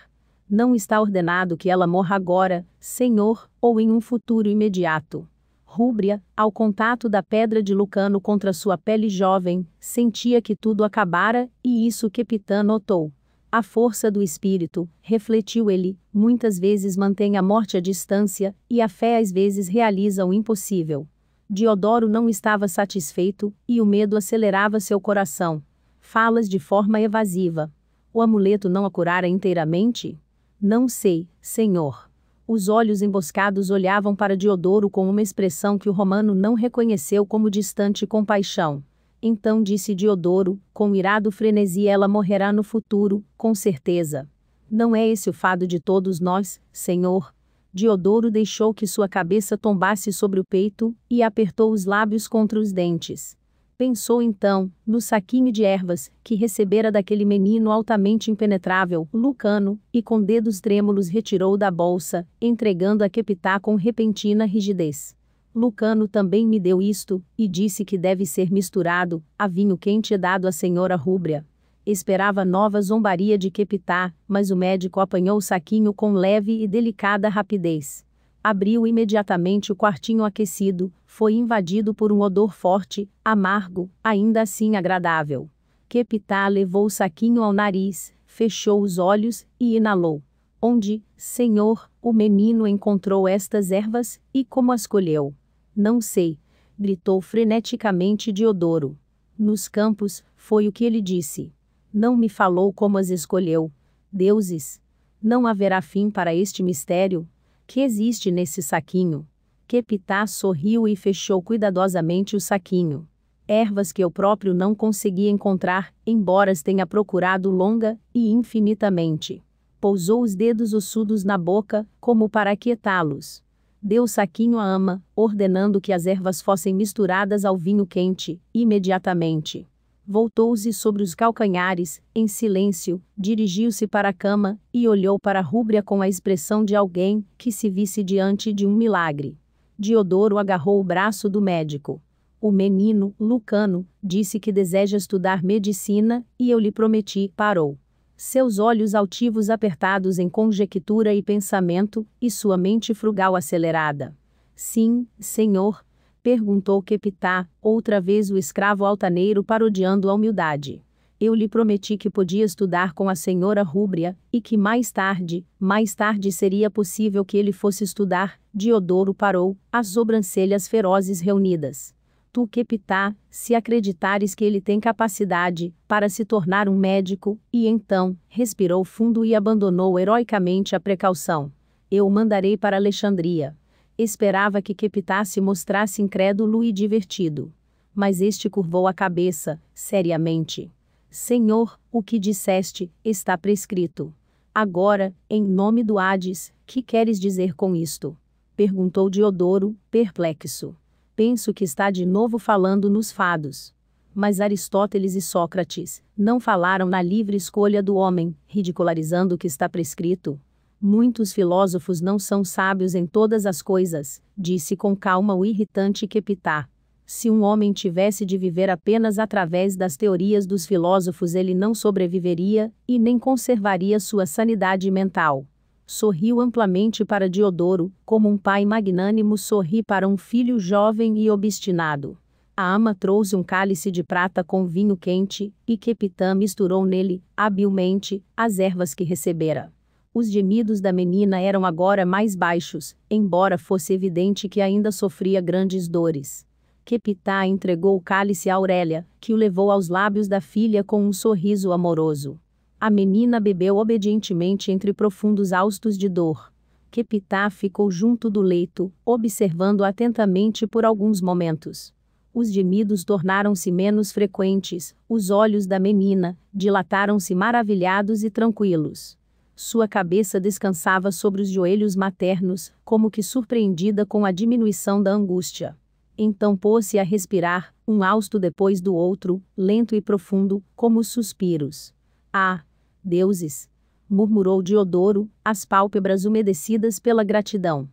Não está ordenado que ela morra agora, Senhor, ou em um futuro imediato. Rúbria, ao contato da pedra de Lucano contra sua pele jovem, sentia que tudo acabara, e isso Kepitã notou. A força do espírito, refletiu ele, muitas vezes mantém a morte à distância, e a fé às vezes realiza o impossível. Diodoro não estava satisfeito, e o medo acelerava seu coração. Falas de forma evasiva. O amuleto não a curara inteiramente? Não sei, senhor. Os olhos emboscados olhavam para Diodoro com uma expressão que o romano não reconheceu como distante compaixão. Então disse Diodoro, com irado frenesi: Ela morrerá no futuro, com certeza. Não é esse o fado de todos nós, Senhor? Diodoro deixou que sua cabeça tombasse sobre o peito, e apertou os lábios contra os dentes. Pensou então, no saquinho de ervas, que recebera daquele menino altamente impenetrável, Lucano, e com dedos trêmulos retirou da bolsa, entregando a Kepitá com repentina rigidez. Lucano também me deu isto, e disse que deve ser misturado, a vinho quente dado à senhora Rúbria. Esperava nova zombaria de Kepitá, mas o médico apanhou o saquinho com leve e delicada rapidez. Abriu imediatamente o quartinho aquecido, foi invadido por um odor forte, amargo, ainda assim agradável. Kepitá levou o saquinho ao nariz, fechou os olhos e inalou. Onde, senhor, o menino encontrou estas ervas, e como as colheu? Não sei, gritou freneticamente Diodoro. Nos campos, foi o que ele disse. Não me falou como as escolheu. Deuses! Não haverá fim para este mistério? Que existe nesse saquinho? Kepitá sorriu e fechou cuidadosamente o saquinho. Ervas que eu próprio não consegui encontrar, embora as tenha procurado longa e infinitamente. Pousou os dedos ossudos na boca, como para aquietá-los deu saquinho à ama, ordenando que as ervas fossem misturadas ao vinho quente, imediatamente. Voltou-se sobre os calcanhares, em silêncio, dirigiu-se para a cama, e olhou para a rúbria com a expressão de alguém que se visse diante de um milagre. Diodoro agarrou o braço do médico. O menino, Lucano, disse que deseja estudar medicina, e eu lhe prometi, parou seus olhos altivos apertados em conjectura e pensamento, e sua mente frugal acelerada. Sim, senhor? perguntou Kepitá, outra vez o escravo altaneiro parodiando a humildade. Eu lhe prometi que podia estudar com a senhora Rúbria, e que mais tarde, mais tarde seria possível que ele fosse estudar. Diodoro parou, as sobrancelhas ferozes reunidas tu Kepitá, se acreditares que ele tem capacidade para se tornar um médico, e então, respirou fundo e abandonou heroicamente a precaução. Eu o mandarei para Alexandria. Esperava que Kepitá se mostrasse incrédulo e divertido. Mas este curvou a cabeça, seriamente. Senhor, o que disseste, está prescrito. Agora, em nome do Hades, que queres dizer com isto? Perguntou Diodoro, perplexo penso que está de novo falando nos fados. Mas Aristóteles e Sócrates não falaram na livre escolha do homem, ridicularizando o que está prescrito. Muitos filósofos não são sábios em todas as coisas, disse com calma o irritante Kepitá. Se um homem tivesse de viver apenas através das teorias dos filósofos, ele não sobreviveria e nem conservaria sua sanidade mental sorriu amplamente para Diodoro, como um pai magnânimo sorri para um filho jovem e obstinado. A ama trouxe um cálice de prata com vinho quente, e Kepitã misturou nele, habilmente, as ervas que recebera. Os gemidos da menina eram agora mais baixos, embora fosse evidente que ainda sofria grandes dores. Kepitá entregou o cálice a Aurélia, que o levou aos lábios da filha com um sorriso amoroso. A menina bebeu obedientemente entre profundos haustos de dor. Kepitá ficou junto do leito, observando atentamente por alguns momentos. Os gemidos tornaram-se menos frequentes, os olhos da menina dilataram-se maravilhados e tranquilos. Sua cabeça descansava sobre os joelhos maternos, como que surpreendida com a diminuição da angústia. Então pôs-se a respirar, um hausto depois do outro, lento e profundo, como suspiros. Ah! Deuses! murmurou Diodoro, as pálpebras umedecidas pela gratidão.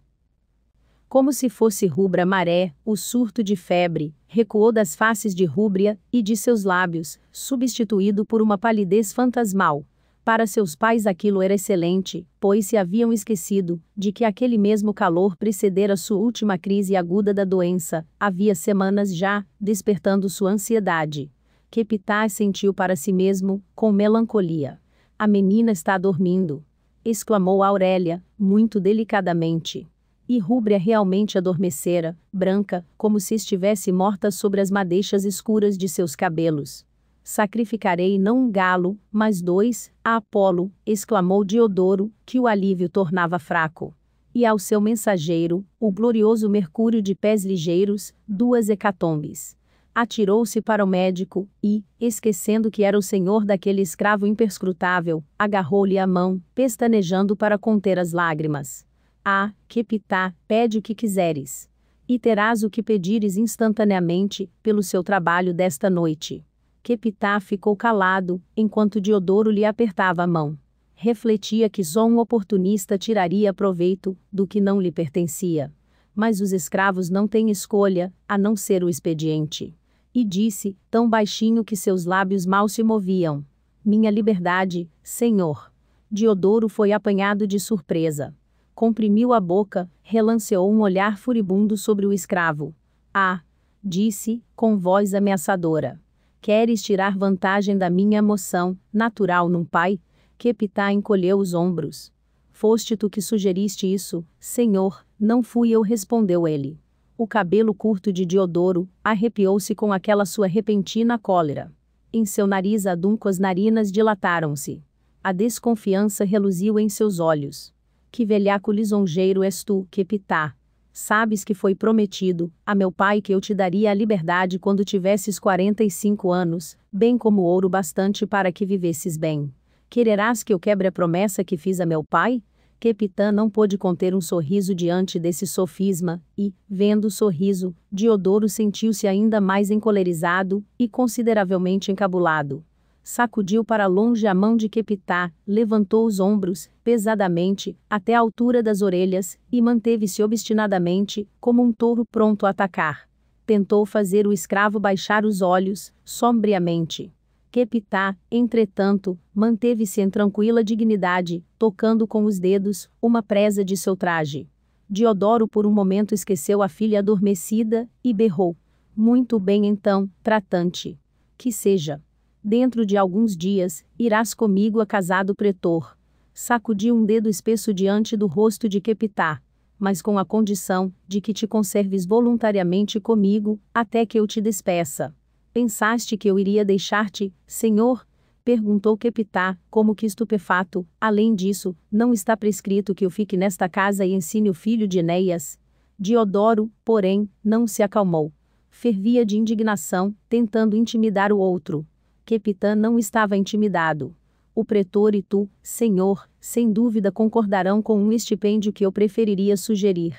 Como se fosse rubra maré, o surto de febre, recuou das faces de rúbria, e de seus lábios, substituído por uma palidez fantasmal, para seus pais aquilo era excelente, pois se haviam esquecido de que aquele mesmo calor precedera sua última crise aguda da doença, havia semanas já, despertando sua ansiedade. Kepitá sentiu para si mesmo, com melancolia. A menina está dormindo. exclamou Aurélia, muito delicadamente. E Rúbria realmente adormecera, branca, como se estivesse morta sobre as madeixas escuras de seus cabelos sacrificarei não um galo, mas dois, a Apolo, exclamou Diodoro, que o alívio tornava fraco. E ao seu mensageiro, o glorioso Mercúrio de pés ligeiros, duas hecatombes. Atirou-se para o médico, e, esquecendo que era o senhor daquele escravo imperscrutável, agarrou-lhe a mão, pestanejando para conter as lágrimas. Ah, Kepitá, pede o que quiseres. E terás o que pedires instantaneamente, pelo seu trabalho desta noite. Kepitá ficou calado, enquanto Diodoro lhe apertava a mão. Refletia que só um oportunista tiraria proveito do que não lhe pertencia. Mas os escravos não têm escolha, a não ser o expediente. E disse, tão baixinho que seus lábios mal se moviam: Minha liberdade, senhor. Diodoro foi apanhado de surpresa. Comprimiu a boca, relanceou um olhar furibundo sobre o escravo. Ah! disse, com voz ameaçadora. Queres tirar vantagem da minha emoção, natural num pai? Kepitá encolheu os ombros. Foste tu que sugeriste isso, senhor, não fui eu, respondeu ele. O cabelo curto de Diodoro arrepiou-se com aquela sua repentina cólera. Em seu nariz adunco as narinas dilataram-se. A desconfiança reluziu em seus olhos. Que velhaco lisonjeiro és tu, Kepitá, Sabes que foi prometido a meu pai que eu te daria a liberdade quando tivesses 45 anos, bem como ouro bastante para que vivesses bem. Quererás que eu quebre a promessa que fiz a meu pai? Kepitã não pôde conter um sorriso diante desse sofisma, e, vendo o sorriso, Diodoro sentiu-se ainda mais encolerizado e consideravelmente encabulado sacudiu para longe a mão de Kepitá, levantou os ombros, pesadamente, até a altura das orelhas, e manteve-se obstinadamente, como um touro pronto a atacar. Tentou fazer o escravo baixar os olhos, sombriamente. Kepitá, entretanto, manteve-se em tranquila dignidade, tocando com os dedos uma presa de seu traje. Diodoro por um momento esqueceu a filha adormecida, e berrou. Muito bem então, tratante. Que seja. Dentro de alguns dias, irás comigo a casado pretor. Sacudiu um dedo espesso diante do rosto de Kepitá, mas com a condição de que te conserves voluntariamente comigo, até que eu te despeça. Pensaste que eu iria deixar-te, senhor? Perguntou Kepitá, como que estupefato. Além disso, não está prescrito que eu fique nesta casa e ensine o filho de Enéas. Diodoro, porém, não se acalmou. Fervia de indignação, tentando intimidar o outro. Kepitã não estava intimidado. O pretor e tu, senhor, sem dúvida concordarão com um estipêndio que eu preferiria sugerir.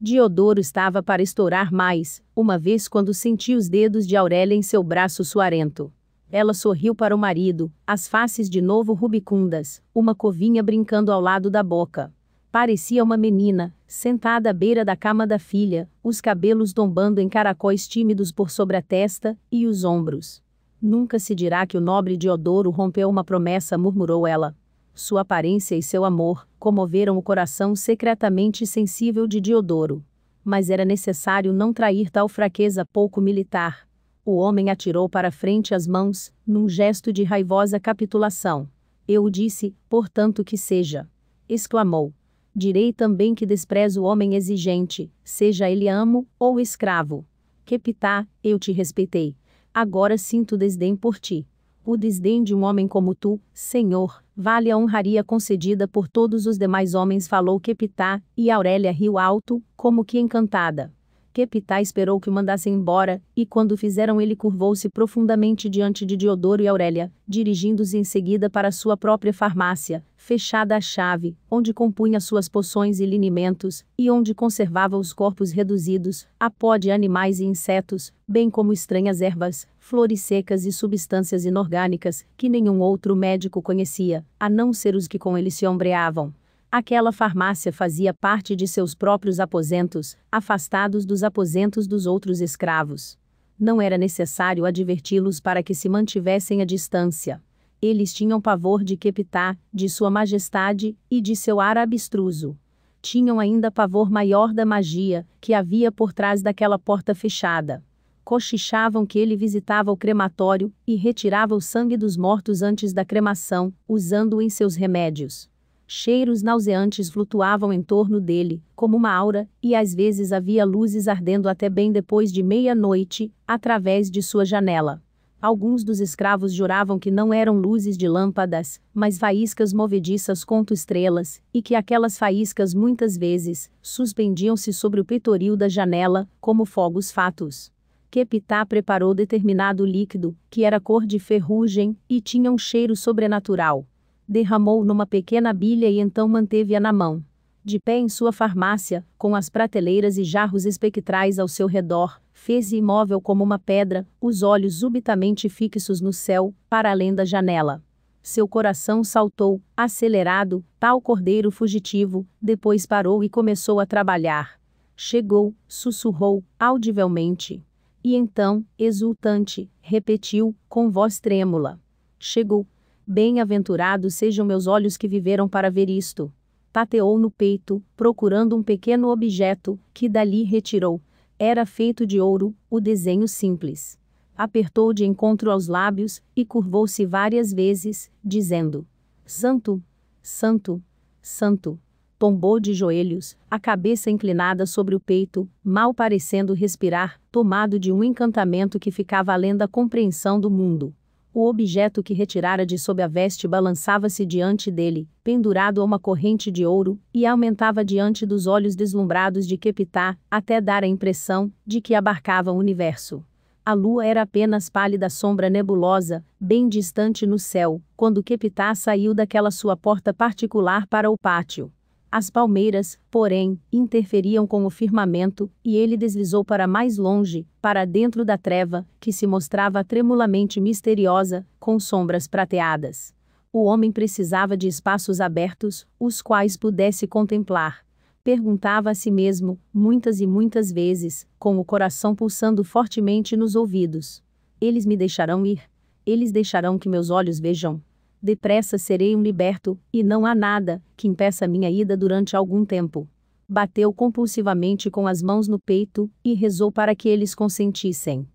Diodoro estava para estourar mais, uma vez quando sentiu os dedos de Aurélia em seu braço suarento. Ela sorriu para o marido, as faces de novo rubicundas, uma covinha brincando ao lado da boca. Parecia uma menina, sentada à beira da cama da filha, os cabelos tombando em caracóis tímidos por sobre a testa e os ombros. Nunca se dirá que o nobre Diodoro rompeu uma promessa, murmurou ela. Sua aparência e seu amor comoveram o coração secretamente sensível de Diodoro. Mas era necessário não trair tal fraqueza pouco militar. O homem atirou para frente as mãos, num gesto de raivosa capitulação. Eu disse, portanto que seja. exclamou. Direi também que desprezo o homem exigente, seja ele amo ou escravo. Kepitá, eu te respeitei. Agora sinto desdém por ti. O desdém de um homem como tu, Senhor, vale a honraria concedida por todos os demais homens, falou Kepitá, e Aurélia riu alto, como que encantada. Kepitá esperou que o mandassem embora, e quando fizeram ele curvou-se profundamente diante de Diodoro e Aurélia, dirigindo-se em seguida para sua própria farmácia, fechada a chave, onde compunha suas poções e linimentos, e onde conservava os corpos reduzidos, a pó de animais e insetos, bem como estranhas ervas, flores secas e substâncias inorgânicas, que nenhum outro médico conhecia, a não ser os que com ele se ombreavam. Aquela farmácia fazia parte de seus próprios aposentos, afastados dos aposentos dos outros escravos. Não era necessário adverti-los para que se mantivessem à distância. Eles tinham pavor de Kepitá, de sua majestade e de seu ar abstruso. Tinham ainda pavor maior da magia que havia por trás daquela porta fechada. Cochichavam que ele visitava o crematório e retirava o sangue dos mortos antes da cremação, usando-o em seus remédios. Cheiros nauseantes flutuavam em torno dele, como uma aura, e às vezes havia luzes ardendo até bem depois de meia-noite, através de sua janela. Alguns dos escravos juravam que não eram luzes de lâmpadas, mas faíscas movediças conto estrelas, e que aquelas faíscas muitas vezes suspendiam-se sobre o peitoril da janela, como fogos fatos. Kepitá preparou determinado líquido, que era cor de ferrugem, e tinha um cheiro sobrenatural derramou numa pequena bilha e então manteve-a na mão. De pé em sua farmácia, com as prateleiras e jarros espectrais ao seu redor, fez-se imóvel como uma pedra, os olhos subitamente fixos no céu, para além da janela. Seu coração saltou, acelerado, tal cordeiro fugitivo, depois parou e começou a trabalhar. Chegou, sussurrou, audivelmente. E então, exultante, repetiu, com voz trêmula: Chegou, Bem-aventurados sejam meus olhos que viveram para ver isto. Tateou no peito, procurando um pequeno objeto, que dali retirou. Era feito de ouro, o desenho simples. Apertou de encontro aos lábios, e curvou-se várias vezes, dizendo: Santo, Santo, Santo. Tombou de joelhos, a cabeça inclinada sobre o peito, mal parecendo respirar, tomado de um encantamento que ficava além da compreensão do mundo. O objeto que retirara de sob a veste balançava-se diante dele, pendurado a uma corrente de ouro, e aumentava diante dos olhos deslumbrados de Kepitá, até dar a impressão de que abarcava o universo. A lua era apenas pálida sombra nebulosa, bem distante no céu, quando Kepitá saiu daquela sua porta particular para o pátio. As palmeiras, porém, interferiam com o firmamento, e ele deslizou para mais longe, para dentro da treva, que se mostrava tremulamente misteriosa, com sombras prateadas. O homem precisava de espaços abertos, os quais pudesse contemplar. Perguntava a si mesmo, muitas e muitas vezes, com o coração pulsando fortemente nos ouvidos: Eles me deixarão ir? Eles deixarão que meus olhos vejam? Depressa serei um liberto, e não há nada que impeça minha ida durante algum tempo. Bateu compulsivamente com as mãos no peito e rezou para que eles consentissem.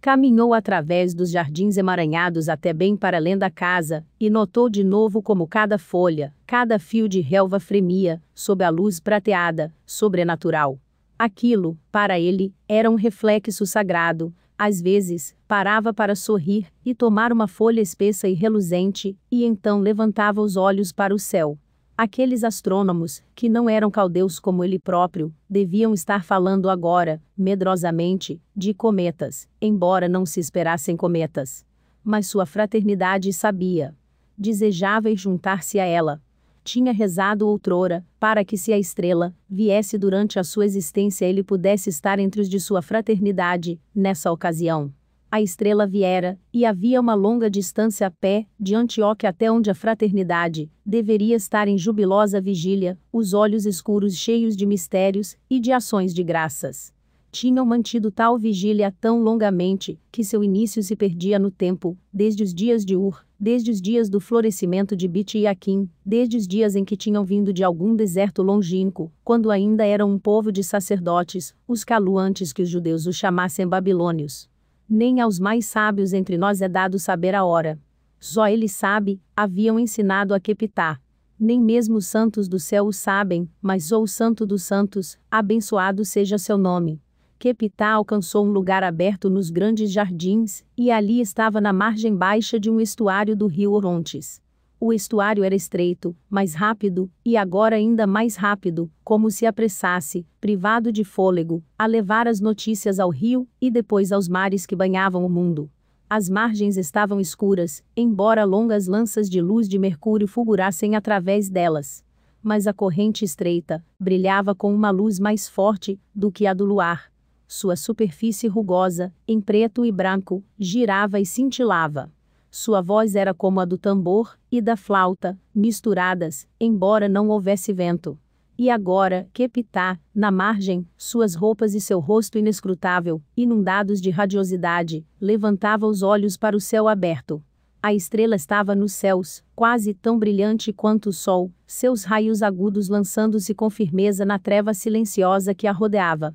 Caminhou através dos jardins emaranhados até bem para além da casa, e notou de novo como cada folha, cada fio de relva fremia, sob a luz prateada, sobrenatural. Aquilo, para ele, era um reflexo sagrado, às vezes, parava para sorrir e tomar uma folha espessa e reluzente, e então levantava os olhos para o céu. Aqueles astrônomos, que não eram caldeus como ele próprio, deviam estar falando agora, medrosamente, de cometas, embora não se esperassem cometas. Mas sua fraternidade sabia. Desejava juntar-se a ela, tinha rezado outrora, para que se a estrela viesse durante a sua existência ele pudesse estar entre os de sua fraternidade, nessa ocasião. A estrela viera, e havia uma longa distância a pé, de Antioque até onde a fraternidade deveria estar em jubilosa vigília, os olhos escuros cheios de mistérios e de ações de graças tinham mantido tal vigília tão longamente, que seu início se perdia no tempo, desde os dias de Ur, desde os dias do florescimento de Bit e Aquim, desde os dias em que tinham vindo de algum deserto longínquo, quando ainda eram um povo de sacerdotes, os caluantes que os judeus os chamassem babilônios. Nem aos mais sábios entre nós é dado saber a hora. Só ele sabe, haviam ensinado a Kepitá. Nem mesmo os santos do céu o sabem, mas sou o santo dos santos, abençoado seja seu nome Kepitá alcançou um lugar aberto nos grandes jardins, e ali estava na margem baixa de um estuário do rio Orontes. O estuário era estreito, mais rápido, e agora ainda mais rápido, como se apressasse, privado de fôlego, a levar as notícias ao rio e depois aos mares que banhavam o mundo. As margens estavam escuras, embora longas lanças de luz de mercúrio fulgurassem através delas. Mas a corrente estreita brilhava com uma luz mais forte do que a do luar. Sua superfície rugosa, em preto e branco, girava e cintilava. Sua voz era como a do tambor e da flauta, misturadas, embora não houvesse vento. E agora, Kepitá, na margem, suas roupas e seu rosto inescrutável, inundados de radiosidade, levantava os olhos para o céu aberto. A estrela estava nos céus, quase tão brilhante quanto o sol, seus raios agudos lançando-se com firmeza na treva silenciosa que a rodeava.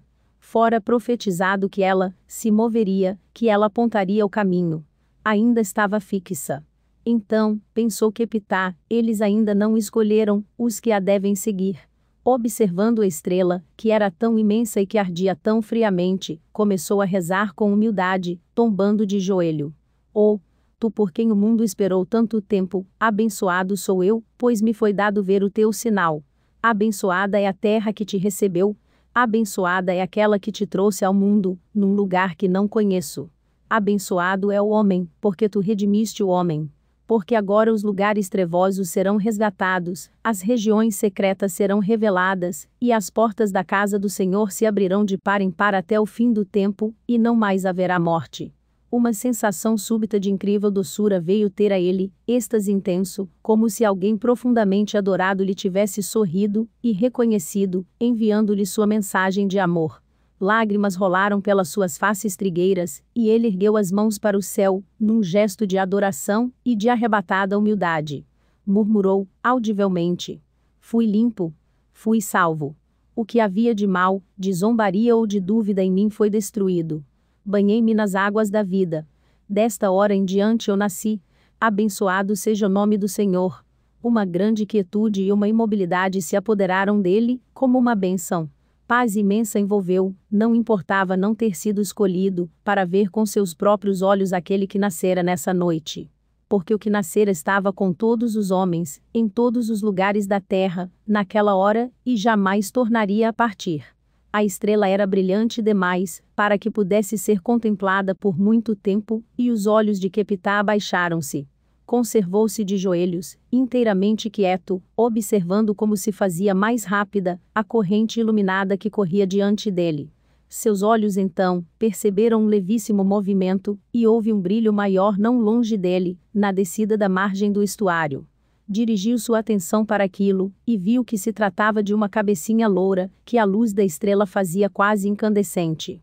Fora profetizado que ela se moveria, que ela apontaria o caminho. Ainda estava fixa. Então, pensou Kepitá, eles ainda não escolheram os que a devem seguir. Observando a estrela, que era tão imensa e que ardia tão friamente, começou a rezar com humildade, tombando de joelho. Oh, tu por quem o mundo esperou tanto tempo, abençoado sou eu, pois me foi dado ver o teu sinal. Abençoada é a terra que te recebeu, abençoada é aquela que te trouxe ao mundo, num lugar que não conheço. Abençoado é o homem, porque tu redimiste o homem porque agora os lugares trevosos serão resgatados, as regiões secretas serão reveladas, e as portas da casa do Senhor se abrirão de par em par até o fim do tempo, e não mais haverá morte. Uma sensação súbita de incrível doçura veio ter a ele, êxtase intenso, como se alguém profundamente adorado lhe tivesse sorrido e reconhecido, enviando-lhe sua mensagem de amor. Lágrimas rolaram pelas suas faces trigueiras, e ele ergueu as mãos para o céu, num gesto de adoração e de arrebatada humildade. Murmurou, audivelmente: Fui limpo, fui salvo. O que havia de mal, de zombaria ou de dúvida em mim foi destruído. Banhei-me nas águas da vida. Desta hora em diante eu nasci. Abençoado seja o nome do Senhor. Uma grande quietude e uma imobilidade se apoderaram dele, como uma bênção. Paz imensa envolveu, não importava não ter sido escolhido, para ver com seus próprios olhos aquele que nascera nessa noite. Porque o que nascera estava com todos os homens, em todos os lugares da terra, naquela hora, e jamais tornaria a partir. A estrela era brilhante demais, para que pudesse ser contemplada por muito tempo, e os olhos de Kepitá abaixaram-se, conservou-se de joelhos, inteiramente quieto, observando como se fazia mais rápida a corrente iluminada que corria diante dele. Seus olhos então perceberam um levíssimo movimento, e houve um brilho maior não longe dele, na descida da margem do estuário. Dirigiu sua atenção para aquilo, e viu que se tratava de uma cabecinha loura, que a luz da estrela fazia quase incandescente.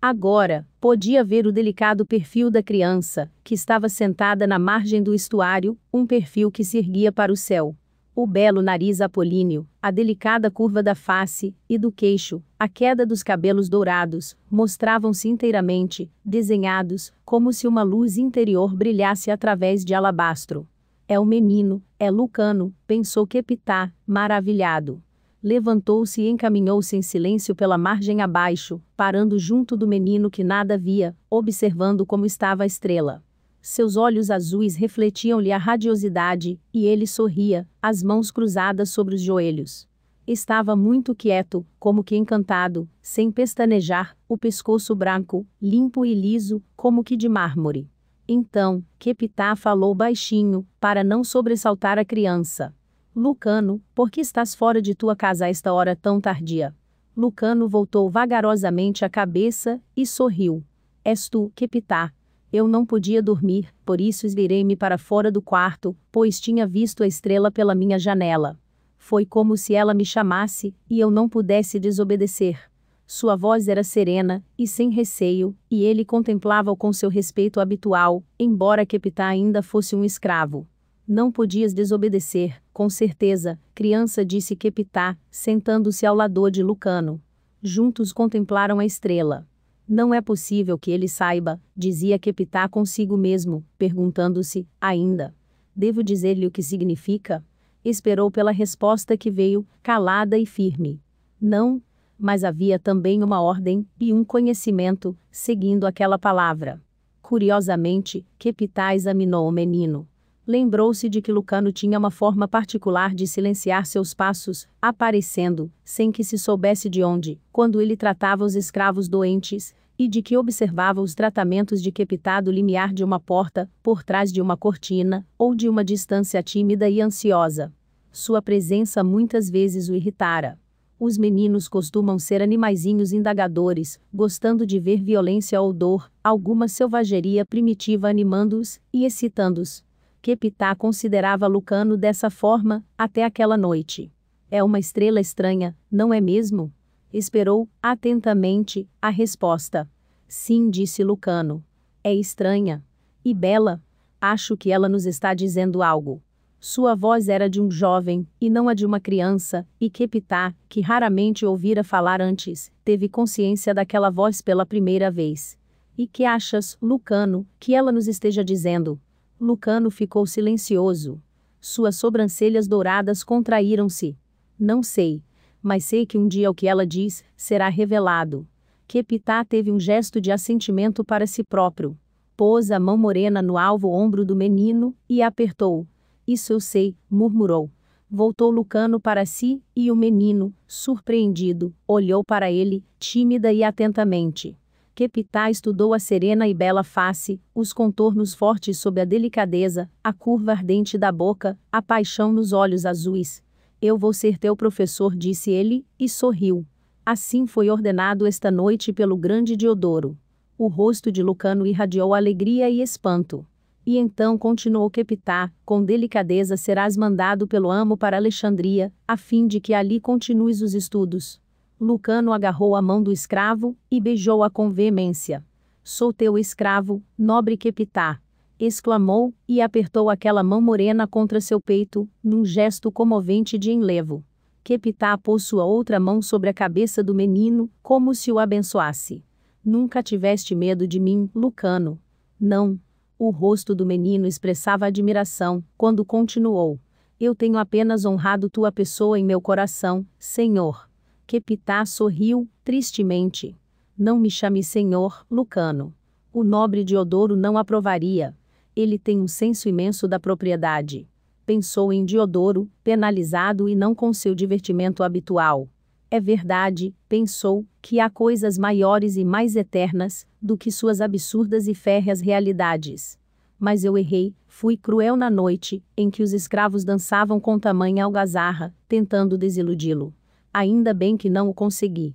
Agora, podia ver o delicado perfil da criança, que estava sentada na margem do estuário, um perfil que se erguia para o céu. O belo nariz apolíneo, a delicada curva da face e do queixo, a queda dos cabelos dourados, mostravam-se inteiramente, desenhados, como se uma luz interior brilhasse através de alabastro. É o menino, é Lucano, pensou Kepitá, maravilhado levantou-se e encaminhou-se em silêncio pela margem abaixo, parando junto do menino que nada via, observando como estava a estrela. Seus olhos azuis refletiam-lhe a radiosidade, e ele sorria, as mãos cruzadas sobre os joelhos. Estava muito quieto, como que encantado, sem pestanejar, o pescoço branco, limpo e liso, como que de mármore. Então, Kepitá falou baixinho, para não sobressaltar a criança. Lucano, por que estás fora de tua casa a esta hora tão tardia? Lucano voltou vagarosamente a cabeça e sorriu. És tu, Kepitá. Eu não podia dormir, por isso esvirei-me para fora do quarto, pois tinha visto a estrela pela minha janela. Foi como se ela me chamasse, e eu não pudesse desobedecer. Sua voz era serena e sem receio, e ele contemplava-o com seu respeito habitual, embora Kepitá ainda fosse um escravo. Não podias desobedecer, com certeza, criança disse Kepitá, sentando-se ao lado de Lucano. Juntos contemplaram a estrela. Não é possível que ele saiba, dizia Kepitá consigo mesmo, perguntando-se, ainda. Devo dizer-lhe o que significa? Esperou pela resposta que veio, calada e firme. Não, mas havia também uma ordem e um conhecimento, seguindo aquela palavra. Curiosamente, Kepitá examinou o menino. Lembrou-se de que Lucano tinha uma forma particular de silenciar seus passos, aparecendo, sem que se soubesse de onde, quando ele tratava os escravos doentes, e de que observava os tratamentos de Kepitá do limiar de uma porta, por trás de uma cortina, ou de uma distância tímida e ansiosa. Sua presença muitas vezes o irritara. Os meninos costumam ser animaizinhos indagadores, gostando de ver violência ou dor, alguma selvageria primitiva animando-os e excitando-os. Kepitá considerava Lucano dessa forma, até aquela noite. É uma estrela estranha, não é mesmo? Esperou, atentamente, a resposta. Sim, disse Lucano. É estranha. E bela. Acho que ela nos está dizendo algo. Sua voz era de um jovem, e não a de uma criança, e Kepitá, que raramente ouvira falar antes, teve consciência daquela voz pela primeira vez. E que achas, Lucano, que ela nos esteja dizendo? Lucano ficou silencioso. Suas sobrancelhas douradas contraíram-se. Não sei. Mas sei que um dia o que ela diz será revelado. Kepitá teve um gesto de assentimento para si próprio. Pôs a mão morena no alvo ombro do menino e apertou. Isso eu sei, murmurou. Voltou Lucano para si, e o menino, surpreendido, olhou para ele, tímida e atentamente. Kepitá estudou a serena e bela face, os contornos fortes sob a delicadeza, a curva ardente da boca, a paixão nos olhos azuis. Eu vou ser teu professor, disse ele, e sorriu. Assim foi ordenado esta noite pelo grande Diodoro. O rosto de Lucano irradiou alegria e espanto. E então continuou Kepitá, com delicadeza serás mandado pelo amo para Alexandria, a fim de que ali continues os estudos. Lucano agarrou a mão do escravo e beijou-a com veemência. Sou teu escravo, nobre Kepitá! exclamou, e apertou aquela mão morena contra seu peito, num gesto comovente de enlevo. Kepitá pôs sua outra mão sobre a cabeça do menino, como se o abençoasse. Nunca tiveste medo de mim, Lucano. Não. O rosto do menino expressava admiração, quando continuou. Eu tenho apenas honrado tua pessoa em meu coração, Senhor. Kepitá sorriu, tristemente. Não me chame senhor, Lucano. O nobre Diodoro não aprovaria. Ele tem um senso imenso da propriedade. Pensou em Diodoro, penalizado e não com seu divertimento habitual. É verdade, pensou, que há coisas maiores e mais eternas do que suas absurdas e férreas realidades. Mas eu errei, fui cruel na noite em que os escravos dançavam com tamanha algazarra, tentando desiludi-lo ainda bem que não o consegui.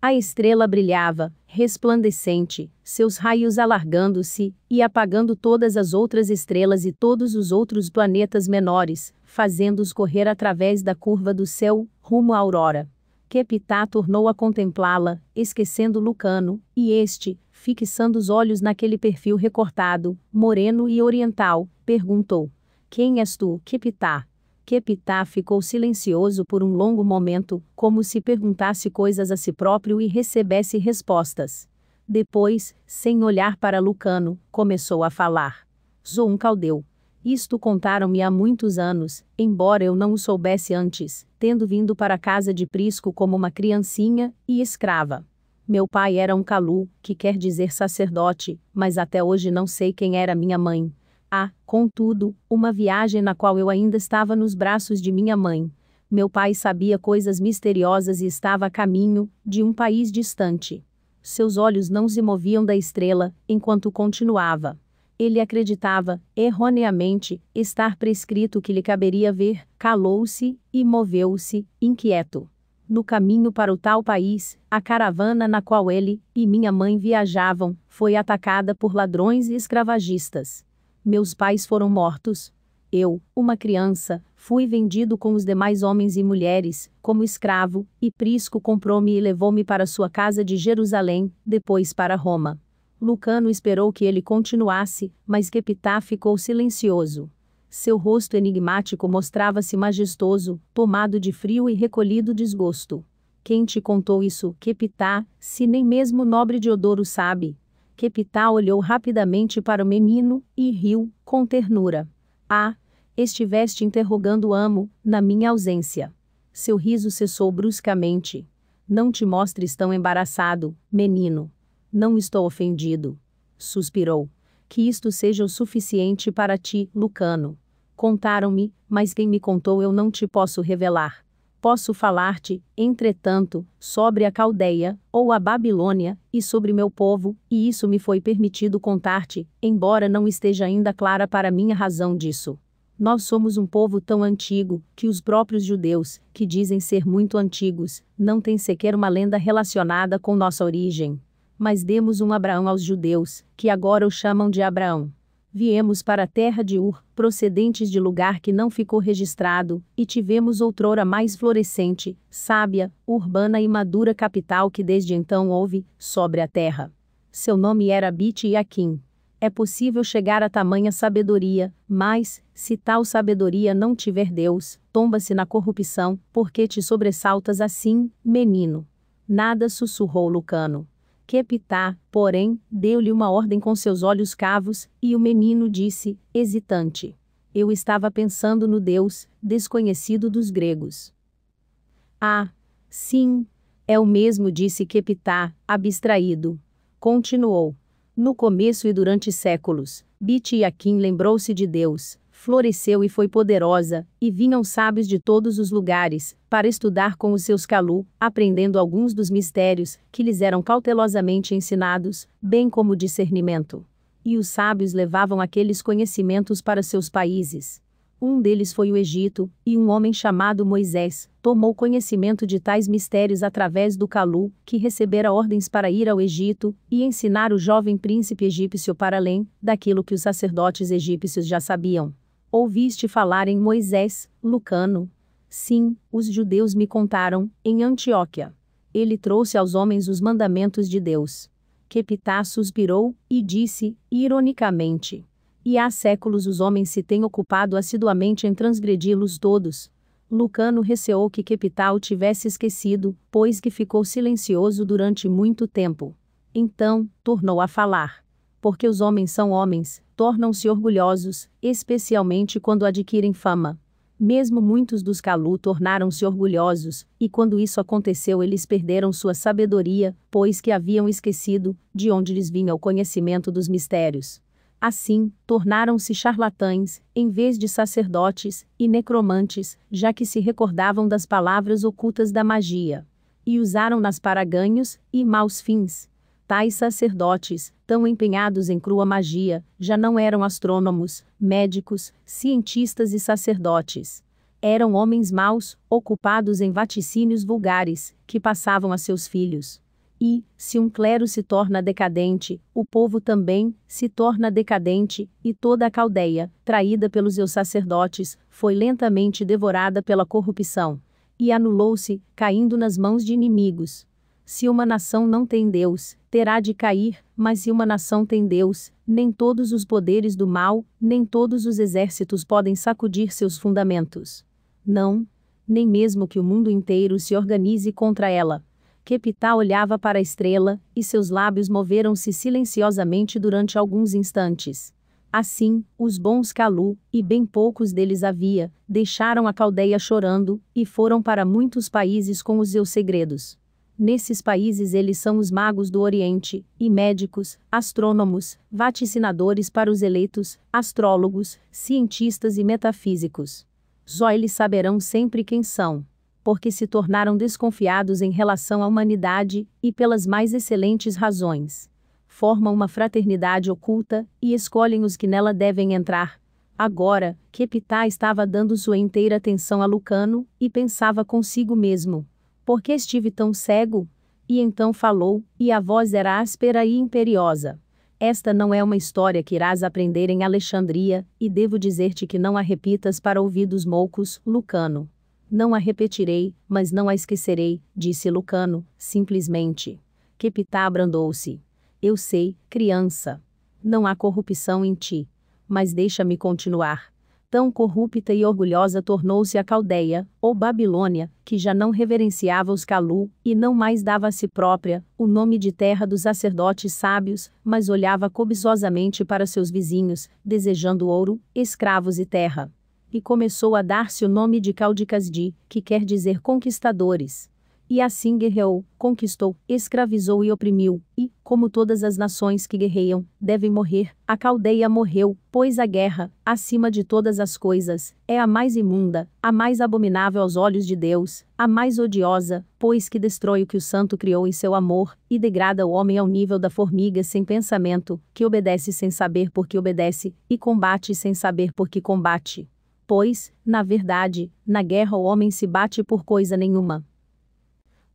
A estrela brilhava, resplandecente, seus raios alargando-se e apagando todas as outras estrelas e todos os outros planetas menores, fazendo-os correr através da curva do céu, rumo à aurora. Kepitá tornou a contemplá-la, esquecendo Lucano, e este, fixando os olhos naquele perfil recortado, moreno e oriental, perguntou: Quem és tu, Kepitá? Kepitá ficou silencioso por um longo momento, como se perguntasse coisas a si próprio e recebesse respostas. Depois, sem olhar para Lucano, começou a falar. Sou um caldeu. Isto contaram-me há muitos anos, embora eu não o soubesse antes, tendo vindo para a casa de Prisco como uma criancinha e escrava. Meu pai era um calu, que quer dizer sacerdote, mas até hoje não sei quem era minha mãe. Há, contudo, uma viagem na qual eu ainda estava nos braços de minha mãe. Meu pai sabia coisas misteriosas e estava a caminho de um país distante. Seus olhos não se moviam da estrela, enquanto continuava. Ele acreditava, erroneamente, estar prescrito que lhe caberia ver, calou-se e moveu-se, inquieto. No caminho para o tal país, a caravana na qual ele e minha mãe viajavam foi atacada por ladrões e escravagistas. Meus pais foram mortos. Eu, uma criança, fui vendido com os demais homens e mulheres, como escravo, e Prisco comprou-me e levou-me para sua casa de Jerusalém, depois para Roma. Lucano esperou que ele continuasse, mas Kepitá ficou silencioso. Seu rosto enigmático mostrava-se majestoso, tomado de frio e recolhido desgosto. Quem te contou isso, Kepitá, se nem mesmo o nobre Diodoro sabe? Kepitá olhou rapidamente para o menino e riu, com ternura. Ah, estiveste interrogando o amo, na minha ausência. Seu riso cessou bruscamente. Não te mostres tão embaraçado, menino. Não estou ofendido. Suspirou. Que isto seja o suficiente para ti, Lucano. Contaram-me, mas quem me contou eu não te posso revelar. Posso falar-te, entretanto, sobre a Caldeia, ou a Babilônia, e sobre meu povo, e isso me foi permitido contar-te, embora não esteja ainda clara para mim a razão disso. Nós somos um povo tão antigo, que os próprios judeus, que dizem ser muito antigos, não têm sequer uma lenda relacionada com nossa origem. Mas demos um Abraão aos judeus, que agora o chamam de Abraão viemos para a terra de Ur, procedentes de lugar que não ficou registrado, e tivemos outrora mais florescente, sábia, urbana e madura capital que desde então houve, sobre a terra. Seu nome era Bit e Aquim. É possível chegar a tamanha sabedoria, mas, se tal sabedoria não tiver Deus, tomba-se na corrupção, porque te sobressaltas assim, menino. Nada sussurrou Lucano. Kepitá, porém, deu-lhe uma ordem com seus olhos cavos, e o menino disse, hesitante: Eu estava pensando no Deus, desconhecido dos gregos. Ah, sim, é o mesmo, disse Kepitá, abstraído. Continuou. No começo e durante séculos, Bit Yaquim lembrou-se de Deus, floresceu e foi poderosa, e vinham sábios de todos os lugares, para estudar com os seus calu, aprendendo alguns dos mistérios, que lhes eram cautelosamente ensinados, bem como discernimento. E os sábios levavam aqueles conhecimentos para seus países. Um deles foi o Egito, e um homem chamado Moisés tomou conhecimento de tais mistérios através do Calu, que recebera ordens para ir ao Egito e ensinar o jovem príncipe egípcio para além daquilo que os sacerdotes egípcios já sabiam. Ouviste falar em Moisés, Lucano? Sim, os judeus me contaram, em Antioquia. Ele trouxe aos homens os mandamentos de Deus. Kepitá suspirou, e disse, ironicamente: E há séculos os homens se têm ocupado assiduamente em transgredi-los todos. Lucano receou que Kepitá o tivesse esquecido, pois que ficou silencioso durante muito tempo. Então, tornou a falar porque os homens são homens, tornam-se orgulhosos, especialmente quando adquirem fama. Mesmo muitos dos Calu tornaram-se orgulhosos, e quando isso aconteceu eles perderam sua sabedoria, pois que haviam esquecido de onde lhes vinha o conhecimento dos mistérios. Assim, tornaram-se charlatães, em vez de sacerdotes, e necromantes, já que se recordavam das palavras ocultas da magia. E usaram-nas para ganhos e maus fins. Tais sacerdotes, tão empenhados em crua magia, já não eram astrônomos, médicos, cientistas e sacerdotes. Eram homens maus, ocupados em vaticínios vulgares, que passavam a seus filhos. E, se um clero se torna decadente, o povo também se torna decadente, e toda a caldeia, traída pelos seus sacerdotes, foi lentamente devorada pela corrupção. E anulou-se, caindo nas mãos de inimigos. Se uma nação não tem Deus, terá de cair, mas se uma nação tem Deus, nem todos os poderes do mal, nem todos os exércitos podem sacudir seus fundamentos. Não, nem mesmo que o mundo inteiro se organize contra ela. Kepitá olhava para a estrela, e seus lábios moveram-se silenciosamente durante alguns instantes. Assim, os bons Calu, e bem poucos deles havia, deixaram a caldeia chorando, e foram para muitos países com os seus segredos. Nesses países eles são os magos do Oriente, e médicos, astrônomos, vaticinadores para os eleitos, astrólogos, cientistas e metafísicos. Só eles saberão sempre quem são, porque se tornaram desconfiados em relação à humanidade, e pelas mais excelentes razões. Formam uma fraternidade oculta, e escolhem os que nela devem entrar. Agora, Kepitá estava dando sua inteira atenção a Lucano, e pensava consigo mesmo por que estive tão cego? E então falou, e a voz era áspera e imperiosa. Esta não é uma história que irás aprender em Alexandria, e devo dizer-te que não a repitas para ouvidos moucos, Lucano. Não a repetirei, mas não a esquecerei, disse Lucano, simplesmente. Kepitá abrandou-se. Eu sei, criança. Não há corrupção em ti. Mas deixa-me continuar. Tão corrupta e orgulhosa tornou-se a Caldeia, ou Babilônia, que já não reverenciava os Calu, e não mais dava a si própria o nome de terra dos sacerdotes sábios, mas olhava cobiçosamente para seus vizinhos, desejando ouro, escravos e terra. E começou a dar-se o nome de Caudicasdi, que quer dizer conquistadores. E assim guerreou, conquistou, escravizou e oprimiu, e, como todas as nações que guerreiam, devem morrer, a caldeia morreu, pois a guerra, acima de todas as coisas, é a mais imunda, a mais abominável aos olhos de Deus, a mais odiosa, pois que destrói o que o santo criou em seu amor, e degrada o homem ao nível da formiga sem pensamento, que obedece sem saber por que obedece, e combate sem saber por que combate. Pois, na verdade, na guerra o homem se bate por coisa nenhuma.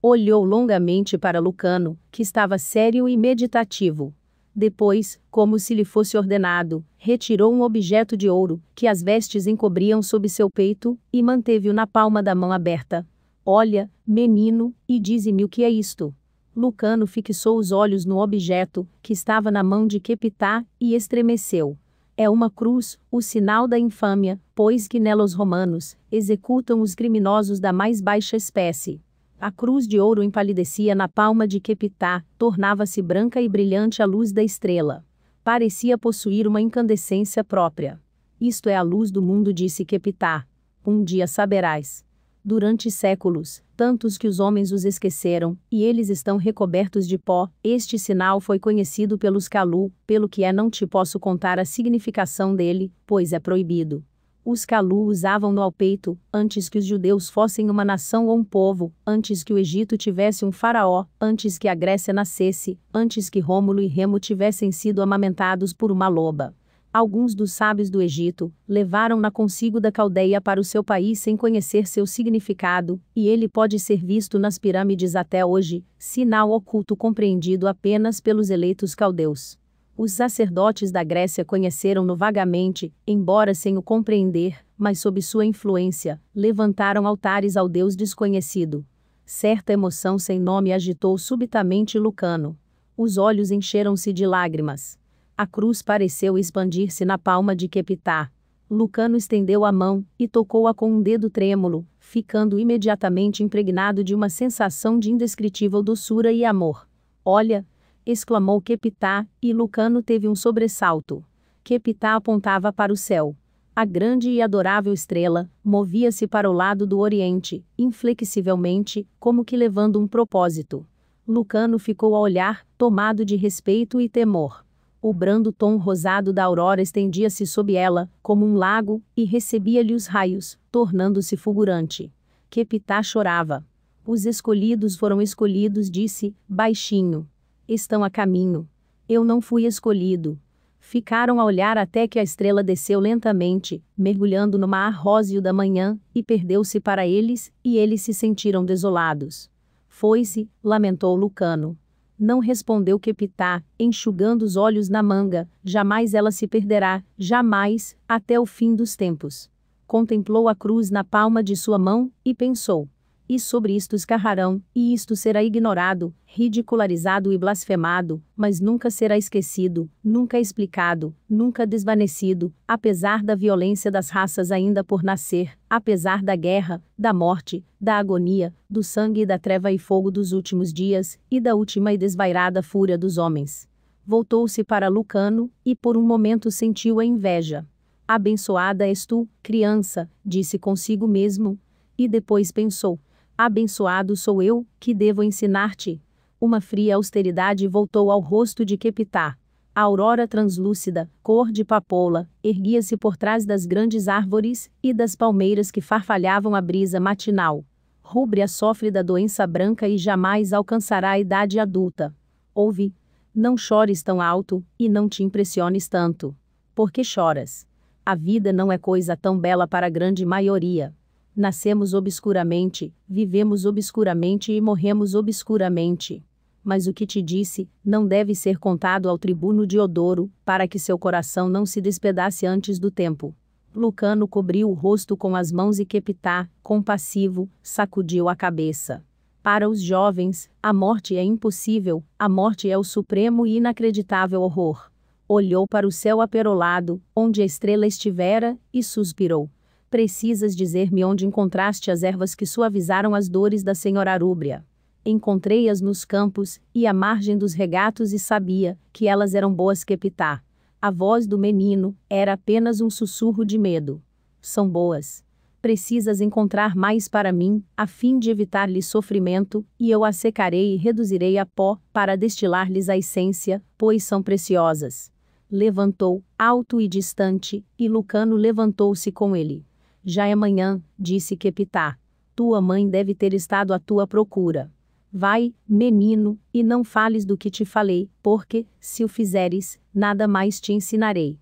Olhou longamente para Lucano, que estava sério e meditativo. Depois, como se lhe fosse ordenado, retirou um objeto de ouro, que as vestes encobriam sob seu peito, e manteve-o na palma da mão aberta. Olha, menino, e dize-me o que é isto. Lucano fixou os olhos no objeto, que estava na mão de Quepitá, e estremeceu. É uma cruz, o sinal da infâmia, pois que nela os romanos executam os criminosos da mais baixa espécie. A cruz de ouro empalidecia na palma de Kepitá, tornava-se branca e brilhante à luz da estrela. Parecia possuir uma incandescência própria. Isto é a luz do mundo, disse Kepitá. Um dia saberás. Durante séculos, tantos que os homens os esqueceram, e eles estão recobertos de pó, este sinal foi conhecido pelos Calu, pelo que é não te posso contar a significação dele, pois é proibido. Os Calu usavam-no ao peito, antes que os judeus fossem uma nação ou um povo, antes que o Egito tivesse um faraó, antes que a Grécia nascesse, antes que Rômulo e Remo tivessem sido amamentados por uma loba. Alguns dos sábios do Egito levaram-na consigo da Caldeia para o seu país sem conhecer seu significado, e ele pode ser visto nas pirâmides até hoje, sinal oculto compreendido apenas pelos eleitos caldeus. Os sacerdotes da Grécia conheceram-no vagamente, embora sem o compreender, mas sob sua influência, levantaram altares ao Deus desconhecido. Certa emoção sem nome agitou subitamente Lucano. Os olhos encheram-se de lágrimas. A cruz pareceu expandir-se na palma de Kepitá. Lucano estendeu a mão e tocou-a com um dedo trêmulo, ficando imediatamente impregnado de uma sensação de indescritível doçura e amor. Olha, exclamou Kepitá, e Lucano teve um sobressalto. Kepitá apontava para o céu. A grande e adorável estrela movia-se para o lado do oriente, inflexivelmente, como que levando um propósito. Lucano ficou a olhar, tomado de respeito e temor. O brando tom rosado da aurora estendia-se sob ela, como um lago, e recebia-lhe os raios, tornando-se fulgurante. Kepitá chorava. Os escolhidos foram escolhidos, disse, baixinho estão a caminho. Eu não fui escolhido. Ficaram a olhar até que a estrela desceu lentamente, mergulhando no mar róseo da manhã, e perdeu-se para eles, e eles se sentiram desolados. Foi-se, lamentou Lucano. Não respondeu Kepitá, enxugando os olhos na manga, jamais ela se perderá, jamais, até o fim dos tempos. Contemplou a cruz na palma de sua mão, e pensou: e sobre isto escarrarão, e isto será ignorado, ridicularizado e blasfemado, mas nunca será esquecido, nunca explicado, nunca desvanecido, apesar da violência das raças ainda por nascer, apesar da guerra, da morte, da agonia, do sangue e da treva e fogo dos últimos dias, e da última e desvairada fúria dos homens. Voltou-se para Lucano, e por um momento sentiu a inveja. Abençoada és tu, criança, disse consigo mesmo, e depois pensou: Abençoado sou eu, que devo ensinar-te. Uma fria austeridade voltou ao rosto de Kepitá. A aurora translúcida, cor de papoula, erguia-se por trás das grandes árvores e das palmeiras que farfalhavam a brisa matinal. Rúbria sofre da doença branca e jamais alcançará a idade adulta. Ouve. Não chores tão alto, e não te impressiones tanto. Por que choras? A vida não é coisa tão bela para a grande maioria. Nascemos obscuramente, vivemos obscuramente e morremos obscuramente. Mas o que te disse, não deve ser contado ao tribuno de Odoro, para que seu coração não se despedace antes do tempo. Lucano cobriu o rosto com as mãos e Kepitá, compassivo, sacudiu a cabeça. Para os jovens, a morte é impossível, a morte é o supremo e inacreditável horror. Olhou para o céu aperolado, onde a estrela estivera, e suspirou. Precisas dizer-me onde encontraste as ervas que suavizaram as dores da senhora Arúbria. Encontrei-as nos campos, e à margem dos regatos e sabia, que elas eram boas que. A voz do menino, era apenas um sussurro de medo. São boas. precisas encontrar mais para mim, a fim de evitar-lhes sofrimento, e eu a secarei e reduzirei a pó, para destilar-lhes a essência, pois são preciosas. Levantou, alto e distante, e Lucano levantou-se com ele. Já é manhã, disse Kepitá. Tua mãe deve ter estado à tua procura. Vai, menino, e não fales do que te falei, porque, se o fizeres, nada mais te ensinarei.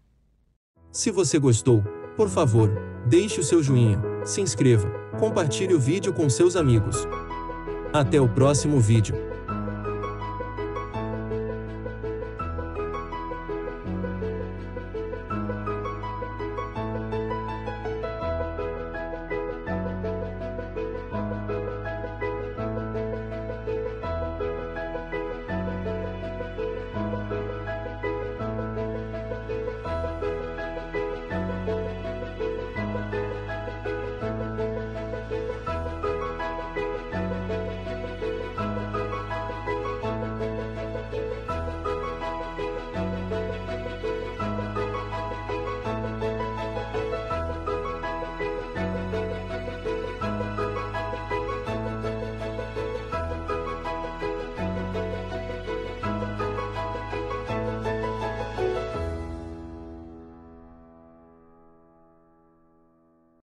Se você gostou, por favor, deixe o seu joinha, se inscreva, compartilhe o vídeo com seus amigos. Até o próximo vídeo.